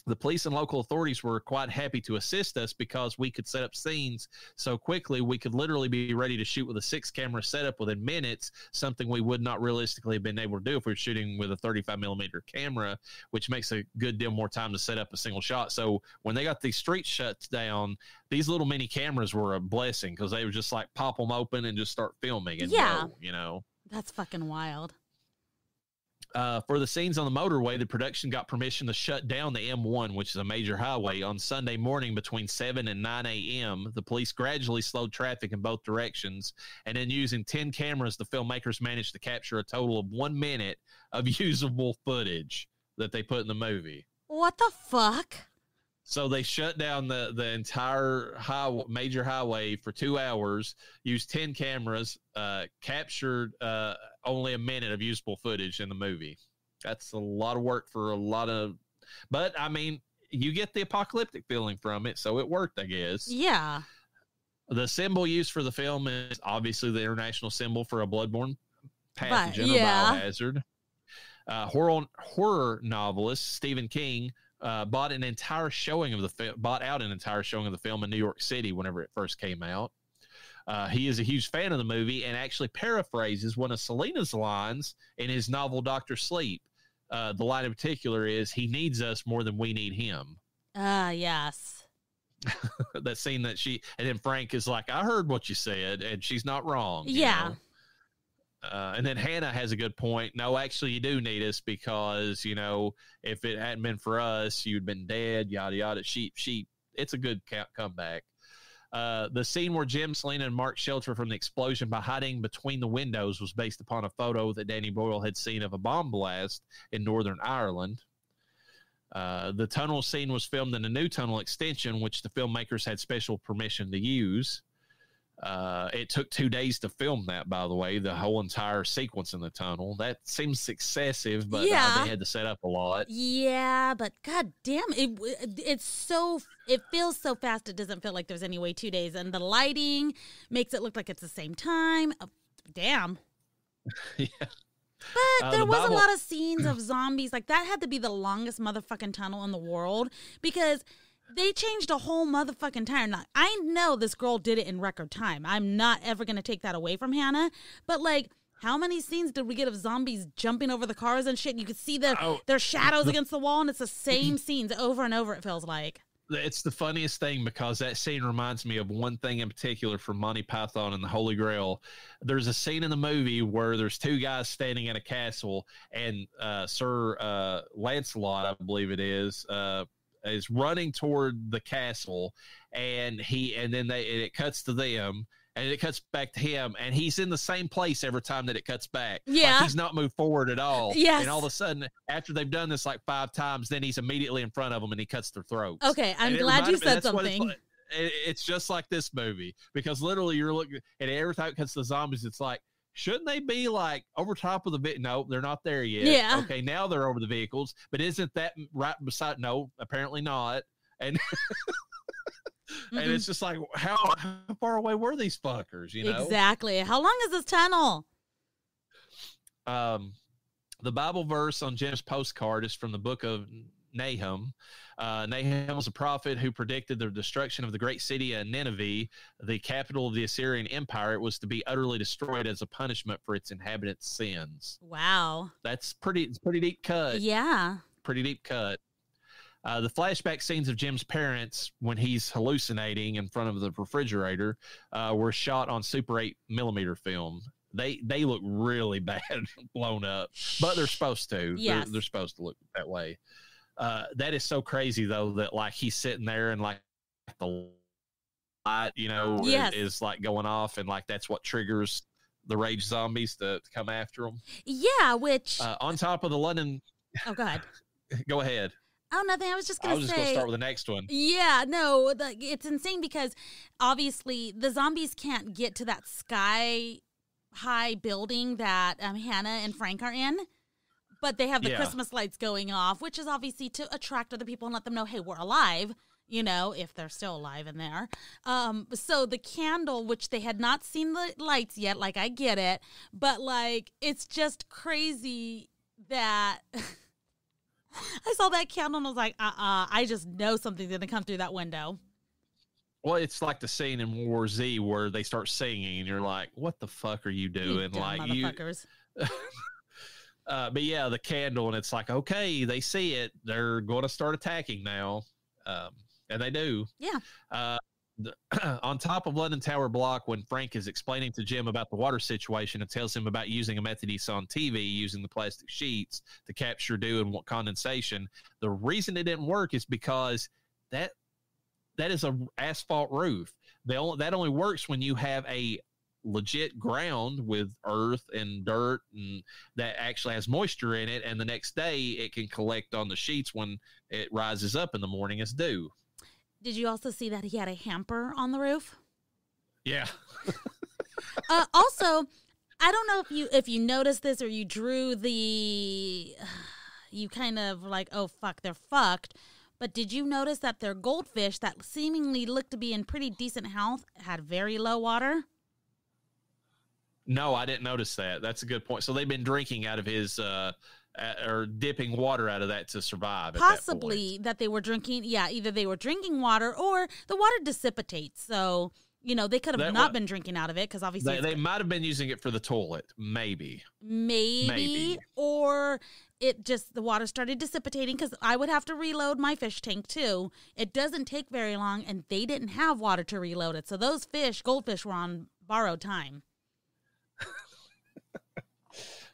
the police and local authorities were quite happy to assist us because we could set up scenes so quickly. We could literally be ready to shoot with a six camera setup within minutes, something we would not realistically have been able to do if we were shooting with a 35 millimeter camera, which makes a good deal more time to set up a single shot. So when they got these streets shut down, these little mini cameras were a blessing because they would just like pop them open and just start filming and Yeah. go, you know. that's fucking wild. Uh, for the scenes on the motorway, the production got permission to shut down the M1, which is a major highway, on Sunday morning between 7 and 9 a.m. The police gradually slowed traffic in both directions, and then using 10 cameras, the filmmakers managed to capture a total of one minute of usable footage that they put in the movie. What the fuck? So they shut down the the entire high major highway for two hours, used ten cameras, uh, captured uh, only a minute of usable footage in the movie. That's a lot of work for a lot of, but I mean, you get the apocalyptic feeling from it, so it worked, I guess. Yeah, The symbol used for the film is obviously the international symbol for a bloodborne pathogen yeah. or biohazard. Uh, horror horror novelist Stephen King uh, bought an entire showing of the film, bought out an entire showing of the film in New York City whenever it first came out. Uh, he is a huge fan of the movie and actually paraphrases one of Selena's lines in his novel Doctor Sleep. Uh, the line in particular is, "He needs us more than we need him." ah, yes. that scene that she and then Frank is like, I heard what you said, and she's not wrong. Yeah. know? Uh, and then Hannah has a good point. No, actually, you do need us because you know if it hadn't been for us, you'd been dead. Yada yada. She she. It's a good ca- comeback. Uh, the scene where Jim, Selena, and Mark shelter from the explosion by hiding between the windows was based upon a photo that Danny Boyle had seen of a bomb blast in Northern Ireland. Uh, the tunnel scene was filmed in a new tunnel extension, which the filmmakers had special permission to use. Uh, it took two days to film that, by the way, the whole entire sequence in the tunnel. That seems excessive, but uh, Yeah. they had to set up a lot. Yeah, but god damn it it's so it feels so fast it doesn't feel like there's any way 2 days and the lighting makes it look like it's the same time. Oh, damn. yeah. But Uh, there the was Bible- a lot of scenes of zombies. Like that had to be the longest motherfucking tunnel in the world because they changed a whole motherfucking tire. Now, I know this girl did it in record time. I'm not ever going to take that away from Hannah. But like, how many scenes did we get of zombies jumping over the cars and shit? You could see their Oh. their shadows against the wall, and it's the same scenes over and over. It feels like. it's the funniest thing because that scene reminds me of one thing in particular from Monty Python and the Holy Grail. There's a scene in the movie where there's two guys standing at a castle, and uh, Sir uh, Lancelot, I believe it is, uh, is running toward the castle, and he and then they and it cuts to them. And it cuts back to him, and he's in the same place every time that it cuts back. Like, Yeah. he's not moved forward at all. Yeah, And all of a sudden, after they've done this like five times, then he's immediately in front of them and he cuts their throats. Okay, I'm And glad you said something. It's just like this movie because literally you're looking, and every time it cuts to the zombies, it's like, shouldn't they be like over top of the bit? No, they're not there yet. Yeah. Okay, now they're over the vehicles, but isn't that right beside? No, apparently not. And and Mm-mm. it's just like, how, how far away were these fuckers? You know, Exactly. How long is this tunnel? um, the Bible verse on Jim's postcard is from the book of Nahum. Uh, Nahum was a prophet who predicted the destruction of the great city of Nineveh, the capital of the Assyrian Empire. It was to be utterly destroyed as a punishment for its inhabitants' sins. Wow. That's pretty. It's pretty deep cut. Yeah. Pretty deep cut. Uh, the flashback scenes of Jim's parents when he's hallucinating in front of the refrigerator uh, were shot on Super 8 millimeter film. They they look really bad, blown up, but they're supposed to. Yes. They're, they're supposed to look that way. Uh, that is so crazy though that like he's sitting there and like the light, you know, is- Yes. is, like going off, and like that's what triggers the rage zombies to, to come after him. Yeah, which Uh, on top of the London, oh go ahead. go ahead. Oh nothing. I was just gonna was just going to start with the next one. Yeah, no, the, it's insane because obviously the zombies can't get to that sky high building that um, Hannah and Frank are in. But they have the Yeah. Christmas lights going off, which is obviously to attract other people and let them know, hey, we're alive, you know, if they're still alive in there. Um, so the candle, which they had not seen the lights yet, like I get it, but like it's just crazy that I saw that candle and I was like, uh uh I just know something's gonna come through that window. Well, it's like the scene in War Z where they start singing, and you're like, "What the fuck are you You doing?" dumb like you. uh, but yeah, the candle, and it's like, okay, they see it, they're going to start attacking now, um, and they do. Yeah. Uh, the, on top of London Tower Block, when Frank is explaining to Jim about the water situation and tells him about using a method he saw on TV using the plastic sheets to capture dew and condensation, the reason it didn't work is because that that is a asphalt roof. They only, that only works when you have a legit ground with earth and dirt and that actually has moisture in it and the next day it can collect on the sheets when it rises up in the morning as dew Did you also see that he had a hamper on the roof? yeah uh, also, I don't know if you if you noticed this or you drew the you kind of like, oh fuck, they're fucked. But did you notice that their goldfish that seemingly looked to be in pretty decent health had very low water? No i didn't notice that that's a good point so they've been drinking out of his uh or dipping water out of that to survive at that. Possibly that, they were drinking, yeah, either they were drinking water or the water dissipates. So, you know, they could have That not been drinking out of it because obviously they, they might have been using it for the toilet maybe maybe, Maybe. or it just the water started dissipating because i would have to reload my fish tank too it doesn't take very long and they didn't have water to reload it so those fish goldfish were on borrowed time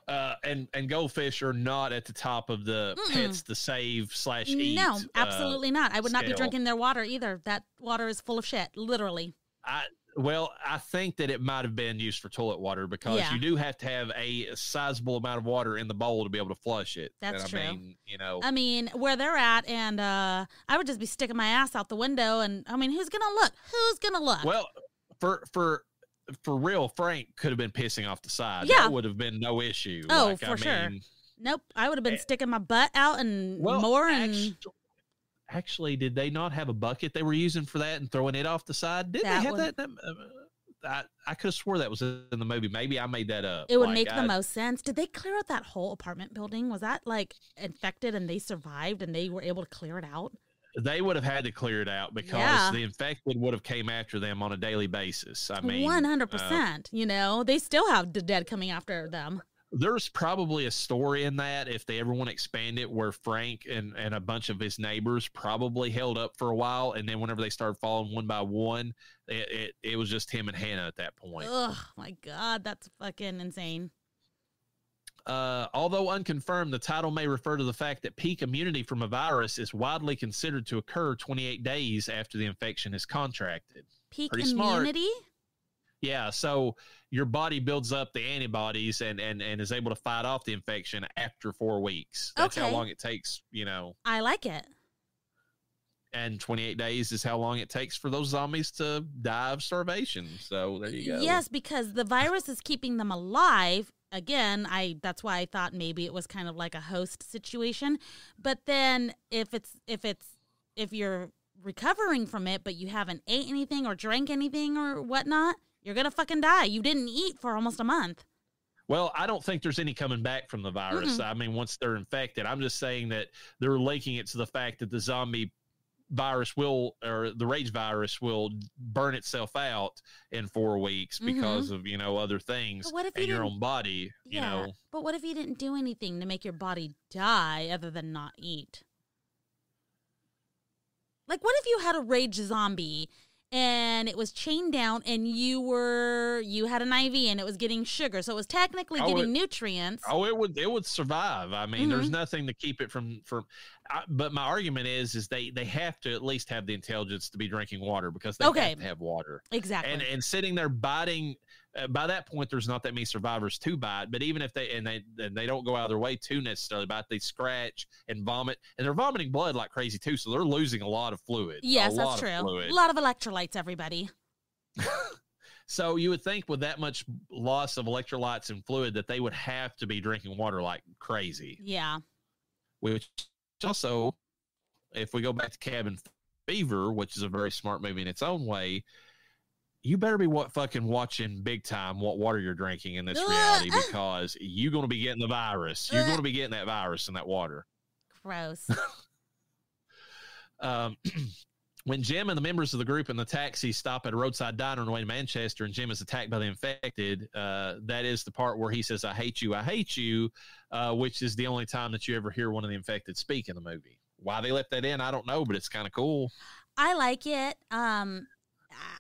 uh, and and goldfish are not at the top of the Mm-mm. pets to save slash eat. no uh, absolutely not i would not be drinking their water either that water is full of shit literally I well, I think that it might have been used for toilet water because Yeah. you do have to have a sizable amount of water in the bowl to be able to flush it. That's and true. I mean, you know, i mean where they're at and uh i would just be sticking my ass out the window and i mean who's gonna look who's gonna look well, for for for real, Frank could have been pissing off the side. Yeah. that would have been no issue. Oh, Like, for I sure. mean, nope i would have been Eh, sticking my butt out and Well, more and actu- actually, did they not have a bucket they were using for that and throwing it off the side? Did they have would- that? the- uh, I, I could have swore that was in the movie. Maybe I made that up. It would Like, make I- the most sense. Did they clear out that whole apartment building? Was that like infected and they survived and they were able to clear it out? They would have had to clear it out because Yeah. the infected would have came after them on a daily basis. I mean, One hundred uh, percent. You know, they still have the dead coming after them. there's probably a story in that if they ever want to expand it where Frank and, and a bunch of his neighbors probably held up for a while and then whenever they started falling one by one it, it, it was just him and Hannah at that point. Oh my god, that's fucking insane. Uh, although unconfirmed, the title may refer to the fact that peak immunity from a virus is widely considered to occur 28 days after the infection is contracted. Peak Pretty smart. immunity? Yeah, so your body builds up the antibodies and and and is able to fight off the infection after four weeks. That's how long it takes, you know. I like it. And 28 days is how long it takes for those zombies to die of starvation. So there you go. Yes, because the virus is keeping them alive. Again, I that's why I thought maybe it was kind of like a host situation. But then if it's if it's if you're recovering from it but you haven't ate anything or drank anything or whatnot, you're gonna fucking die. You didn't eat for almost a month. Well, I don't think there's any coming back from the virus. I mean, once they're infected, I'm just saying that they're linking it to the fact that the zombie virus will, or the rage virus will burn itself out in four weeks mm-hmm. because of, you know, other things what if in you your own body, you know. But what if you didn't do anything to make your body die other than not eat? Like, what if you had a rage zombie and it was chained down and you were, you had an IV and it was getting sugar. So it was technically Oh, getting it- nutrients. Oh, it would it would survive. I mean, Mm-hmm. there's nothing to keep it from from. I, but my argument is, is they they have to at least have the intelligence to be drinking water because they Okay. have to have water. Exactly. and and sitting there biting Uh, by that point there's not that many survivors to bite but even if they and they and they don't go out of their way to necessarily bite they scratch and vomit and they're vomiting blood like crazy too so they're losing a lot of fluid yes, a that's lot true. of fluid. A lot of electrolytes, everybody. so you would think with that much loss of electrolytes and fluid that they would have to be drinking water like crazy Yeah. which also if we go back to cabin fever which is a very smart movie in its own way you better be what fucking watching big time what water you're drinking in this reality because you're going to be getting the virus you're going to be getting that virus in that water Gross. um, when Jim and the members of the group in the taxi stop at a roadside diner on the way to Manchester and Jim is attacked by the infected, uh, that is the part where he says, I hate you, I hate you, uh, which is the only time that you ever hear one of the infected speak in the movie. Why they left that in, I don't know, but it's kind of cool. I like it. Um,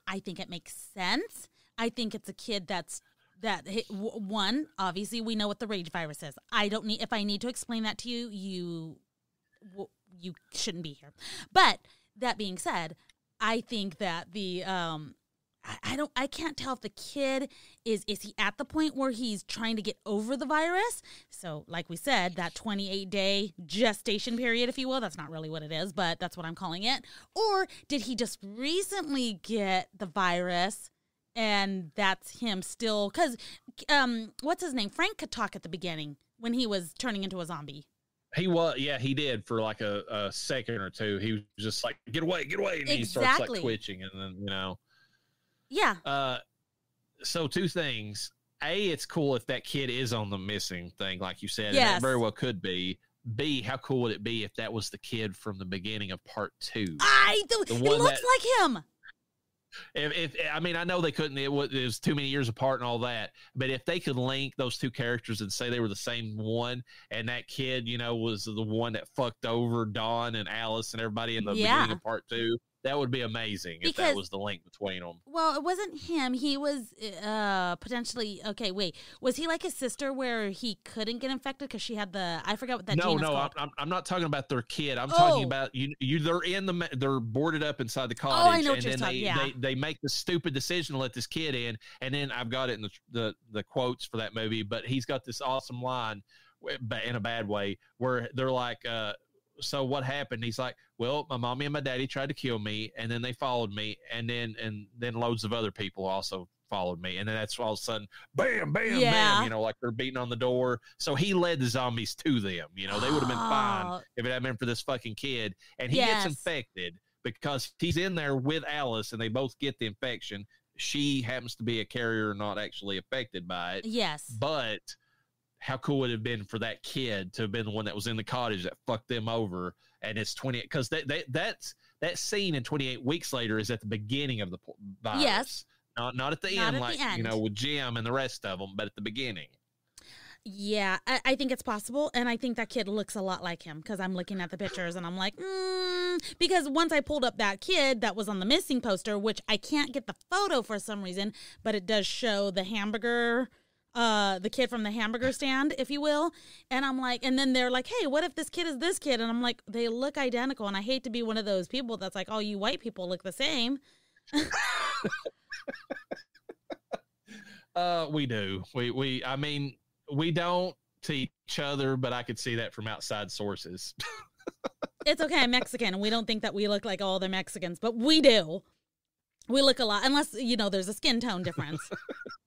I- think it makes sense. I think it's a kid that's that one. Obviously, we know what the rage virus is. I don't need if I need to explain that to you. You you shouldn't be here. But that being said, I think that the um. I- I don't. I can't tell if the kid is is he at the point where he's trying to get over the virus. So, like we said, that twenty eight day gestation period, if you will. That's not really what it is, but that's what I'm calling it. Or did he just recently get the virus, and that's him still? Because, um, what's his name? Frank could talk at the beginning when he was turning into a zombie. He was, yeah, he did for like a, a second or two. He was just like, get away, get away. And he starts Exactly. like twitching. And then, you know, Yeah. Uh, so two things. A, it's cool if that kid is on the missing thing, like you said. That very well could be. B, how cool would it be if that was the kid from the beginning of part two? I. do The it looks that- like him. If, if I mean, I know they couldn't. It was, it was too many years apart and all that. But if they could link those two characters and say they were the same one, and that kid, you know, was the one that fucked over Don and Alice and everybody in the Yeah. beginning of part two, that would be amazing if that was the link between them. Well, it wasn't him. He was uh potentially okay. Wait, was he like his sister where he couldn't get infected because she had the I forgot what that no, no, I'm. I'm, I'm not talking about their kid. I'm Oh. talking about you. You, they're in the, they're boarded up inside the cottage, Oh, I know what and you're then talking- they, yeah. they they make the stupid decision to let this kid in, and then I've got it in the the, the quotes for that movie, but he's got this awesome line, but in a bad way, where they're like, uh, "So what happened?" He's like, "Well, my mommy and my daddy tried to kill me, and then they followed me, and then and then loads of other people also." Followed me, and then that's all of a sudden, bam, bam, Yeah. bam. You know, like they're beating on the door. So he led the zombies to them. You know, they would have been fine Oh. if it hadn't been for this fucking kid. And he Yes. gets infected because he's in there with Alice and they both get the infection. She happens to be a carrier, not actually affected by it. yes. But how cool would it have been for that kid to have been the one that was in the cottage that fucked them over? And it's 20 because that, that that's that scene in 28 weeks later is at the beginning of the virus. Yes. Not, not at the Not end, at like, the you know, with Jim and the rest of them, but at the beginning. Yeah, I, I think it's possible, and I think that kid looks a lot like him because I'm looking at the pictures and I'm like, mm, because once I pulled up that kid that was on the missing poster, which I can't get the photo for some reason, but it does show the hamburger, uh, the kid from the hamburger stand, if you will, and I'm like, and then they're like, hey, what if this kid is this kid? And I'm like, they look identical, and I hate to be one of those people that's like, oh, you white people look the same. Uh, we do. We we. I mean, we don't to each other, but I could see that from outside sources. it's okay, I'm Mexican, and we don't think that we look like all the Mexicans, but we do. We look a lot, unless you know there's a skin tone difference.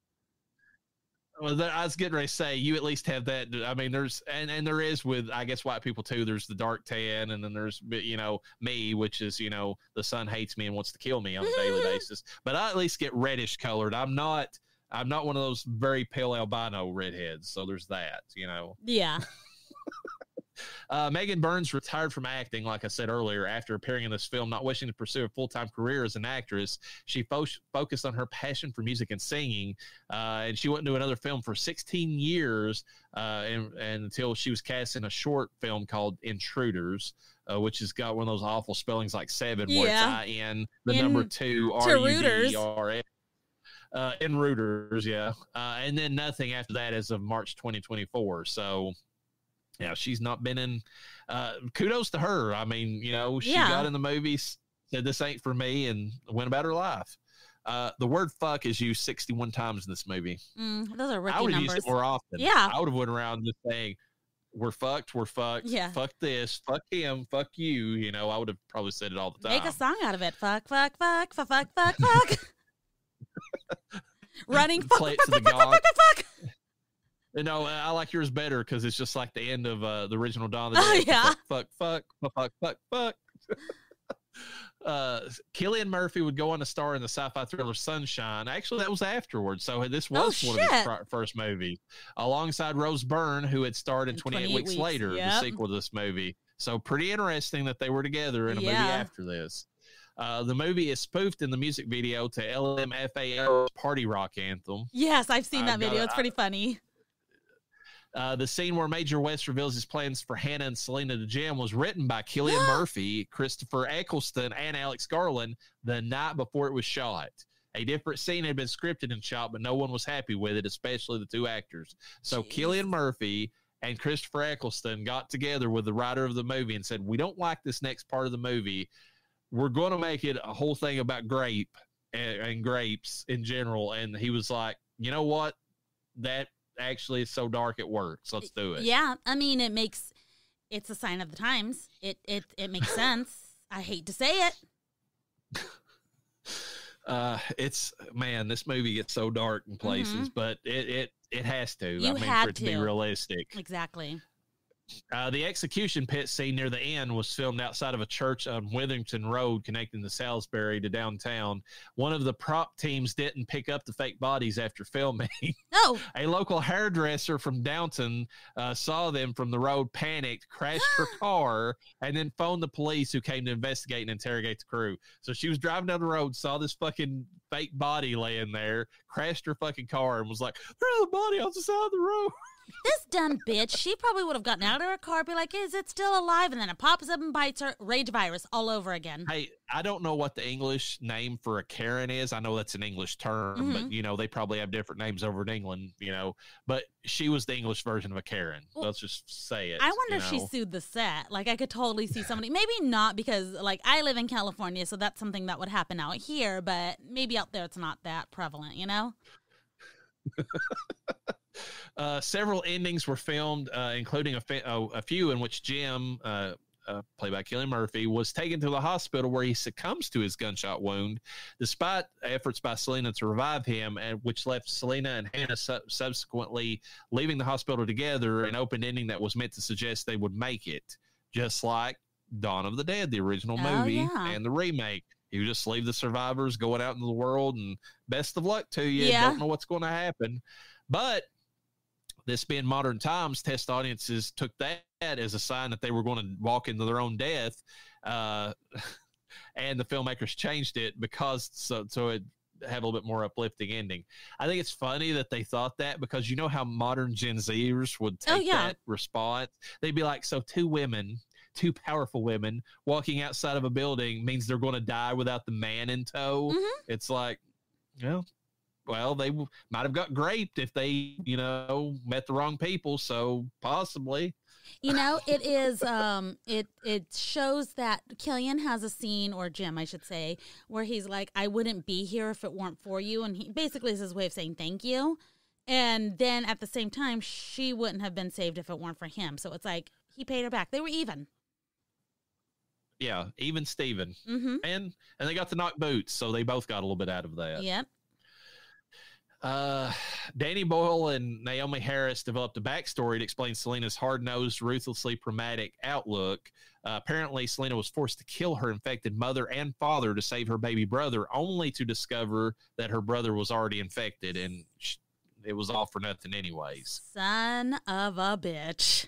Well, I was getting ready to say you at least have that. I mean, there's and and there is with I guess white people too. There's the dark tan, and then there's you know me, which is you know the sun hates me and wants to kill me on a daily basis. But I at least get reddish colored. I'm not. I'm not one of those very pale albino redheads. So there's that. You know. yeah. Uh, Megan Burns retired from acting, like I said earlier, after appearing in this film, not wishing to pursue a full time career as an actress. She fo- focused on her passion for music and singing, uh, and she wouldn't do another film for 16 years uh, and, and until she was cast in a short film called Intruders. Uh, which has got one of those awful spellings like seven, where it's I N the In- number two R U D. E R S. Uh, in rooters, yeah, uh, and then nothing after that as of March 2024. So, yeah, she's not been in. Uh, kudos to her. I mean, you know, she Yeah. got in the movies, said this ain't for me, and went about her life. Uh, the word "fuck" is used 61 times in this movie. Mm, those are I rookie would have used it more often. Yeah. I would have went around just saying, "We're fucked. We're fucked. Yeah. Fuck this. Fuck him. Fuck you." You know, I would have probably said it all the time. Make a song out of it. Fuck, fuck, fuck, fuck, fuck, fuck, fuck. Running. Fuck, Play fuck, it to fuck, the fuck, fuck, god. fuck, fuck, fuck. You know, I like yours better because it's just like the end of uh, the original Dawn of the Oh, yeah. Fuck, fuck, fuck, fuck, fuck, fuck. uh, Cillian Murphy would go on to star in the sci-fi thriller Sunshine. Actually, that was afterwards. So this was Oh, one of his fir- first movies, alongside Rose Byrne, who had starred in In 28, 28 Weeks, Weeks, Later, the sequel to this movie. So pretty interesting that they were together in a movie after this. Uh, the movie is spoofed in the music video to LMFAO's Party Rock anthem. Yes, I've seen I that video. gotta- It's pretty funny. Uh, the scene where Major West reveals his plans for Hannah and Selena to jam was written by Cillian Murphy, Christopher Eccleston, and Alex Garland the night before it was shot. A different scene had been scripted and shot, but no one was happy with it, especially the two actors. So Jeez. Cillian Murphy and Christopher Eccleston got together with the writer of the movie and said, "We don't like this next part of the movie. We're going to make it a whole thing about grape and, and grapes in general." And he was like, "You know what? That actually is so dark it works. Let's do it." Yeah, I mean, it makes it's a sign of the times. It it it makes sense. I hate to say it. uh it's man this movie gets so dark in places but it it it has to i Mm-hmm. You mean had for it to, be realistic Exactly. Uh the execution pit scene near the end was filmed outside of a church on withington road connecting to salisbury to Downton. One of the prop teams didn't pick up the fake bodies after filming. Oh, a local hairdresser from downton uh, saw them from the road panicked crashed her car and then phoned the police who came to investigate and interrogate the crew. So she was driving down the road saw this fucking fake body laying there crashed her fucking car and was like there's a body on the side of the road this dumb bitch. She probably would have gotten out of her car, be like, "Is it still alive?" And then it pops up and bites her. Rage virus all over again. hey i don't know what the english name for a karen is i know that's an english term but mm-hmm. you know they probably have different names over in england you know but she was the english version of a karen Well, let's just say it I wonder you if she sued the set. Like, I could totally see somebody. Maybe not because, like, I live in California, so that's something that would happen out here. But maybe out there, it's not that prevalent. You know? Uh, several endings were filmed, uh, including a, fa- a, a few in which Jim, uh, uh, played by Cillian Murphy, was taken to the hospital where he succumbs to his gunshot wound, despite efforts by Selena to revive him, and which left Selena and Hannah su- subsequently leaving the hospital together. An open ending that was meant to suggest they would make it, just like Dawn of the Dead, the original Oh, movie, yeah. and the remake. You just leave the survivors going out into the world, and best of luck to you. Yeah. Don't know what's going to happen, but this being modern times, test audiences took that as a sign that they were going to walk into their own death. Uh, and the filmmakers changed it because so so it have a little bit more uplifting ending. I think it's funny that they thought that because you know how modern Gen Zers would take Oh, yeah. that response. They'd be like, "So two women, two powerful women, walking outside of a building means they're going to die without the man in tow." Mhm. It's like, well, well, they w- might have got raped if they, you know, met the wrong people. So possibly, You know, it is um it it shows that Cillian has a scene or Jim, I should say, where he's like, I wouldn't be here if it weren't for you and he basically is his way of saying thank you. And then at the same time, she wouldn't have been saved if it weren't for him. So it's like he paid her back. They were even. yeah, even Steven. Mm-hmm. and and they got to knock boots, so they both got a little bit out of that. Yep. Uh, Danny Boyle and Naomie Harris developed a backstory to explain Selena's hard-nosed, ruthlessly pragmatic outlook. Uh, apparently, Selena was forced to kill her infected mother and father to save her baby brother, only to discover that her brother was already infected, and sh- it was all for nothing, anyways. Son of a bitch.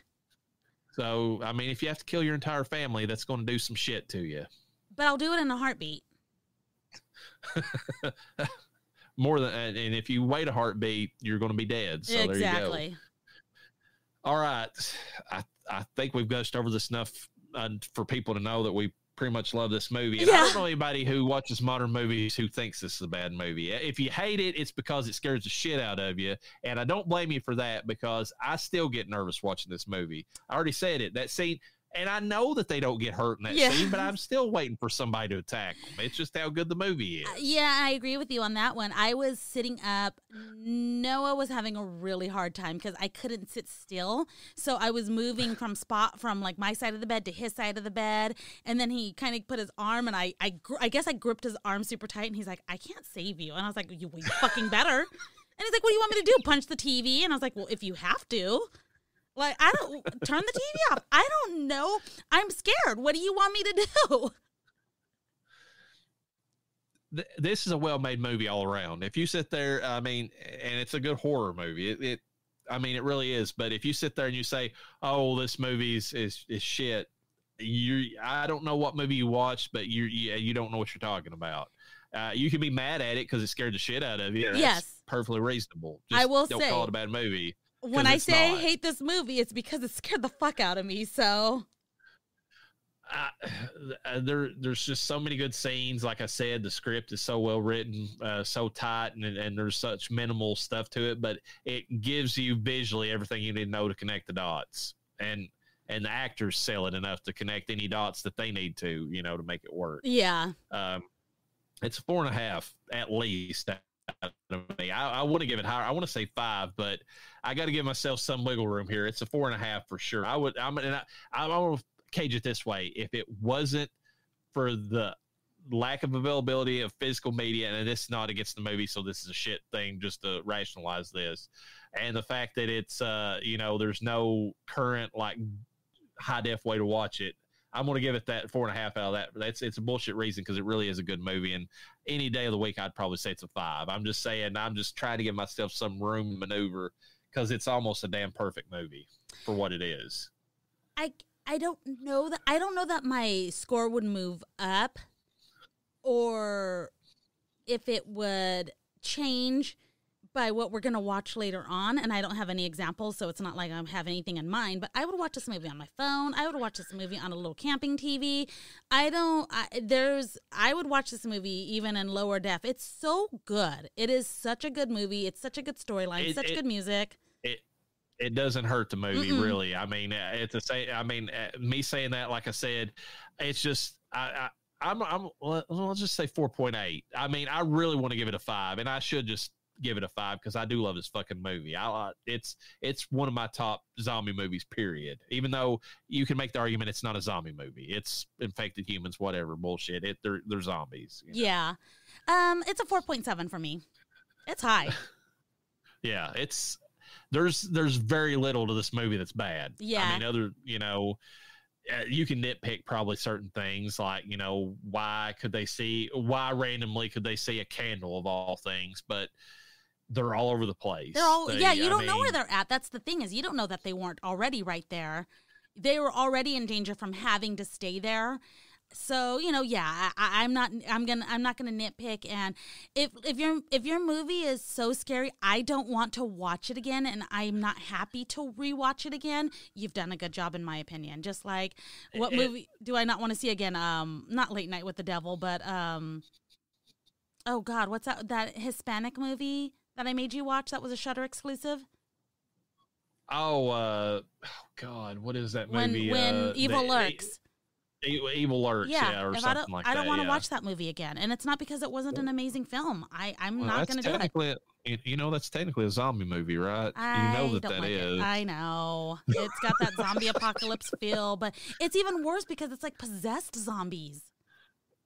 So, I mean, if you have to kill your entire family, that's going to do some shit to you. But I'll do it in a heartbeat. More than, and if you wait a heartbeat, you're going to be dead. So there you go. All right. I, I think we've gushed over this enough uh, for people to know that we pretty much love this movie. And I don't know anybody who watches modern movies who thinks this is a bad movie. If you hate it, it's because it scares the shit out of you. And I don't blame you for that because I still get nervous watching this movie. I already said it. That scene, and I know that they don't get hurt in that Yeah. scene, but I'm still waiting for somebody to attack them. It's just how good the movie is. Uh, Yeah, I agree with you on that one. I was sitting up. Noah was having a really hard time because I couldn't sit still. So I was moving from spot from like my side of the bed to his side of the bed, and then he kind of put his arm, and I, I, gr- I guess I gripped his arm super tight, and he's like, "I can't save you," and I was like, "You, you fucking better." And he's like, "What do you want me to do? Punch the TV?" And I was like, "Well, if you have to." Like I don't turn the TV off. I don't know. I'm scared. What do you want me to do? this is a well-made movie all around. If you sit there, I mean, and it's a good horror movie. It, it I mean, it really is. But if you sit there and you say, "Oh, this movie is is, is shit," you, I don't know what movie you watched, but you, you, you don't know what you're talking about. Uh, you can be mad at it because it scared the shit out of you. Yes. perfectly reasonable. I will don't say- call it a bad movie. When I say I not. hate this movie, it's because it scared the fuck out of me. So uh, there there's just so many good scenes like i said the script is so well written uh, so tight and, and there's such minimal stuff to it but it gives you visually everything you need to know to connect the dots and and the actors sell it enough to connect any dots that they need to you know to make it work yeah, um, it's four and a half at least of me. I, I want to give it higher. I want to say five, but I got to give myself some wiggle room here. It's a four and a half for sure. I would. I'm. And I, I'm to cage it this way. If it wasn't for the lack of availability of physical media, and it's not against the movie, so this is a shit thing just to rationalize this, and the fact that it's uh you know there's no current like high def way to watch it. I'm going to give it that four and a half out of that. That's it's a bullshit reason because it really is a good movie, and any day of the week I'd probably say it's a five. I'm just saying I'm just trying to give myself some room maneuver because it's almost a damn perfect movie for what it is. I I don't know that I don't know that my score would move up, or if it would change by what we're gonna watch later on. And I don't have any examples, so it's not like I have anything in mind. But I would watch this movie on my phone. I would watch this movie on a little camping TV. I don't. I, there's. I would watch this movie even in lower def. It's so good. It is such a good movie. It's such a good storyline. Such it- good music. It it doesn't hurt the movie Mm-mm. really. I mean, uh, it's the same. I mean, uh, me saying that, like I said, it's just I. I I'm, I'm, let- let's just say 4.8. I mean, I really want to give it a five, and I should just give it a five because I do love this fucking movie. I, I it's it's one of my top zombie movies. Period. Even though you can make the argument it's not a zombie movie, it's infected humans, whatever bullshit. It they're they're zombies. you know? Yeah. Um. It's a four point seven for me. It's high. yeah it's there's there's very little to this movie that's bad Yeah. i mean other you know uh, you can nitpick probably certain things like you know why could they see why randomly could they see a candle of all things but they're all over the place They're all They- yeah. You I don't know where they're at. That's the thing is you don't know that they weren't already right there. They were already in danger from having to stay there. so you know, yeah, I, I'm not. I'm gonna. I'm not gonna nitpick. And if if your if your movie is so scary, I don't want to watch it again, and I'm not happy to rewatch it again. You've done a good job, in my opinion. Just like what It- movie do I not want to see again? Um, not Late Night with the Devil, but um, oh God, what's that? That Hispanic movie that I made you watch? That was a Shudder exclusive. Oh, uh, oh God, what is that When movie? when uh, Evil the- lurks. Evil lurks, yeah, yeah, or something I don't, like I don't want to yeah. watch that movie again, and it's not because it wasn't an amazing film. I I'm Well, not going to do it. you- know, that's technically a zombie movie, right? I you know that that like is. it. I know it's got that zombie apocalypse feel, but it's even worse because it's like possessed zombies.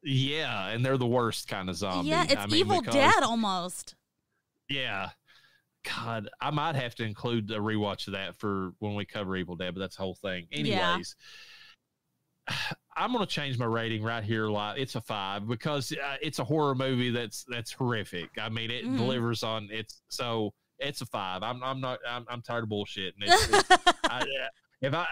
Yeah, and they're the worst kind of zombie. yeah, it's I mean, Evil Dead almost. Yeah. God, I might have to include a rewatch of that for when we cover Evil Dead, but that's the whole thing. Yeah. Anyways, I'm going to change my rating right here. Like it's a five because uh, it's a horror movie that's that's horrific. I mean, it Mhm. delivers on it's so it's a five. I'm I'm not I'm, I'm tired of bullshit. And it's, it's, I, if I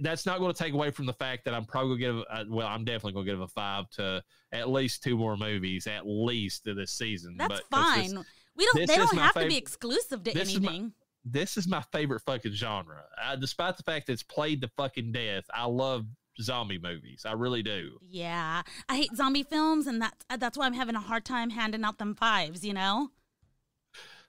that's not going to take away from the fact that I'm probably going to give uh, well I'm definitely going to give a five to at least two more movies at least to this season. That's but 'cause this- fine. We don't. this They don't have to be exclusive to this is my- anything. this is my favorite fucking genre. Uh, despite the fact that it's played to fucking death, I love zombie movies. I really do. Yeah, I hate zombie films, and that's that's why I'm having a hard time handing out them fives. You know.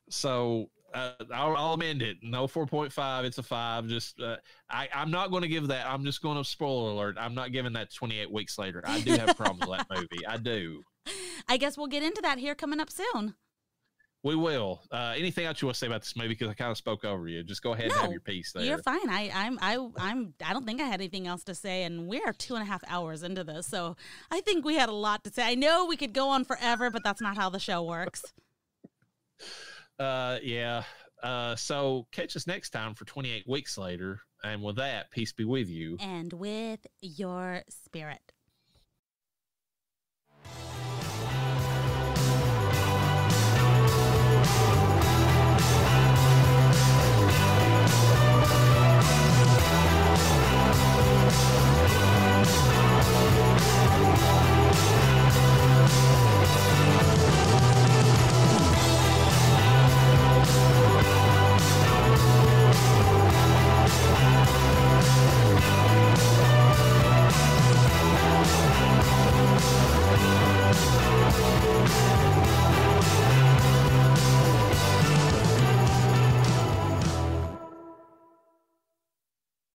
So uh, I'll, I'll amend it. No 4.5. It's a five. Just uh, I, I'm not going to give that. I'm just going to spoiler alert. I'm not giving that 28 weeks later. I do have problems with that movie. I do. I guess we'll get into that here coming up soon. We will. Uh, anything else you want to say about this movie? Because I kind of spoke over you. Just go ahead and have your piece there. You're fine. I, I'm, I, I'm. I don't think I had anything else to say, and we are two and a half hours into this, so I think we had a lot to say. I know we could go on forever, but that's not how the show works. Uh, yeah. Uh, so catch us next time for 28 weeks later. And with that, peace be with you. And with your spirit.